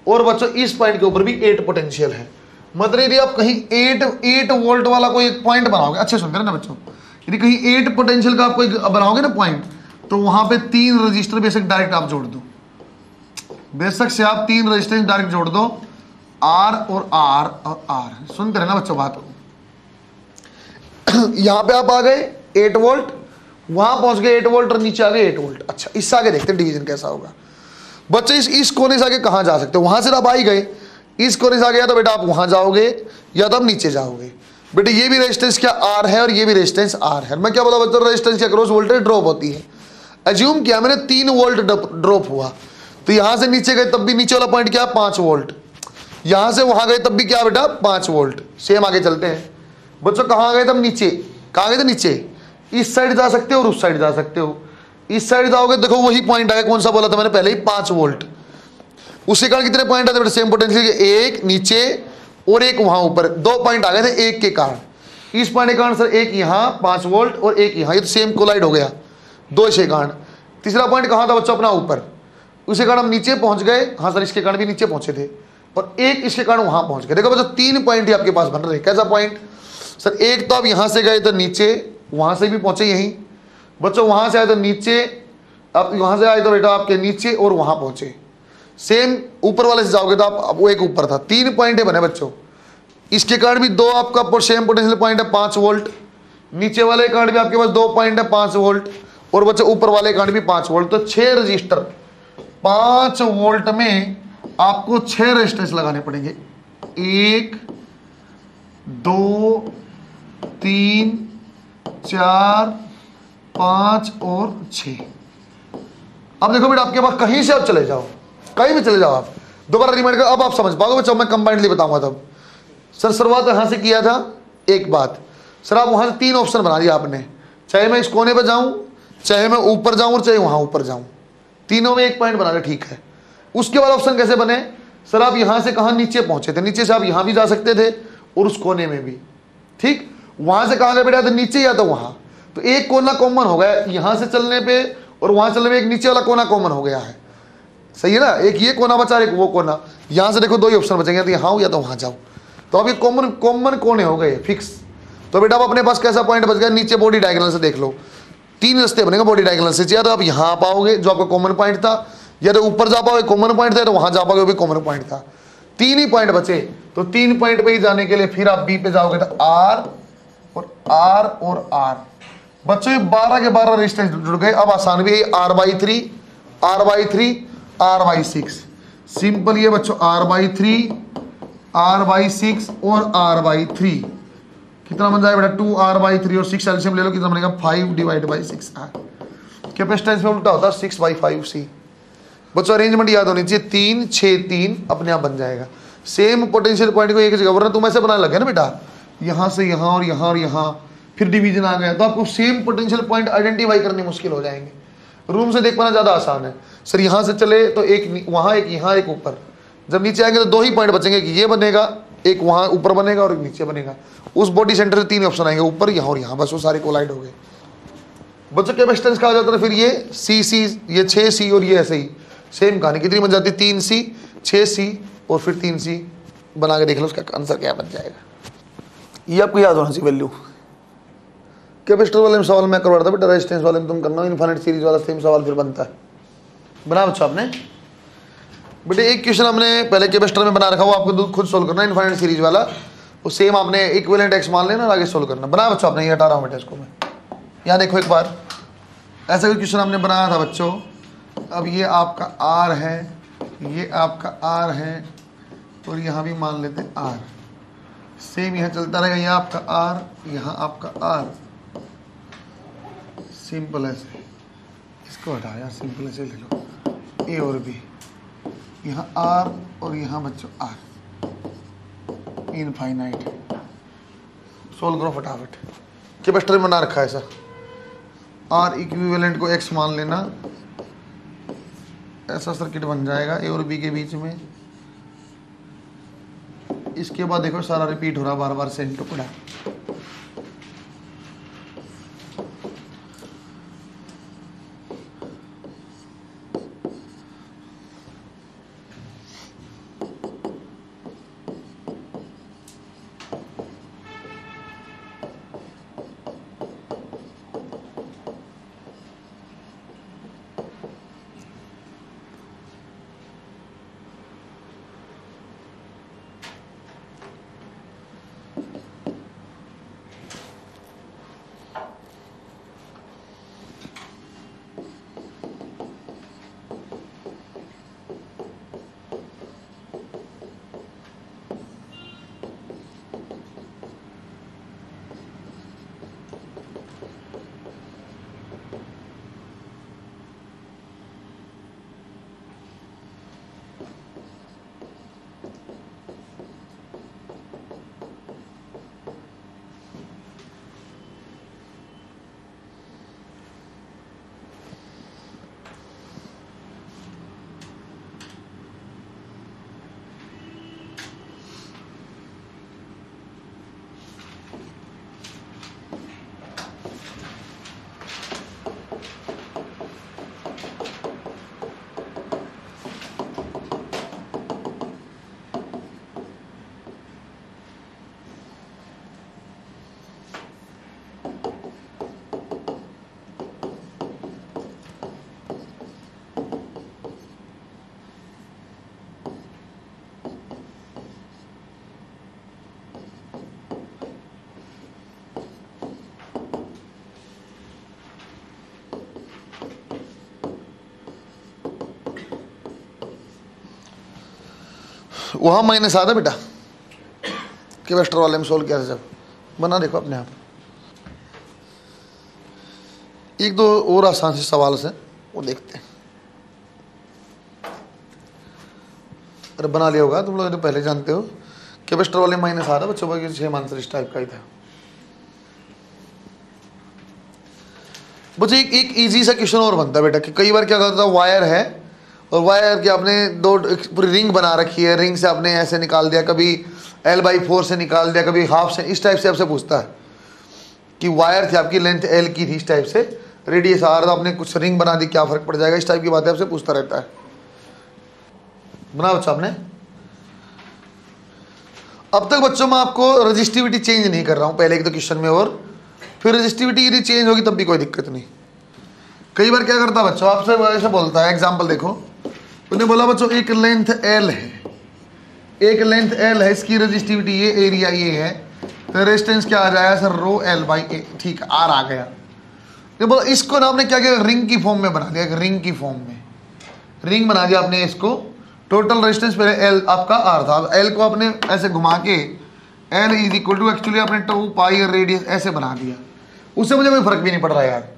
और बच्चों, इस पॉइंट के ऊपर भी एट पोटेंशियल है। मतलब यदि आप कहीं एट एट वोल्ट वाला कोई एक पॉइंट बनाओगे, अच्छे सुनते ना बच्चों, यदि कहीं एट पोटेंशियल का आप कोई बनाओगे ना पॉइंट तो वहाँ पे तीन रजिस्टर बेशक डायरेक्ट आप जोड़ दो। बेशक से आप तीन रजिस्टर डायरेक्ट जोड़ दो। आर और आर और आर। सुनते रहे ना बच्चों बात? यहाँ पे आप आ गए एट वोल्ट वहाँ पहुँच गए एट वोल्ट और नीचे आ गए एट वोल्ट अच्छा इससे आगे देखते हैं डिवीज़न कैसा होगा। बच्चे, इस इस कोने से आगे कहाँ जा सकते हो? वहाँ से आप आ ही गए। इस कोने से आगे या तो बेटा आप वहाँ जाओगे, या तो आप नीचे जाओगे। बेटे, ये भी रेजिस्टेंस क्या आर है और ये भी रेजिस्टेंस आर है? मैं क्या बोला बच्चों रेजिस्टेंस के क्रॉस वोल्टेज ड्रॉप होती है? एज्यूम किया मैंने, तीन वोल्ट ड्रॉप हुआ। तो यहाँ से नीचे गए, तब भी नीचे वाला पॉइंट क्या? पाँच वोल्ट यहाँ से वहाँ गए, तब भी क्या बेटा? पाँच वोल्ट। सेम आगे चलते हैं। बच्चों, कहाँ गए? तब नीचे। कहाँ गए? थे नीचे। इस साइड जा सकते हो और उस साइड जा सकते हो। इस साइड जाओगे, देखो वही पॉइंट आया, कौन सा बोला था मैंने पहले ही? पाँच वोल्ट। उसके कारण कितने पॉइंट आते सेम पोटेंशियल एक, नीचे और एक वहाँ ऊपर। दो पॉइंट आ गए थे एक के कारण। इस पॉइंट के कारण, सर, एक यहाँ, पाँच वोल्ट और एक यहाँ। ये तो सेम कोलाइड हो गया। दो इसे कारण। तीसरा पॉइंट कहाँ था बच्चों? अपना ऊपर। उसके कारण हम नीचे पहुँच गए। हाँ सर, इसके कारण भी नीचे पहुँचे थे। और एक इसके कारण वहाँ पहुँच गए। देखो बच्चों तीन पॉइंट ही आपके पास बन रहे, कैसा पॉइंट सर, एक तो आप यहाँ से गए तो नीचे, वहाँ से भी पहुँचे यहीं। बच्चों, वहाँ से आए तो नीचे, आप वहाँ से आए तो बेटा आपके नीचे और वहाँ पहुँचे। सेम ऊपर वाले से जाओगे तो आप वो एक ऊपर था। तीन पॉइंट बने बच्चों। इसके कारण भी दो आपका सेम पोटेंशियल पॉइंट है, पाँच वोल्ट नीचे वाले कारण भी आपके पास दो पॉइंट है, पाँच वोल्ट और बच्चों, ऊपर वाले कारण भी पाँच वोल्ट तो छह रजिस्टर पाँच वोल्ट में आपको छह रेजिस्टेंस लगाने पड़ेंगे। एक, दो, तीन, चार, पाँच और छ अब देखो बेटा, आपके पास कहीं से आप चले जाओ, कहीं भी चले जाओ आप, दोबारा रिमाइंड करो, अब आप समझ पाओगे बच्चों मैं कंबाइंडली बताऊँगा तब। सर, शुरुआत यहाँ से किया था, एक बात। सर, आप वहाँ से तीन ऑप्शन बना दिया आपने। चाहे मैं इस कोने पर जाऊँ, चाहे मैं ऊपर जाऊँ और चाहे वहाँ ऊपर जाऊँ। तीनों में एक पॉइंट बना रहे ठीक है। उसके बाद ऑप्शन कैसे बने? सर, आप यहाँ से कहा नीचे पहुँचे थे? नीचे से आप यहाँ भी जा सकते थे और उस कोने में भी। ठीक? वहाँ से कहा बेटा तो नीचे या तो वहाँ। तो एक कोना कॉमन हो गया यहाँ से चलने पे, और वहाँ चलने में एक नीचे वाला कोना कॉमन हो गया है। सही है ना? एक ये कोना बचा, एक वो कोना। यहाँ से देखो दो ही ऑप्शन बचेंगे तो यहाँ या तो वहाँ जाओ। तो अब ये कॉमन कॉमन कोने हो गए फिक्स तो बेटा अब अपने पास कैसा पॉइंट बच गया? नीचे बॉडी डायगोनल से देख लो। तीन रस्ते बनेंगे बॉडी डायगोनल से। या तो आप यहाँ पाओगे, जो आपका कॉमन पॉइंट था या तो ऊपर जा पाओगे कॉमन पॉइंट था तो वहाँ जा पाओगे भी कॉमन पॉइंट था। तीन ही पॉइंट बचे तो तीन पॉइंट पे ही जाने के लिए फिर आप बी पे जाओगे तो आर और आर और आर बच्चों, ये बारह के बारह रजिस्टेंस जुड़ गए, अब आसान भी है R by three R by three R by six simple ये बच्चों R by three R by six और आर बाई थ्री कितना बन जाएगा बेटा? टू आर बाई थ्री और सिक्स एल्सियम ले लो, कितना बनेगा? Five divide by six R capacitance में उल्टा होता है सिक्स बाई फाइव सी बच्चों अरेंजमेंट याद होनी चाहिए। तीन छः तीन, अपने आप बन जाएगा। सेम पोटेंशियल पॉइंट को एक जगह, वरना तुम ऐसे बनाने लगे ना बेटा। यहाँ से यहाँ और यहाँ और यहाँ, फिर डिवीज़न आ गया। तो आपको सेम पोटेंशियल पॉइंट आइडेंटिफाई करने मुश्किल हो जाएँगे। रूम से देख पाना ज़्यादा आसान है। सर यहाँ से चले तो एक वहाँ एक, यहाँ एक ऊपर। जब नीचे आएँगे तो दो ही पॉइंट बचेंगे कि ये बनेगा, एक वहाँ ऊपर बनेगा और एक नीचे बनेगा। उस बॉडी सेंटर से तीन ऑप्शन आएँगे, ऊपर, यहाँ और यहाँ। बस वो सारे कोलाइड हो गए। बच्चों कैपेसिटेंस कहा जाता है, फिर ये सी सी ये छः सी और ये ऐसे ही। सेम कहानी। कितनी बन जाती? तीन सी छः सी और फिर तीन सी बना के देख लो उसका आंसर क्या बन जाएगा। ये आपको याद होना चाहिए वैल्यू कैपेसिटर वाले में सवाल मैं करवा रहा था बेटा रेजिस्टेंस वाले में तुम करना इन्फाइनाइट सीरीज़ वाला सेम सवाल फिर बनता है। बना बच्चों आपने? बेटे एक क्वेश्चन हमने पहले कैपेसिटर में बना रखा वो आपको खुद सोल्व करना इन्फाइनाइट सीरीज़ वाला। वो सेम आपने इक्विवेलेंट एक्स मान लेना और आगे सोल्व करना। बना बच्चों आपने ये हटा रहा हूँ बेटा इसको मैं। यहाँ देखो एक बार। ऐसा कोई क्वेश्चन हमने बनाया था बच्चों? अब ये आपका आर है, ये आपका आर है, और यहाँ भी मान लेते हैं आर सेम यहाँ चलता रहेगा, ये आपका आर यहाँ आपका आर सिंपल ऐसे। इसको हटाया सिंपल ऐसे ले लो। ए और बी यहाँ आर और यहाँ बच्चों आर इनफाइनाइट सोल्व करो फटाफट। कैपेसिटर बना रखा है ऐसा आर इक्विवेलेंट को एक्स मान लेना। ऐसा सर्किट बन जाएगा ए और बी के बीच में। इसके बाद देखो, सारा रिपीट हो रहा बार बार सेम टुकड़ा वहाँ माइनस आता बेटा। केमेस्टर वाले में सोल्व किया था जब। बना देखो अपने आप। एक दो और आसान से सवाल से, वो देखते हैं। अरे बना लिया होगा, तुम लोग तो पहले जानते हो। केमिस्टर वाले माइनस आ रहा बच्चों का छः आंसर इस टाइप का ही था। बच्चे, एक एक इजी सा क्वेश्चन और बनता है बेटा, कि कई बार क्या करता है वायर है और वायर के आपने दो पूरी रिंग बना रखी है, रिंग से आपने ऐसे निकाल दिया, कभी एल बाई फोर से निकाल दिया, कभी हाफ़ से, इस टाइप से आपसे पूछता है कि वायर थी आपकी लेंथ एल की थी इस टाइप से रेडियस आर था, आपने कुछ रिंग बना दी, क्या फ़र्क पड़ जाएगा, इस टाइप की बातें आपसे पूछता रहता है। बना बच्चा आपने। अब तक बच्चों में आपको रजिस्टिविटी चेंज नहीं कर रहा हूँ, पहले एक तो क्वेश्चन में और, फिर रजिस्टिविटी यदि चेंज होगी, तब भी कोई दिक्कत नहीं। कई बार क्या करता बच्चों, आपसे ऐसे बोलता है एग्ज़ाम्पल देखो। उन्हें बोला, बच्चों, एक लेंथ एल है। एक लेंथ एल है, इसकी रजिस्टिविटी ये एरिया ये है। तो रेजिस्टेंस क्या आ जाएगा, sir? Rho L by A ठीक आर आ गया। ये बोला, इसको ना आपने क्या किया? रिंग की फॉर्म में बना दिया, एक रिंग की फॉर्म में। रिंग बना दिया आपने इसको। टोटल रेजिस्टेंस पहले एल आपका आर था। एल को आपने ऐसे घुमा के L is equal to actually आपने टू पाई रेडियस ऐसे बना दिया। उससे मुझे कोई फ़र्क भी नहीं पड़ रहा यार।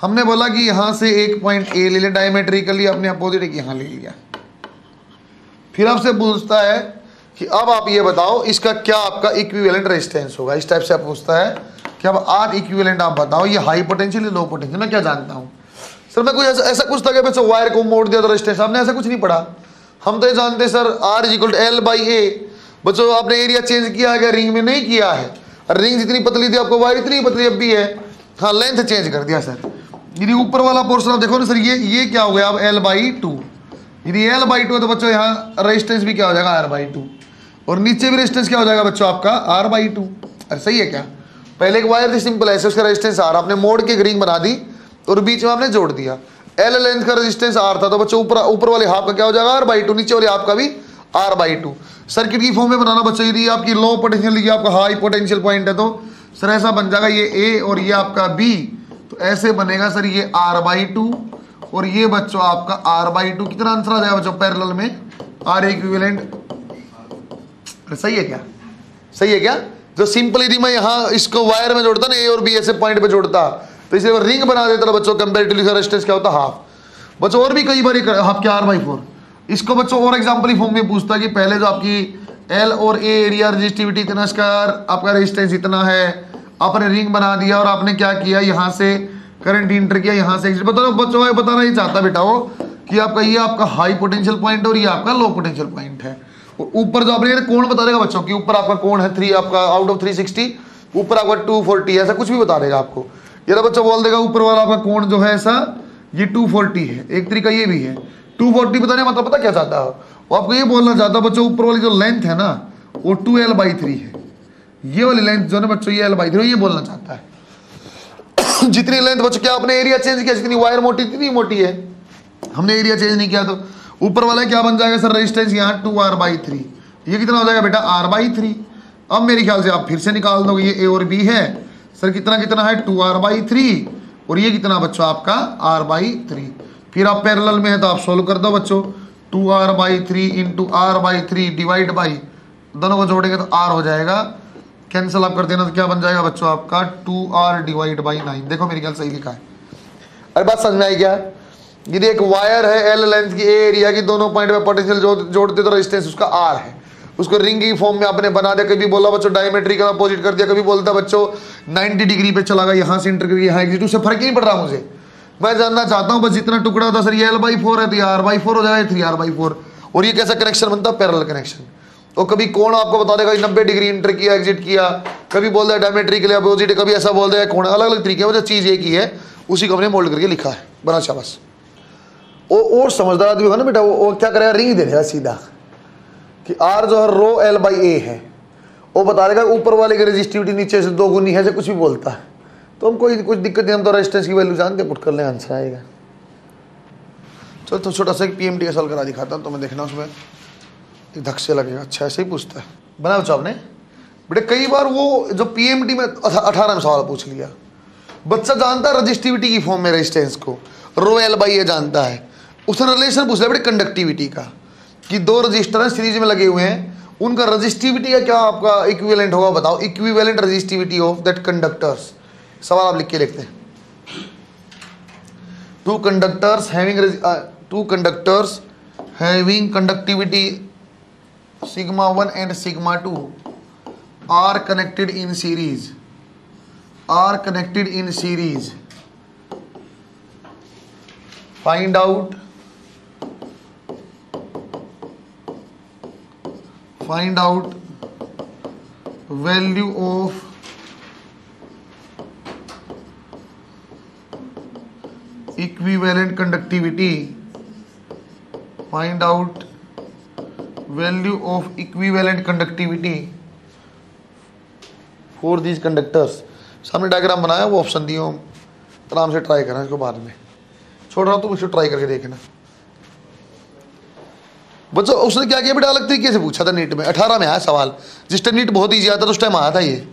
हमने बोला कि यहाँ से एक पॉइंट ए ले लिया डायमेट्रिकली अपने अपोजिट एक यहाँ ले लिया। फिर आपसे पूछता है कि अब आप ये बताओ, इसका क्या आपका इक्विवेलेंट रेजिस्टेंस होगा? इस टाइप से आप पूछता है कि अब आर इक्विवेलेंट आप बताओ, ये हाई पोटेंशियल लो पोटेंशियल मैं क्या जानता हूँ? सर, मैं कुछ ऐसा ऐसा कुछ था कि वायर को मोड़ दिया तो रेजिस्टेंस आपने ऐसा कुछ नहीं पढ़ा। हम तो ये जानते sir R is equal to L by A बच्चों, आपने एरिया चेंज किया है रिंग में नहीं किया है। रिंग जितनी पतली थी, आपको वायर इतनी पतली अब भी है। हाँ लेंथ चेंज कर दिया, सर। यदि ऊपर वाला पोर्शन आप देखो ना सर, ये ये क्या हो गया? अब एल बाई टू यदि एल बाई टू है तो बच्चों, यहाँ रेजिस्टेंस भी क्या हो जाएगा? आर बाई टू और नीचे भी रेजिस्टेंस क्या हो जाएगा बच्चों आपका? आर बाई टू अरे, सही है क्या? पहले एक वायर थी सिंपल ऐसे उसका रेजिस्टेंस आर आपने मोड़ के रिंग बना दी और बीच में आपने जोड़ दिया। एल लेंथ का रेजिस्टेंस आर था तो बच्चों ऊपर ऊपर वाले हाफ़ का क्या हो जाएगा? आर बाई टू नीचे वाले हाफ़ का भी आर बाई टू सर्किट की फॉर्म में बनाना बच्चों? यदि आपकी लो पोटेंशियल आपका हाई पोटेंशियल पॉइंट है तो सर ऐसा बन जाएगा ये ए और ये आपका बी ऐसे बनेगा सर, ये आर बाई टू और ये बच्चों आपका आर बाई टू कितना आंसर आ जाएगा बच्चों पैरेलल में? आर इक्विवेलेंट सही है क्या? सही है क्या? जो सिंपल यदि मैं यहाँ इसको वायर में जोड़ता ना ए और बी ऐसे पॉइंट पे जोड़ता तो इसे रिंग बना देता था बच्चों कंपेरेटिवली रेजिस्टेंस क्या होता? हाफ़ बच्चों, और भी कई बार हाफ़ क्या आर बाई फोर इसको बच्चों और एग्ज़ाम्पल फॉर्म में पूछता कि पहले जो आपकी एल और ए एरिया रजिस्टिविटी इतना, इसका आपका रेजिस्टेंस इतना है आपने रिंग बना दिया और आपने क्या किया? यहाँ से करंट इंटर किया, यहाँ से बता बच्चों बताना ही चाहता बेटा, वो कि आपका ये आपका हाई पोटेंशियल पॉइंट और ये आपका लो पोटेंशियल पॉइंट है। और ऊपर जो आपने कोण बता देगा बच्चों की ऊपर आपका कोण है? थ्री आपका आउट ऑफ़ थ्री ऊपर आपका टू फोर्टी ऐसा कुछ भी बता देगा आपको। ये बच्चा बोल देगा, ऊपर वाला आपका कोण जो है ऐसा, ये टू फोर्टी है। एक तरीका ये भी है। टू फोर्टी बताने मतलब पता क्या चाहता? है वो आपको ये बोलना चाहता है बच्चों, ऊपर वाली जो लेंथ है ना, वो टू एल बाई थ्री है। ये वाली लेंथ जो है बच्चों, ये बाई ये बोलना चाहता है। जितनी लेंथ बच्चों, क्या आपने एरिया चेंज किया? जितनी वायर मोटी इतनी मोटी है। हमने एरिया चेंज नहीं किया तो। ऊपर वाला क्या बन जाएगा सर? रेजिस्टेंस यहाँ टू आर बाई थ्री ये कितना हो जाएगा बेटा? आर बाई थ्री अब मेरे ख्याल से आप फिर से निकाल दोगे, ये ए और बी है। सर, कितना कितना है? टू आर बाई थ्री और ये कितना बच्चों, आपका आर बाई थ्री फिर आप पैरेलल में है तो आप सोल्व कर दो बच्चों। Two R by three into R by three divide by दोनों को जोड़ेंगे तो आर हो जाएगा कैंसिल आप कर देना तो क्या बन जाएगा बच्चों आपका? Two R divide by nine देखो मेरी ख्याल सही लिखा है। अरे बात समझ में आई क्या? यदि एक वायर है एल लेंथ की ए एरिया की, दोनों पॉइंट में पोटेंशियल जोड़ते तो रेजिस्टेंस उसका आर है। उसको रिंग की फॉर्म में आपने बना दिया, कभी बोला बच्चों डायमेट्रिक अपोजिट कर दिया, कभी बोलता बच्चों 90 डिग्री पे चला गया, यहाँ से इंटर करके, यहाँ एग्जिट उससे फ़र्क ही नहीं पड़ रहा मुझे। मैं जानना चाहता हूँ, बस जितना टुकड़ा होता सर, ये एल बाई फोर है तो आर बाई फोर हो जाएगा थ्री आर बाई फोर और ये कैसा कनेक्शन बनता? पैरल कनेक्शन और कभी कौन आपको बता देगा नब्बे डिग्री इंटर किया एग्जिट किया कभी बोल दिया डायमेट्रिक लिए अपोजिट कभी ऐसा बोल दिया कौन अलग अलग तरीके वो चीज़ एक ही है उसी को हमने मोल्ड करके लिखा है बना शाबाश। वो और समझदार आदमी होगा ना बेटा वो, वो क्या करेगा रिंग दे देगा सीधा कि आर जो है रो एल बाई ए है वो बता देगा ऊपर वाले की रजिस्टिविटी नीचे से दो गुनी है से कुछ भी बोलता है। तो हम कोई कुछ दिक्कत नहीं हम तो रेजिस्टेंस की वैल्यू जानते पुट कर लें आंसर आएगा। चलो तो छोटा सा एक पी एम टी का सॉल्व करा दिखाता हूँ तो मैं देखना उसमें। धक्से लगेगा। अच्छा ऐसे ही पूछता है। बना बच्चा आपने बेटे, कई बार वो जो पी एम टी में अठारह में सवाल पूछ लिया। बच्चा जानता है रजिस्टिविटी की फॉर्म में रेजिस्टेंस को। रो एल बाई ये जानता है। उसने रिलेशन पूछ लिया, बेटे कंडक्टिविटी का। कि दो रजिस्टर हैं सीरीज़ में लगे हुए हैं। उनका रजिस्टिविटी का क्या आपका इक्विवेलेंट होगा, बताओ। Equivalent resistivity of that conductors सवाल आप लिख के लिखते हैं। Two conductors having two conductors having conductivity sigma one and sigma two are connected in series are connected in series find out find out value of equivalent conductivity find out value of equivalent conductivity for these conductors. सामने diagram बनाया, वो option दिए, हम आराम से try करें इसको बाद में। छोड़ रहा हूँ, तुम इसको ट्राई करके देखना। बच्चों, उसने क्या किया, बेटा, अलग तरीके से पूछा था नीट में। अठारह में आया सवाल। जिस टाइम नीट बहुत ईजी आता था, उस टाइम आया था ये।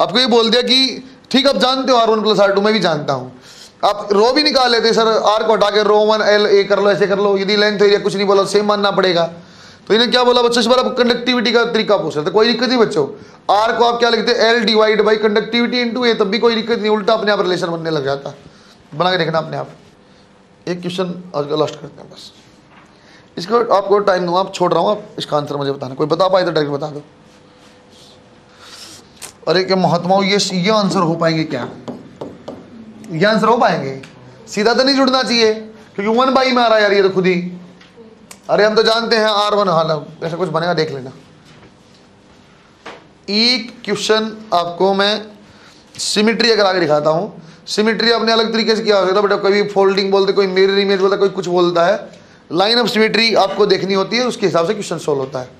आपको ये बोल दिया कि, ठीक, आप जानते हो R one plus R two मैं भी जानता हूँ। आप रो भी निकाल लेते, सर आर को हटा के रो वन एल ए कर लो, ऐसे कर लो, यदि लेंथ एरिया कुछ नहीं बोला सेम मानना पड़ेगा। तो इन्हें क्या बोला बच्चों इस बार आप कंडक्टिविटी का तरीका पूछ रहे थे? कोई दिक्कत नहीं बच्चों। आर को आप क्या लिखते हैं? L divide by conductivity into A तब भी कोई दिक्कत नहीं, उल्टा अपने आप रिलेशन बनने लग जाता। बना के देखना अपने आप। एक क्वेश्चन आज का लास्ट करते हैं बस। इसको आपको टाइम दूँगा, आप छोड़ रहा हूँ, आप इसका आंसर मुझे बताना। कोई बता पाए तो डायरेक्ट बता दो। अरे क्या महात्माओं, ये ये आंसर हो पाएँगे क्या? ये आंसर हो पाएँगे? सीधा तो नहीं जुड़ना चाहिए, क्योंकि वन बाई में आ रहा है यार ये तो खुद ही। अरे हम तो जानते हैं आर वन हाल ऐसा कुछ बनेगा, देख लेना। एक क्वेश्चन आपको मैं सिमिट्री अगर आगे दिखाता हूँ सिमिट्री आपने अलग तरीके से किया होता बेटा कभी फोल्डिंग बोलते, कोई मिरर इमेज बोलता कोई कुछ बोलता है। लाइन ऑफ़ सिमिट्री आपको देखनी होती है, उसके हिसाब से क्वेश्चन सोल्व होता है।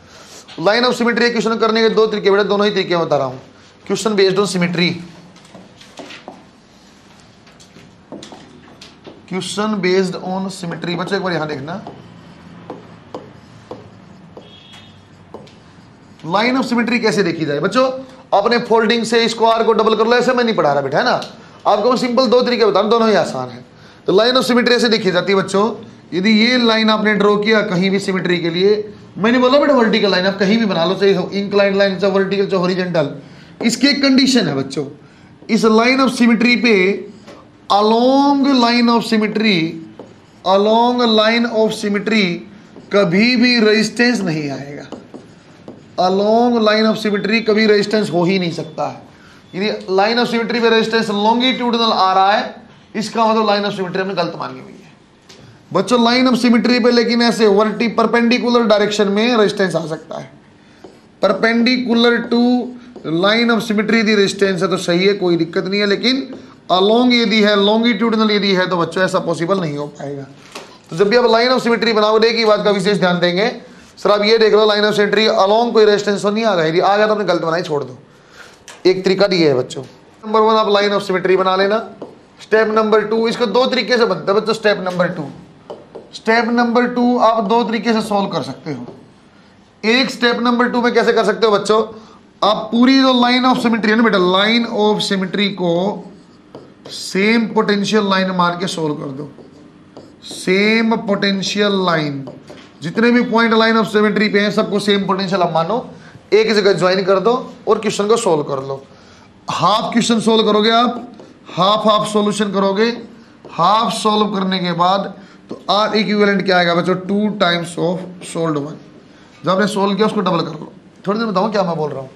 लाइन ऑफ़ सिमिट्री क्वेश्चन करने के दो तरीके, बेटा, दोनों ही तरीके बता रहा हूँ। Question based on symmetry question based on symmetry बच्चों, एक बार यहाँ देखना। लाइन ऑफ़ सिमेट्री कैसे देखी जाए? बच्चों, अपने फोल्डिंग से आर को डबल कर लो, ऐसे मैं नहीं पढ़ा रहा बेटा, है ना? आपको सिंपल दो तरीके बता दोनों ही आसान है। तो लाइन ऑफ़ सिमेट्री ऐसे देखी जाती है बच्चों, यदि ये लाइन आपने ड्रॉ किया कहीं भी सिमेट्री के लिए मैंने बोला बेटा वर्टिकल लाइन आप कहीं भी बना लो, चाहे इंक्लाइन लाइन चाहे वर्टिकल चाहे हॉरिजेंटल इसकी एक कंडीशन है बच्चों, इस लाइन ऑफ़ सिमेट्री पे along line of symmetry along line of symmetry कभी भी रेजिस्टेंस नहीं आएगा। अलोंग लाइन ऑफ़ सिमेट्री कभी रेजिस्टेंस हो ही नहीं सकता है। यदि लाइन ऑफ़ सिमेट्री पे रेजिस्टेंस लॉन्गिट्यूडनल आ रहा है, इसका मतलब लाइन ऑफ़ सिमेट्री हमने गलत मानी हुई है। बच्चों लाइन ऑफ़ सिमेट्री पे लेकिन ऐसे वर्टी परपेंडिकुलर डायरेक्शन में रेजिस्टेंस आ सकता है। Perpendicular to line of symmetry the resistance है तो सही है, कोई दिक्कत नहीं है, लेकिन अलोंग यदि है लॉन्गिट्यूडनल यदि है तो बच्चों, ऐसा पॉसिबल नहीं हो पाएगा। तो जब भी आप लाइन ऑफ़ सिमेट्री बनाओगे की बात का विशेष ध्यान देंगे सर आप ये देख लो लाइन ऑफ़ सिमेट्री अलोंग कोई रेजिस्टेंस तो नहीं आ गया आ गया तो आपने गलत बनाई, छोड़ दो। एक तरीका दिया है बच्चों। नंबर वन आप लाइन ऑफ़ सिमेट्री बना लेना। स्टेप नंबर टू इसको दो तरीके से बनता है बच्चों step number two step number two आप दो तरीके से सॉल्व कर सकते हो। एक स्टेप नंबर टू में कैसे कर सकते हो बच्चों? आप पूरी जो लाइन ऑफ़ सिमेट्री है ना बेटा लाइन ऑफ़ सिमेट्री को सेम पोटेंशियल लाइन मान के सोल्व कर दो। सेम पोटेंशियल लाइन जितने भी पॉइंट लाइन ऑफ़ सिमेट्री पे हैं, सबको सेम पोटेंशियल आप मानो। एक जगह ज्वाइन कर दो और क्वेश्चन को सोल्व कर लो। हाफ़ क्वेश्चन सोल्व करोगे आप हाफ़ हाफ़ सॉल्यूशन करोगे। हाफ़ सॉल्व करने के बाद तो आर इक्विवेलेंट क्या आएगा बच्चों? Two times of solved one जब आपने सोल्व किया, उसको डबल कर। लो थोड़ी देर बताऊँ क्या मैं बोल रहा हूँ?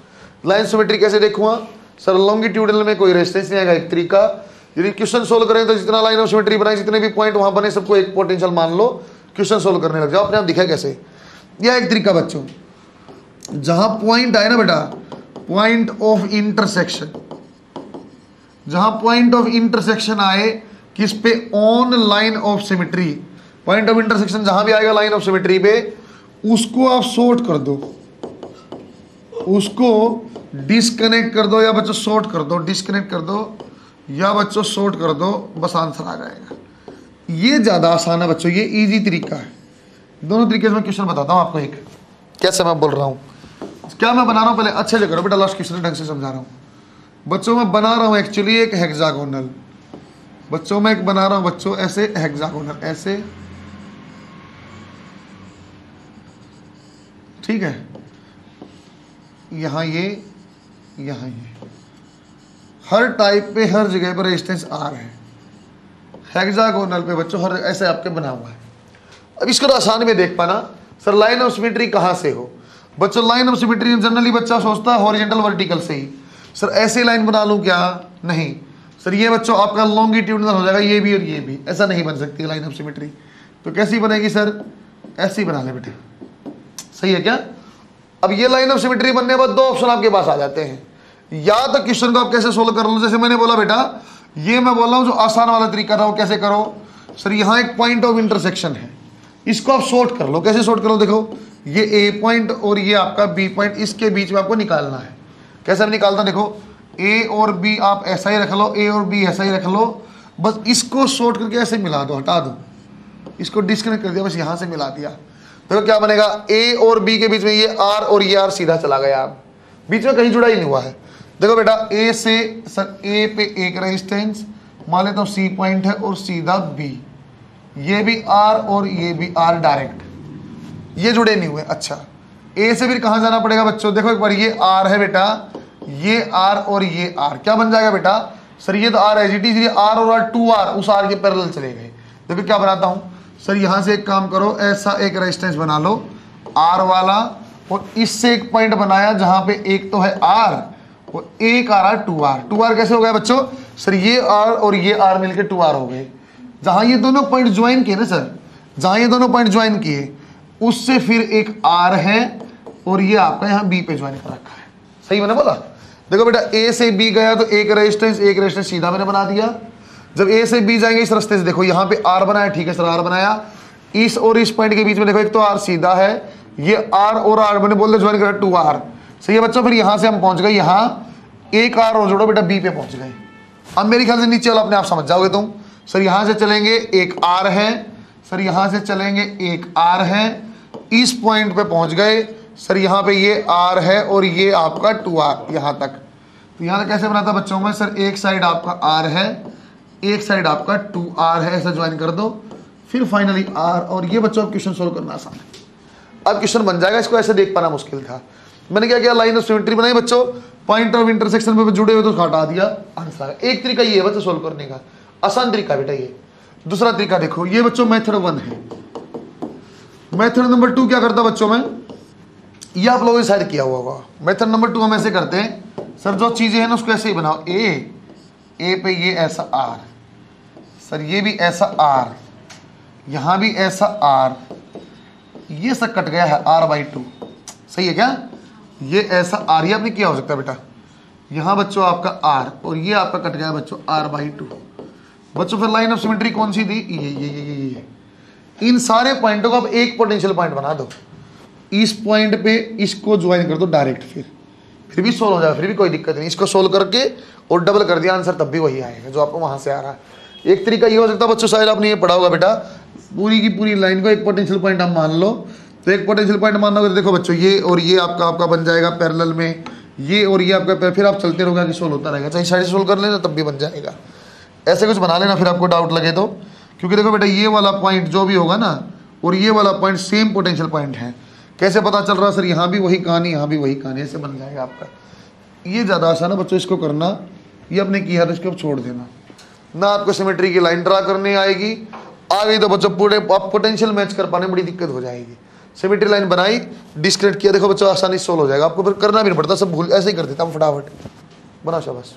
लाइन सिमेट्री कैसे देखूँगा सर लॉन्गिट्यूडल में कोई रेजिस्टेंस नहीं आएगा, एक तरीका। यदि क्वेश्चन सोल्व करें तो जितना लाइन ऑफ़ सिमेट्री बनाए, जितने भी पॉइंट वहाँ बने, सबको एक पोटेंशियल मान लो। क्वेश्चन सोल्व करने लग जाओ, अपने आप दिखा कैसे? यह एक तरीका बच्चों, जहाँ पॉइंट आए ना बेटा पॉइंट ऑफ़ इंटरसेक्शन जहाँ पॉइंट ऑफ़ इंटरसेक्शन आए, किस पे? On line of symmetry point of intersection जहाँ भी आएगा लाइन ऑफ़ सिमेट्री पे, उसको आप शॉर्ट कर दो। उसको डिस्कनेक्ट कर दो, या बच्चों शॉर्ट कर दो डिस्कनेक्ट कर दो, या बच्चों शॉर्ट कर दो, बस आंसर आ जाएगा। ये ज़्यादा आसान है बच्चों, ये इजी तरीका है। दोनों तरीके से मैं क्वेश्चन बताता हूँ आपको एक। कैसे मैं बोल रहा हूँ? क्या मैं बना रहा हूँ? पहले अच्छे से करो बेटा लास्ट क्वेश्चन ढंग से समझा रहा हूँ। बच्चों, मैं बना रहा हूँ एक्चुअली एक हेक्सागोनल बच्चों, में एक बना रहा हूँ, बच्चों, ऐसे हेक्सागोनल ऐसे। ठीक है? यहाँ ये यहाँ ये। हर टाइप पे, हर जगह पर रेजिस्टेंस आर है। हेक्सागोनल पे बच्चों, हर ऐसे आपके बना हुआ है। अब इसको तो आसान में देख पाना। सर लाइन ऑफ़ सिमेट्री कहाँ से हो? बच्चों लाइन ऑफ़ सिमेट्री जनरली बच्चा सोचता है हॉरिजेंटल वर्टिकल से ही। सर, ऐसे लाइन बना लूँ क्या? नहीं। सर, ये बच्चों, आपका लॉन्गिट्यूडनल हो जाएगा, ये भी और ये भी। ऐसा नहीं बन सकती लाइन ऑफ़ सिमेट्री तो कैसी बनेगी सर? ऐसी बना ले बेटे। सही है क्या? अब ये लाइन ऑफ़ सिमेट्री बनने के बाद दो ऑप्शन आपके पास आ जाते हैं। या तो क्वेश्चन को आप कैसे सोल्व कर लो? जैसे मैंने बोला बेटा ये मैं बोल रहा हूँ जो आसान वाला तरीका था, वो कैसे करो? सर, यहाँ एक पॉइंट ऑफ़ इंटरसेक्शन है। इसको आप शॉर्ट कर लो। कैसे शॉर्ट करो? देखो, ये ए पॉइंट और ये आपका बी पॉइंट इसके बीच में आपको निकालना है। कैसे निकालता देखो ए और बी आप ऐसा ही रख लो ए और बी ऐसा ही रख लो। बस इसको शॉर्ट करके ऐसे मिला दो, हटा दो। इसको डिस्कनेक्ट कर दिया, बस यहाँ से मिला दिया। देखो क्या बनेगा? ए और बी के बीच में ये आर और ये आर सीधा चला गया। आप बीच में कहीं जुड़ा ही नहीं हुआ है। देखो बेटा ए से सर ए पे एक रेजिस्टेंस मान लेता हूँ सी पॉइंट है और सीधा बी ये भी आर और ये भी आर डायरेक्ट ये जुड़े नहीं हुए अच्छा। ए से फिर कहाँ जाना पड़ेगा बच्चों? देखो एक बार, ये आर है बेटा, ये आर और ये आर क्या बन जाएगा बेटा? सर, ये तो आर है जी ये आर और आर टू आर उस आर के पैरल चले गए। देखो क्या बनाता हूँ? सर, यहाँ से एक काम करो, ऐसा एक रेजिस्टेंस बना लो आर वाला, और इससे एक पॉइंट बनाया जहाँ पे एक तो है आर और एक आ रहा है टू आर। टू आर कैसे हो गया बच्चों? सर, ये आर और ये आर मिलके टू आर हो गए। जहाँ ये दोनों पॉइंट ज्वाइन किए ना सर, जहाँ ये दोनों पॉइंट ज्वाइन किए, उससे फिर एक आर है और ये आपका यहाँ बी पे ज्वाइन कर रखा है। सही मैंने बोला? देखो बेटा ए से बी गया तो एक रेजिस्टेंस एक रेजिस्टेंस सीधा मैंने बना दिया। जब ए से बी जाएँगे इस रास्ते से देखो यहाँ पे आर बनाया, ठीक है सर आर बनाया। इस और इस पॉइंट के बीच में देखो, एक तो आर सीधा है, ये आर और आर मैंने बोल दिया ज्वाइन करा टू आर सही है बच्चों, फिर यहाँ से हम पहुँच गए, यहाँ। एक आर और जोड़ो, बेटा बी पे पहुँच गए। अब मेरे ख्याल से नीचे वाला अपने आप समझ जाओगे तुम। सर, यहाँ से चलेंगे, एक आर है। सर, यहाँ से चलेंगे, एक आर है। इस पॉइंट पे पहुँच गए। सर, यहाँ पे ये आर है और ये आपका टू आर, यहाँ तक। तो यहाँ तक कैसे बनाता बच्चों में? सर, एक साइड आपका आर है, एक साइड आपका टू आर है। ऐसा ज्वाइन कर दो। फिर फाइनली आर, और ये बच्चों क्वेश्चन सोल्व करना आसान है। अब क्वेश्चन बन जाएगा, इसको ऐसे देख पाना मुश्किल था। मैंने क्या किया? लाइन ऑफ़ सिमेट्री बनाई बच्चों। पॉइंट ऑफ़ इंटरसेक्शन पे जुड़े हुए तो हटा दिया। आंसर एक तरीका ये है बच्चों सोल्व करने का। आसान तरीका बेटा ये। दूसरा तरीका देखो। ये बच्चों मेथड वन है। मेथड नंबर टू क्या करता बच्चों में? ये आप लोगों ने शायद किया हुआ होगा। मेथड नंबर टू हम ऐसे करते हैं। सर जो चीज़ें हैं ना, उसको ऐसे ही बनाओ। ए ए पे ये ऐसा आर सर ये भी ऐसा आर यहाँ भी ऐसा आर ये सब कट गया है आर बाई टू सही है क्या? ये ऐसा आर ये आपने किया हो सकता है बेटा। यहाँ बच्चों आपका आर और ये आपका कट गया बच्चों आर बाई टू बच्चों फिर लाइन ऑफ़ सिमेट्री कौन सी थी? ये ये ये ये ये। इन सारे पॉइंटों को आप एक पोटेंशियल पॉइंट बना दो। इस पॉइंट पे इसको ज्वाइन कर दो डायरेक्ट फिर। फिर भी सोल्व हो जाएगा फिर भी कोई दिक्कत नहीं। इसको सोल्व करके और डबल कर दिया आंसर तब भी वही आएगा जो आपको वहाँ से आ रहा है। एक तरीका ये हो सकता है बच्चों शायद आपने ये पढ़ा होगा बेटा। पूरी की पूरी लाइन को एक पोटेंशियल पॉइंट हम मान लो। तो एक पोटेंशियल पॉइंट होगा तो देखो बच्चों, ये और ये आपका आपका बन जाएगा पैरेलल में, ये और ये आपका फिर आप चलते रहोगे कि सोल्व होता रहेगा। चाहे साइड सोल्व कर लेना, तब भी बन जाएगा। ऐसे कुछ बना लेना, फिर आपको डाउट लगे तो। क्योंकि देखो बेटा, ये वाला पॉइंट जो भी होगा ना, और ये वाला पॉइंट सेम पोटेंशियल पॉइंट है। कैसे पता चल रहा सर? यहाँ भी वही कहानी, यहाँ भी वही कहानी, ऐसे बन जाएगा आपका। ये ज़्यादा आसान है बच्चों, इसको करना, ये अपने किया तो इसको छोड़ देना। ना आपको सिमेट्री की लाइन ड्रा करनी आएगी। आ गई तो बच्चों पूरे, आप पोटेंशियल मैच कर पाने में बड़ी दिक्कत हो जाएगी। सिमेट्री लाइन बनाई डिस्कनेक्ट किया। देखो बच्चों, आसानी सोल्व हो जाएगा। आपको करना भी नहीं पड़ता, सब भूल, ऐसे ही कर देता हूँ। फटाफट। बना शाबाश।